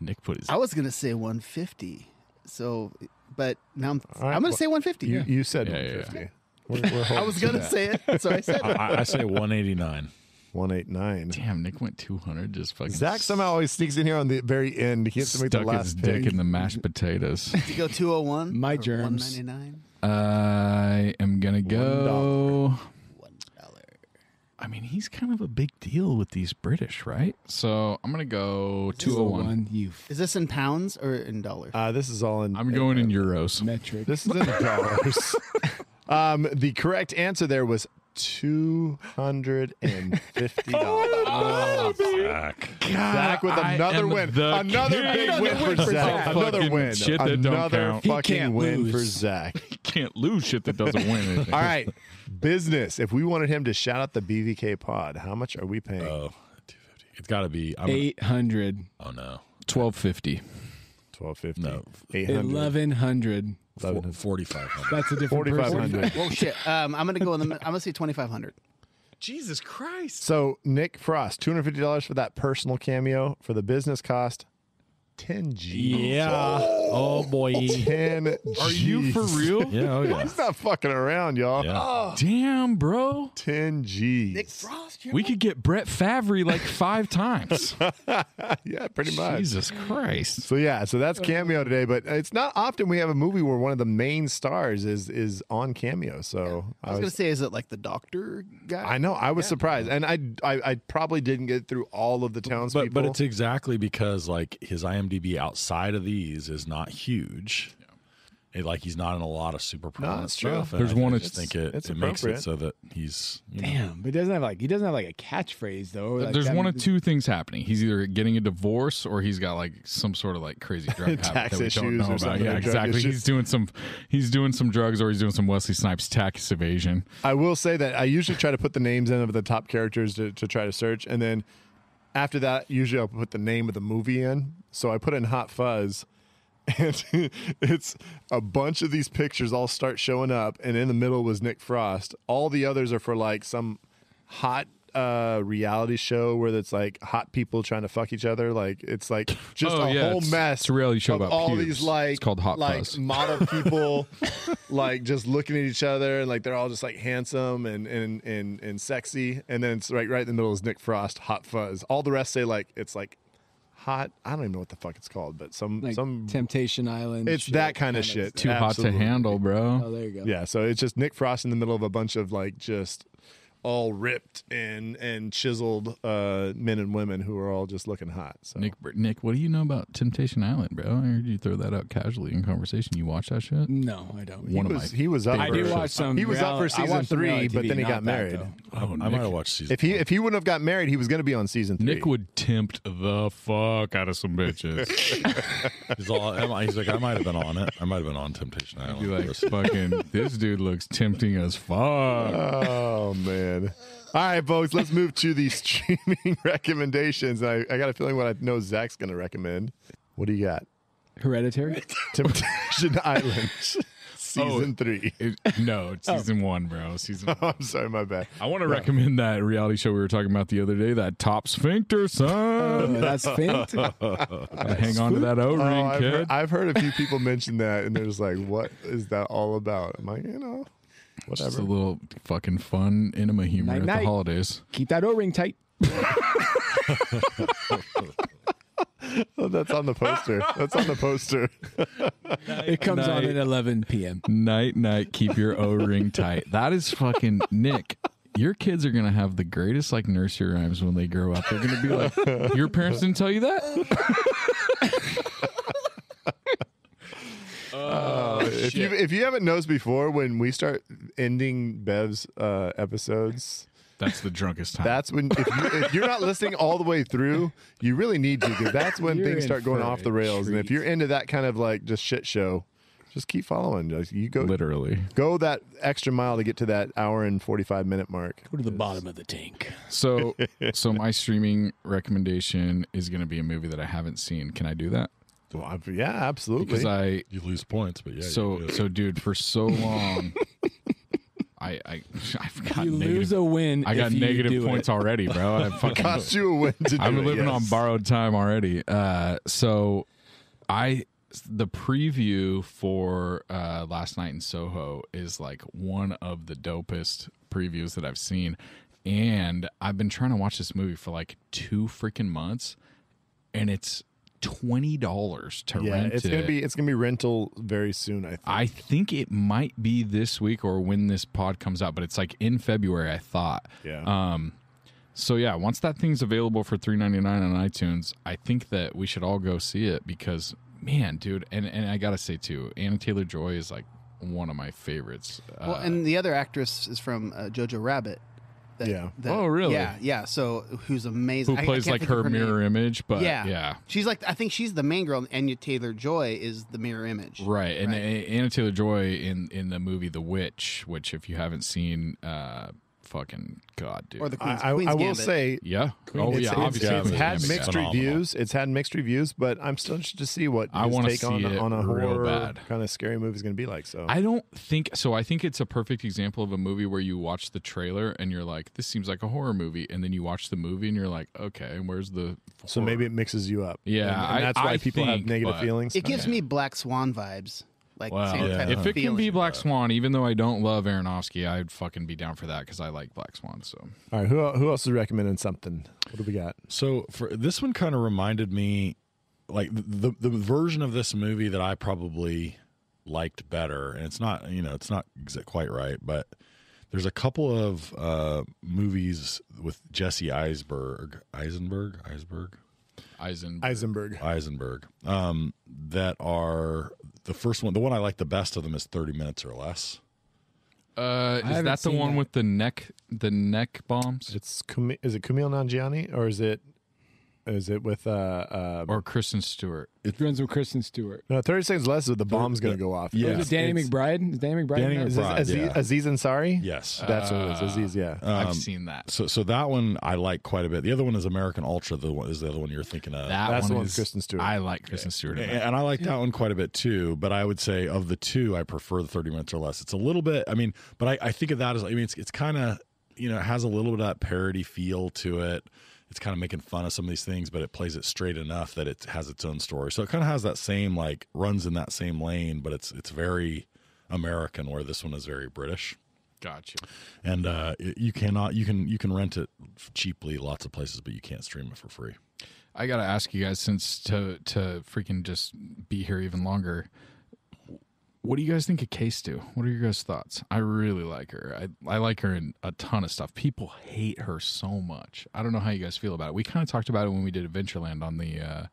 Nick put his. I was gonna say 150. So, but now I'm All right, I'm gonna well, say 150. you you said Yeah, yeah, 150. We're, we're I was gonna say it, so I said it. I, I say 189. one eight nine. Damn, Nick went two hundred. Just fucking. Zach somehow always sneaks in here on the very end. He gets to make the stuck last his pick. dick in the mashed potatoes. You go 201. My germs. 199. I am gonna go. One dollar. I mean, he's kind of a big deal with these British, right? So I'm gonna go two hundred one. You Is this in pounds or in dollars? Uh, this is all in. I'm going in euros. metric. This is in dollars. um, the correct answer there was two hundred and fifty dollars. Oh, Zach. Zach with another win. Another king. big win for Zach. Zach. Another win. shit that don't Another count. He fucking can't win lose. for Zach. He Can't lose shit that doesn't win anything. All right, business. If we wanted him to shout out the BVK pod, how much are we paying? Oh, 250. It's got to be. I'm gonna- Eight hundred. oh no. twelve fifty. Twelve fifty. No. eight hundred. Eleven hundred. Four- 4,500. That's a different Forty five person. hundred. Whoa, shit. Um, I'm gonna go in the. I'm gonna say 2500. Jesus Christ! So Nick Frost, two hundred fifty dollars for that personal cameo. For the business cost, ten G. Yeah. Oh, oh boy. 10G. Are you for real? Yeah. Oh yeah. He's not fucking around, y'all. Yeah. Damn, bro. 10G. Nick Frost. You're We could get Brett Favre like five times. yeah, pretty much. Jesus Christ. So yeah, so that's cameo today, but it's not often we have a movie where one of the main stars is is on cameo. So I was gonna say, is it like the doctor guy? I know I was surprised, and I, I I probably didn't get through all of the townspeople. But but it's exactly because like his IMDb outside of these is not huge. It, like he's not in a lot of super prominent it's true. stuff. and There's I one I just think it, it makes it so that he's you know, Damn, but he doesn't have like he doesn't have like a catchphrase though. Like There's that- one of two things happening. He's either getting a divorce or he's got like some sort of like crazy drug habit Tax that we issues don't or about. something, Yeah, exactly. issues. He's doing some he's doing some drugs or he's doing some Wesley Snipes tax evasion. I will say that I usually try to put the names in of the top characters to, to try to search, and then after that, usually I'll put the name of the movie in. So I put in Hot Fuzz, and it's a bunch of these pictures all start showing up, and in the middle was Nick Frost. All the others are for like some hot uh reality show where it's like hot people trying to fuck each other. Like it's like just Oh, a yeah, whole it's- mess. it's a reality show about all pubes. these like It's called Hot like Fuzz. model people, like just looking at each other and like they're all just like handsome and and and and sexy. And then it's right right in the middle is Nick Frost, Hot Fuzz. All the rest say like it's like hot. I don't even know what the fuck it's called, but some Like some Temptation Island. it's shit that kind of shit. Too hot to handle, bro. Oh, there you go. Yeah, so it's just Nick Frost in the middle of a bunch of like just all ripped and and chiseled uh, men and women who are all just looking hot. So Nick, Nick, what do you know about Temptation Island, bro? I heard you throw that out casually in conversation. You watch that shit? No, I don't. he one of was my he was up. I for, do watch some. He was up for season three, but TV, then he not got that, married. though. I, I might have watched season. If he one. if he wouldn't have got married, he was going to be on season three. Nick would tempt the fuck out of some bitches. he's, all, he's like, I might have been on it. I might have been on Temptation Island. Be like, fucking, this dude looks tempting as fuck. Oh man. All right, folks, let's move to the streaming recommendations. I, I got a feeling what I know Zach's going to recommend. What do you got? Hereditary. Temptation Island, season oh, three. It- no, it's oh. season one, bro. Season. Oh, I'm sorry, my bad. I want to recommend that reality show we were talking about the other day, that Top Sphincter, Oh, son. that's Fint. Hang on to that O Oh, ring, I've, kid. heard, I've heard a few people mention that, and they're just like, "What is that all about?" I'm like, you know, Just whatever. a little fucking fun enema humor Night, at night. the holidays. Keep that O ring tight. Oh, that's on the poster. That's on the poster. It comes on at 11 p.m. Night, night, keep your O ring tight. That is fucking Nick. Your kids are gonna have the greatest like nursery rhymes when they grow up. They're gonna be like, "Your parents didn't tell you that." if you if you haven't noticed before, when we start ending Bev's uh, episodes, That's the drunkest time. that's when if, you, if you're not listening all the way through, you really need to because that's when You're things start going for off a the rails. And if treat. you're into that kind of like just shit show, just keep following. Just you go literally. go that extra mile to get to that hour and forty five minute mark. Go to the bottom of the tank. So, so my streaming recommendation is going to be a movie that I haven't seen. Can I do that? Well, yeah, absolutely. Because I you lose points, but yeah. so so dude for so long, I I I've got You negative. lose a win. I got if you negative do points it. already, bro. I fucking cost you a win to do I'm it, living on borrowed time already. Uh, so I the preview for uh, last night in Soho is like one of the dopest previews that I've seen, and I've been trying to watch this movie for like two freaking months, and it's twenty dollars to Yeah, rent it's it. gonna be it's gonna be rental very soon. I think. I think it might be this week or when this pod comes out, but it's like in February. I thought. yeah. Um, so yeah, once that thing's available for three ninety nine on iTunes, I think that we should all go see it because man, dude, and and I gotta say too, Anya Taylor Joy is like one of my favorites. Well, Uh, and the other actress is from uh, Jojo Rabbit. That- Yeah. that- Oh, really? Yeah, yeah. So who's amazing? who I- I plays like think of her, name. mirror image? But yeah, yeah, She's like I think she's the main girl, and Anya Taylor Joy is the mirror image. right. And Right. A- Anya Taylor Joy in in the movie The Witch, which if you haven't seen, uh, fucking god, dude, Or the Queen's, I, I, Queen's I will Gambit. say yeah, oh it's, yeah, it's- obviously it's Queen's had Gambit, mixed phenomenal. reviews. It's had mixed reviews, but I'm still interested to see what I his wanna take on, see it on a real horror bad. kind of scary movie is going to be like. So I don't think so. I think it's a perfect example of a movie where you watch the trailer and you're like, "This seems like a horror movie," and then you watch the movie and you're like, "Okay, where's the?" so maybe it mixes you up. Yeah, and, and I- that's why I people have negative but- feelings. It gives Okay. me Black Swan vibes. Like Well, same yeah. type if of it can be Black Swan, even though I don't love Aronofsky, I'd fucking be down for that because I like Black Swan. So All right, who who else is recommending something? What do we got? So for this one, kind of reminded me, like the the version of this movie that I probably liked better, and it's not you know it's not quite right, but there's a couple of uh, movies with Jesse Eisberg, Eisenberg, Eisenberg, Eisenberg, Eisenberg. Eisenberg, um, that are the first one. The one I like the best of them is Thirty Minutes or Less. uh, is that the one that. with the neck, the neck bombs, It's Kumi- is it Kumail Nanjiani or is it is it with uh, uh or Kristen Stewart? It runs with Kristen Stewart. no thirty seconds less is the bomb's going to go off. Yeah. Is it Danny it's- McBride? Is Danny McBride? Danny in that? Is this McBride, Aziz, yeah. Aziz Ansari? Yes, That's what it is. Aziz, yeah. I've seen that. So, so that one I like quite a bit. The other one is American Ultra. The one is the other one you're thinking of. That That's one the one is- Kristen Stewart. I like Kristen Stewart. and, that. and I like that one quite a bit too. But I would say of the two, I prefer the 30 minutes or less. It's a little bit. I mean, but I, I think of that as I mean, it's it's kind of you know, it has a little bit of that parody feel to it. It's kind of making fun of some of these things, but it plays it straight enough that it has its own story. So it kind of has that same like runs in that same lane, but it's it's very American, where this one is very British. Gotcha. And uh, it- you cannot you can you can rent it cheaply lots of places, but you can't stream it for free. I gotta ask you guys, since to to freaking just be here even longer. What do you guys think of K-Stew? What are your guys' thoughts? I really like her. I, I like her in a ton of stuff. People hate her so much. I don't know how you guys feel about it. We kind of talked about it when we did Adventureland on the uh,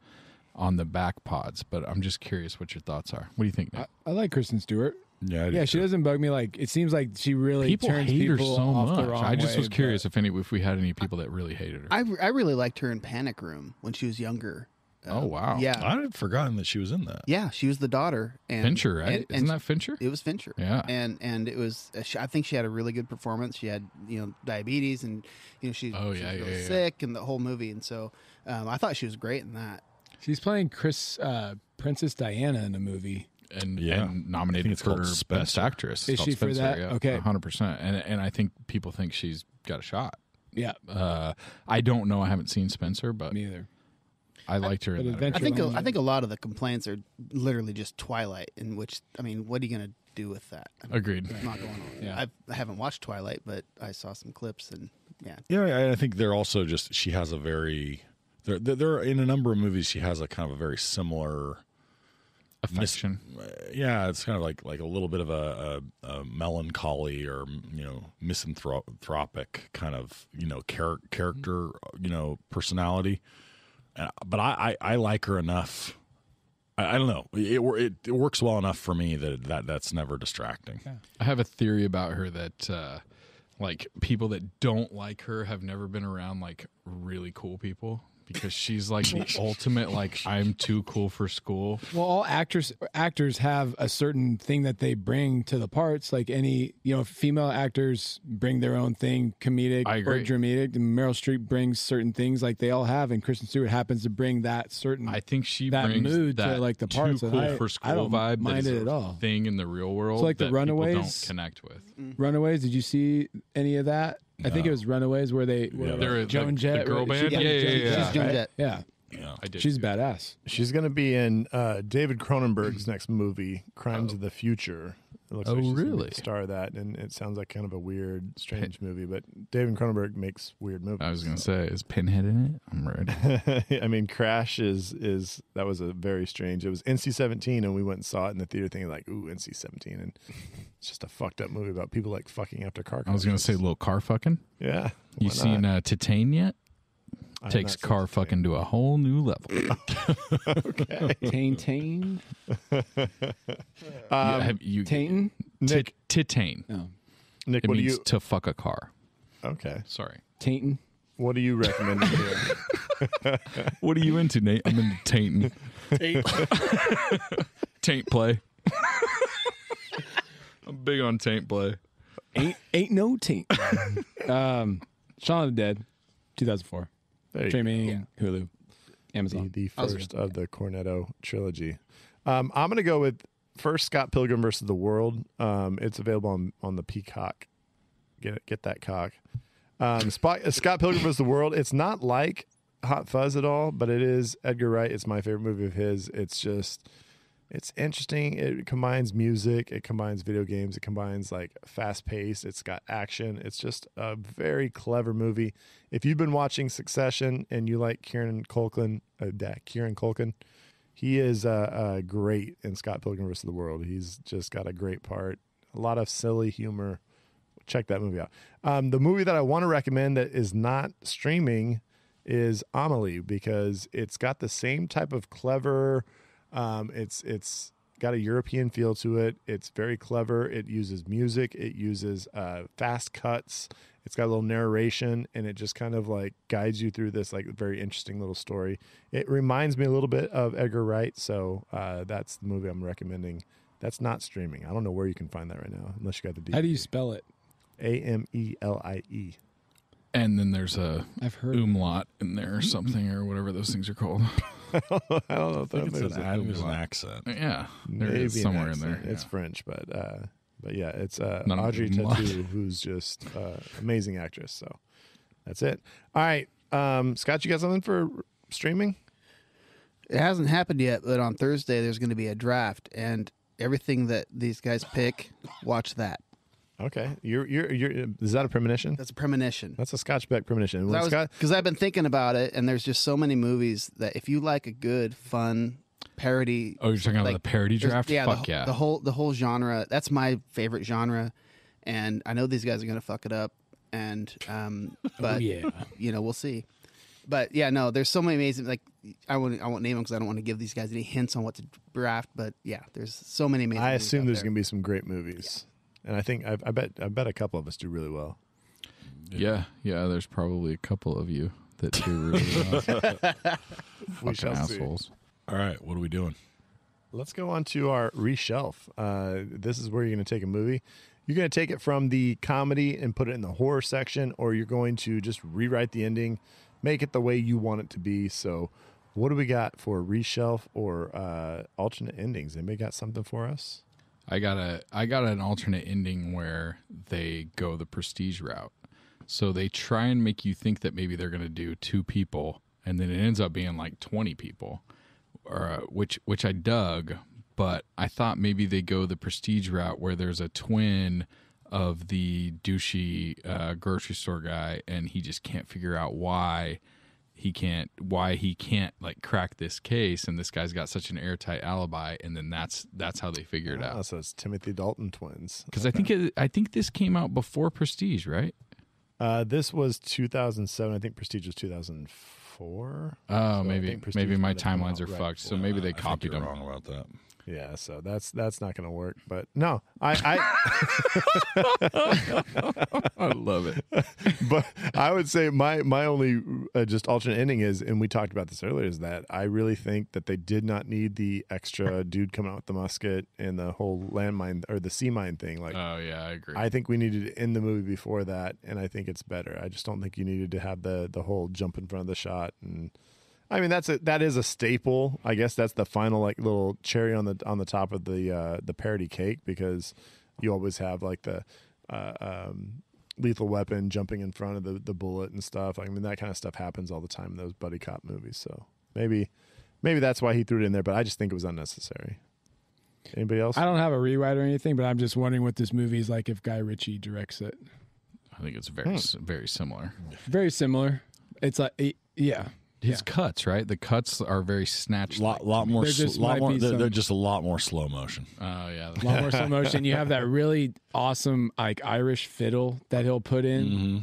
on the back pods, but I'm just curious what your thoughts are. What do you think, Nick? I like Kristen Stewart. Yeah, I do Yeah, she too. doesn't bug me. Like it seems like she really people turns hate her so off much. I just way, was curious if any if we had any people that really hated her. I, I really liked her in Panic Room when she was younger. Oh wow, Yeah. I had forgotten that she was in that. Yeah, she was the daughter. And, Fincher, right? and- and Isn't that Fincher? It was Fincher. Yeah. and and it was. uh, I think she had a really good performance. She had you know diabetes, and you know she, Oh, she yeah, was yeah, really yeah. sick, and the whole movie. And so um, I thought she was great in that. She's playing Chris uh, Princess Diana in a movie. and, Yeah. and nominated it's for called best actress. Is It's called she for that? Yeah, Okay. hundred percent. And and I think people think she's got a shot. Yeah, Uh, I don't know. I haven't seen Spencer, but me either. I liked her in that. Adventure- I think a, I think a lot of the complaints are literally just Twilight, in which I mean, what are you going to do with that? I mean, Agreed. It's not going on. Yeah. I've, I haven't watched Twilight, but I saw some clips, and yeah, Yeah, I I think they're also just she has a very there there there- in a number of movies she has a kind of a very similar Affection. yeah it's kind of like like a little bit of a, a, a melancholy or you know misanthropic kind of you know char- character you know personality but I, I I like her enough. I, I don't know. It, it it works well enough for me that that that's never distracting. I have a theory about her that uh, like people that don't like her have never been around like really cool people because she's like the ultimate like I'm too cool for school. Well, all actors actors have a certain thing that they bring to the parts. Like any, you know, female actors bring their own thing, comedic I or dramatic. And Meryl Streep brings certain things, like they all have, and Kristen Stewart happens to bring that certain. I think she That brings mood to, that like, the parts too cool I- for I school don't vibe that mind is it at all. thing in the real world. So, like, the Runaways- don't connect with. Runaways. Did you see any of that? I think No. it was Runaways where they where They're Joan the- Jett the girl where she- band? Yeah, yeah, yeah, yeah. She's Joan right? Jett. Yeah, yeah I did. she's too. badass. She's going to be in uh, David Cronenberg's next movie, Crimes of the Future. It looks Oh, like she's really? the Star of that, and it sounds like kind of a weird, strange movie. But David Cronenberg makes weird movies. I was gonna say, is Pinhead in it? I'm ready. I mean, Crash is is that was a very strange. It was NC seventeen, and we went and saw it in the theater, thinking like, "Ooh, NC seventeen," and it's just a fucked up movie about people like fucking after car. I was gonna say, crashes. little car fucking. yeah. You seen uh, Titane yet? I have Takes car fucking to a whole new level. Tain Tain Yeah, have you Tainton. Nick, Titane. No, Nick, It what do means you? to fuck a car. Okay, Sorry. Tainton. what do you recommend here? What are you into, Nate? I'm into tainting. Taint play. I'm big on taint play. Ain't ain't no taint. um, Shaun of the Dead, 2004. There you go. Streaming Hulu, Amazon. the I was first of the Cornetto trilogy. Um, I'm going to go with first Scott Pilgrim versus the World. Um, it's available on, on the Peacock. Get it, get that cock. Um, Spot, Scott Pilgrim versus the World. It's not like Hot Fuzz at all, but it is Edgar Wright. It's my favorite movie of his. It's just it's interesting. It combines music, it combines video games, it combines like fast pace. It's got action. It's just a very clever movie. If you've been watching Succession and you like Kieran Culkin, uh, da- Kieran Culkin, he is uh, uh, great in Scott Pilgrim vs. the World. He's just got a great part. A lot of silly humor. Check that movie out. Um, the movie that I want to recommend that is not streaming is Amelie because it's got the same type of clever. Um, it's it's got a European feel to it. It's very clever. It uses music. It uses uh, fast cuts. It's got a little narration, and it just kind of like guides you through this like very interesting little story. It reminds me a little bit of Edgar Wright, so uh, that's the movie I'm recommending. That's not streaming. I don't know where you can find that right now, unless you got the DVD. How do you spell it? A M E L I E. And then there's a I've heard. umlaut in there or something or whatever those things are called. I don't know if think that it's moves an, it. I think it's an accent yeah, there Maybe it is somewhere in there. accent. It's French, but uh, but yeah, it's uh, None Audrey them Tautou, who's just uh, amazing actress. So that's it. All right, um, Scott, you got something for streaming? It hasn't happened yet, but on Thursday there's going to be a draft, and everything that these guys pick, watch that. Okay, you're you're you're. Is that a premonition? That's a premonition. That's a Scotch Beck premonition. When Scott, Because I've been thinking about it, and there's just so many movies that if you like a good, fun parody. Oh, you're talking about like, the parody draft? Yeah, Fuck the, yeah. the whole the whole genre. That's my favorite genre, and I know these guys are going to fuck it up. And um, but yeah. you know we'll see. But yeah, no, there's so many amazing. Like I won't I won't name them because I don't want to give these guys any hints on what to draft. But yeah, there's so many amazing. I movies assume out there's there. going to be some great movies, and I think I, I bet I bet a couple of us do really well. Yeah, yeah. There's probably a couple of you that do really well. We Fucking shall see. assholes. All right, what are we doing? Let's go on to our reshelf. Uh, this is where you're going to take a movie. You're going to take it from the comedy and put it in the horror section, or you're going to just rewrite the ending, make it the way you want it to be. So, what do we got for reshelf or uh, alternate endings? Anybody got something for us? I got a I got an alternate ending where they go the prestige route. So they try and make you think that maybe they're going to do two people, and then it ends up being like twenty people, or uh, which which I dug. But I thought maybe they go the prestige route where there's a twin of the douchey uh, grocery store guy, and he just can't figure out why he can't why he can't like crack this case and this guy's got such an airtight alibi and then that's that's how they figure it Ah, out so it's Timothy Dalton twins. because I think it, I think this came out before Prestige, right? Uh, this was 2007. I think Prestige was 2004. Oh, So maybe maybe my might have come timelines are right fucked. So before maybe that. they I think copied you're them. wrong about that. Yeah, so that's that's not going to work. But no, I, I love it. But I would say my my only uh, just alternate ending is, and we talked about this earlier, is that I really think that they did not need the extra dude coming out with the musket and the whole landmine or the sea mine thing. Like, Oh yeah, I agree. I think we needed to end the movie before that, and I think it's better. I just don't think you needed to have the the whole jump in front of the shot and. I mean that's a that is a staple. I guess that's the final like little cherry on the on the top of the uh, the parody cake because you always have like the uh, um, lethal weapon jumping in front of the, the bullet and stuff. I mean that kind of stuff happens all the time in those buddy cop movies. So maybe maybe that's why he threw it in there. But I just think it was unnecessary. Anybody else? I don't have a rewrite or anything, but I'm just wondering what this movie is like if Guy Ritchie directs it. I think it's very s very similar. Very similar. It's like yeah. His cuts, right? The cuts are very snatched. lot, lot more, There sl- just lot more. They're, some- they're just a lot more slow motion. Oh yeah, A lot more slow motion. You have that really awesome like Irish fiddle that he'll put in mm-hmm.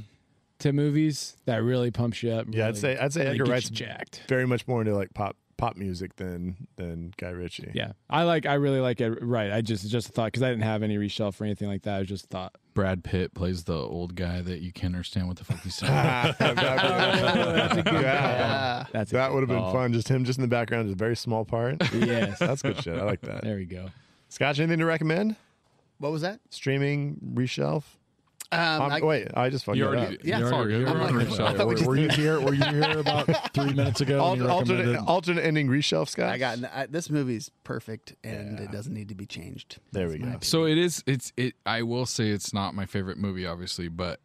to movies that really pumps you up. Yeah, I'd say I'd say really Edgar gets Wright's jacked. very much more into like pop pop music than than Guy Ritchie. Yeah, I like. I really like it. Right. I just just thought because I didn't have any reshelf or anything like that. I just thought. Brad Pitt plays the old guy that you can't understand what the fuck he's saying. That's a good. Yeah. That's a That would have been fun. Just him, just in the background, just a very small part. Yes. That's good shit. I like that. there we go. Scotch, anything to recommend? What was that? Streaming reshelf? Um, Um, I- wait, I just fucked You it already, up. Yeah, you it's already, all- you're I'm already. I thought we Were, just were you here? Were you here about three minutes ago? when Al- alternate, alternate ending reshelf, Scott. I got I, this movie's perfect, and it doesn't need to be changed. There That's we go. opinion. So it is. It's it. I will say it's not my favorite movie, obviously, but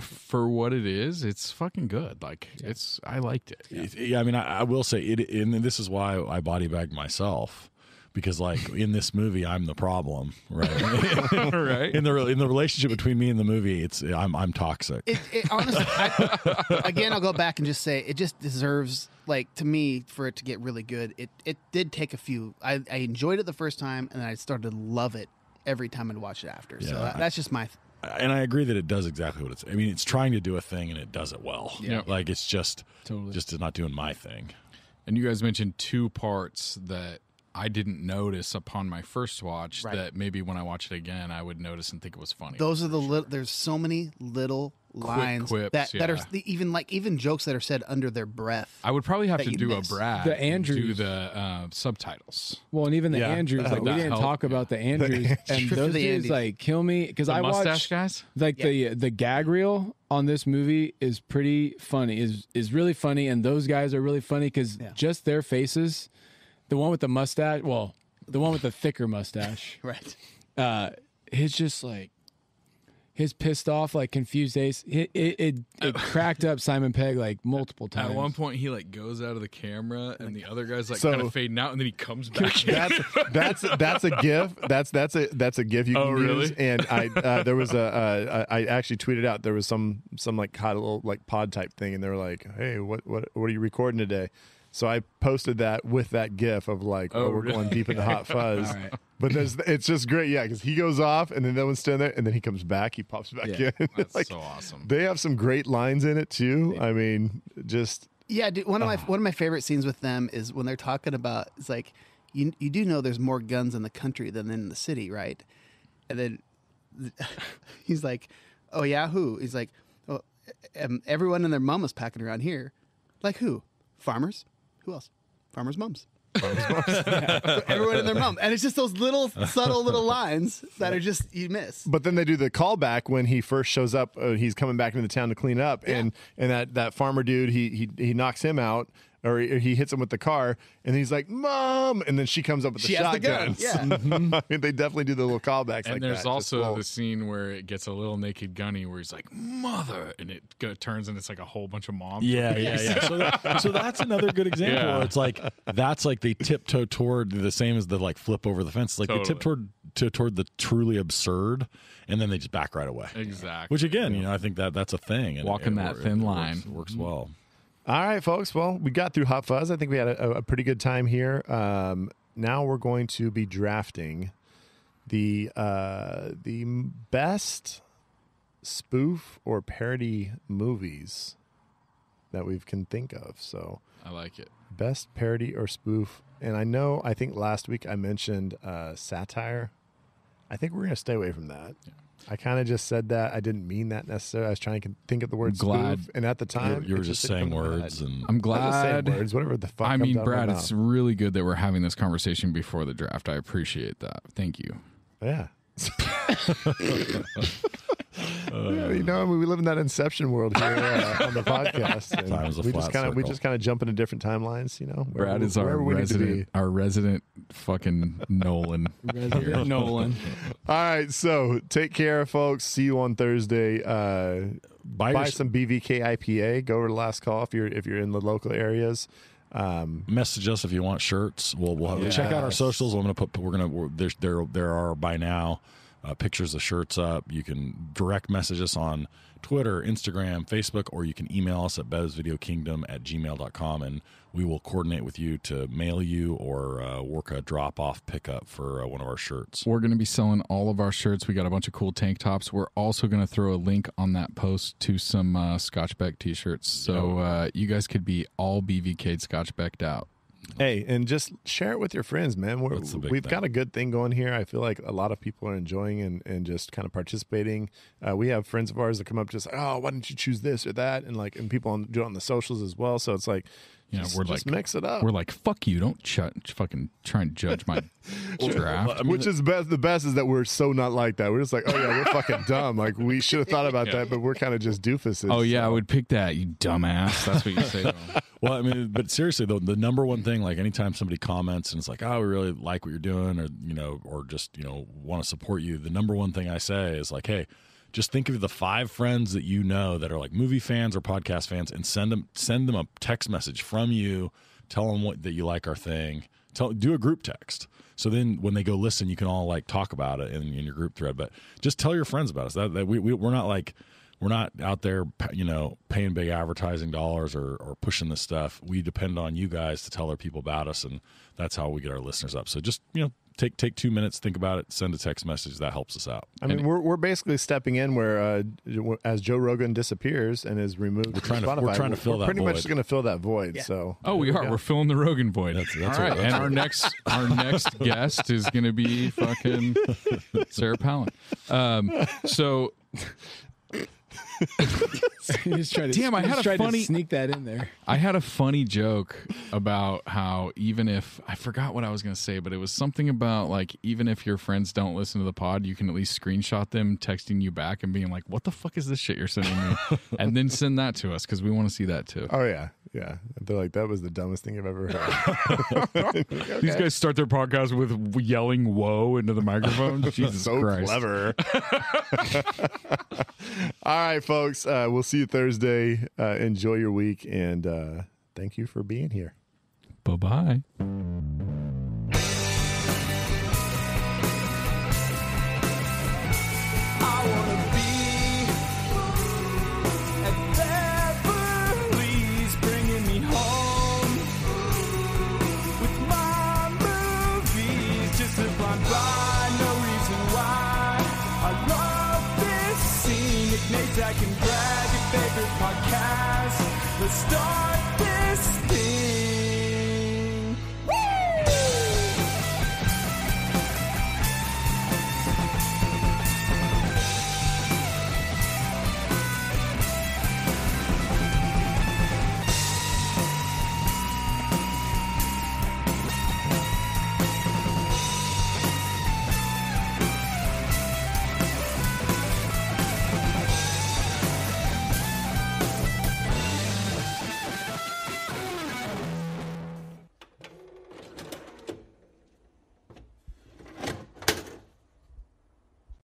for what it is, it's fucking good. Like it's. I liked it. It- yeah, I mean, I, I will say it, and this is why I body bagged myself because, like, in this movie, I'm the problem, right? right. in the in the relationship between me and the movie, it's I'm I'm toxic. It, it honestly, I, again, I'll go back and just say it just deserves, like, to me, for it to get really good. It it did take a few. I, I enjoyed it the first time, and then I started to love it every time I'd watch it after. so Yeah. that, that's just my. and I agree that it does exactly what it's. I mean, it's trying to do a thing and it does it well. Yeah. like it's just Totally. just not doing my thing. And you guys mentioned two parts that I didn't notice upon my first watch Right. that maybe when I watch it again, I would notice and think it was funny. Those are the little. There's so many little lines quips, that that are yeah. even like even jokes that are said under their breath. I would probably have to do miss. a Brad. The and do the uh, subtitles. Well, and even the Yeah. Andrews, like we didn't helped, talk about the Andrews, and those the dudes Andys. like kill me because The I mustache watched guys. like the the gag reel on this movie is pretty funny is is really funny and those guys are really funny because Yeah. just their faces the one with the mustache well the one with the thicker mustache Right. uh his just like his pissed off, like confused face. It it, it, it cracked up Simon Pegg like multiple times. At one point, he like goes out of the camera, and the other guy's like So- kind of fading out, and then he comes back. in. that's that's that's a gif. That's that's a that's a gif you can Oh, really? use. And I uh, there was a uh, I actually tweeted out there was some some like kind of little like pod type thing, and they were like, "Hey, what what what are you recording today?" So I posted that with that gif of like, "Oh, Oh, we're really? going deep into hot fuzz." All right. But there's it's just great, yeah, because he goes off and then no one's standing there, and then he comes back, he pops back Yeah, in. That's like, so awesome. They have some great lines in it too. I mean, just Yeah, dude, one of Ah. my one of my favorite scenes with them is when they're talking about it's like you you do know there's more guns in the country than in the city, right? And then he's like, "Oh yeah, who?" He's like, "Oh, um, everyone and their mom is packing around here." Like who? Farmers? Who else? Farmers' mums. So everyone and their mom, and it's just those little subtle little lines that are just you miss. But then they do the callback when he first shows up. Uh, he's coming back into the town to clean up, and and that that farmer dude he he he knocks him out. Or he, or he hits him with the car, and he's like, "Mom!" And then she comes up with the She has the shotgun. gun, yeah. Mm-hmm. I mean, they definitely do the little callbacks. and like there's that. Also little- the scene where it gets a little naked gunny where he's like mother and it go, turns and it's like a whole bunch of moms Yeah, yeah, yeah. So, that, so that's another good example. Yeah. Where it's like that's like they tiptoe toward the same as the like flip over the fence. Like they Totally. tip toward to, toward the truly absurd, and then they just back right away. exactly Which again, you know, I think that that's a thing. And Walking it- that it thin works- line. works mm-hmm. well. All right, folks. Well, we got through Hot Fuzz. I think we had a, a pretty good time here. Um, now we're going to be drafting the uh, the best spoof or parody movies that we can think of. So, i like it best parody or spoof. And I know, I think last week I mentioned uh, satire. I think we're going to stay away from that. I kind of just said that. I didn't mean that necessarily. I was trying to think of the word Glad- spoof, and at the time, you were it just saying come to my words, and i'm I'm just saying glad words, whatever the fuck. i mean out of my brad mouth. it's really good that we're having this conversation before the draft i appreciate that thank you yeah. Yeah, you know, I mean, we live in that Inception world here uh, on the podcast. and Time is a we just kind of we just kind of jump into different timelines. You know, wherever- brad is our wherever we need to resident our resident fucking nolan Resident Nolan. All right, so take care, folks. See you on Thursday. Uh, buy, buy your, some BVK IPA. Go over to Last Call if you're if you're in the local areas. Um, message us if you want shirts. We'll, we'll Yes. check out our socials. I'm going to put. We're going to. There's there there are by now uh, pictures of shirts up. You can direct message us on Twitter, Instagram, Facebook, or you can email us at bevsvideokingdom at gmail.com and we will coordinate with you to mail you or uh, work a drop off pickup for uh, one of our shirts. We're going to be selling all of our shirts. We got a bunch of cool tank tops. We're also going to throw a link on that post to some uh, Scotchbeck t-shirts. So uh, you guys could be all BVK Scotchbecked out. Hey, and just share it with your friends, man. We're, That's the big we've thing. got a good thing going here. I feel like a lot of people are enjoying and, and just kind of participating. Uh, we have friends of ours that come up just like, oh, why didn't you choose this or that? And like, and people on, do it on the socials as well. So it's like, Yeah, just, we're just like- mix it up. We're like, fuck you. Don't ch- fucking try and judge my draft. Which is best. The best is that we're so not like that. We're just like, oh yeah, we're fucking dumb. Like we should have thought about Yeah. that, but we're kind of just doofuses. Oh, yeah, I would pick that, you dumbass. That's what you say well, I mean, but seriously though, the number one thing, like anytime somebody comments and it's like, "Oh, we really like what you're doing," or you know, or just you know, want to support you, the number one thing I say is like, "Hey, just think of the five friends that you know that are like movie fans or podcast fans, and send them send them a text message from you, tell them what that you like our thing." Tell, do a group text. So then when they go listen, you can all like talk about it in, in your group thread. But just tell your friends about us. That, that we, we we're not like we're not out there, you know, paying big advertising dollars or, or pushing this stuff. We depend on you guys to tell other people about us, and that's how we get our listeners up. So just you know, take take two minutes, think about it, send a text message. That helps us out. I mean, we're, we're basically stepping in where uh, as Joe Rogan disappears and is removed, we're trying to- we're trying to fill that pretty much void. going to fill that void. So Oh, we are. We're filling the Rogan void. That's- that's All what- right. and our next our next guest is going to be fucking Sarah Palin. Um, so You just tried to, Damn, I had just a tried to funny- sneak that in there. I had a funny joke about how even if I forgot what I was going to say, but it was something about like even if your friends don't listen to the pod, you can at least screenshot them texting you back and being like, "What the fuck is this shit you're sending me?" and then send that to us because we want to see that too. Oh yeah, Yeah, they're like that was the dumbest thing I've ever heard. These guys start their podcast with yelling "whoa" into the microphone. Jesus so Christ! clever. All right, folks. Uh, we'll see you Thursday. Uh, enjoy your week, and uh, thank you for being here. Bye bye.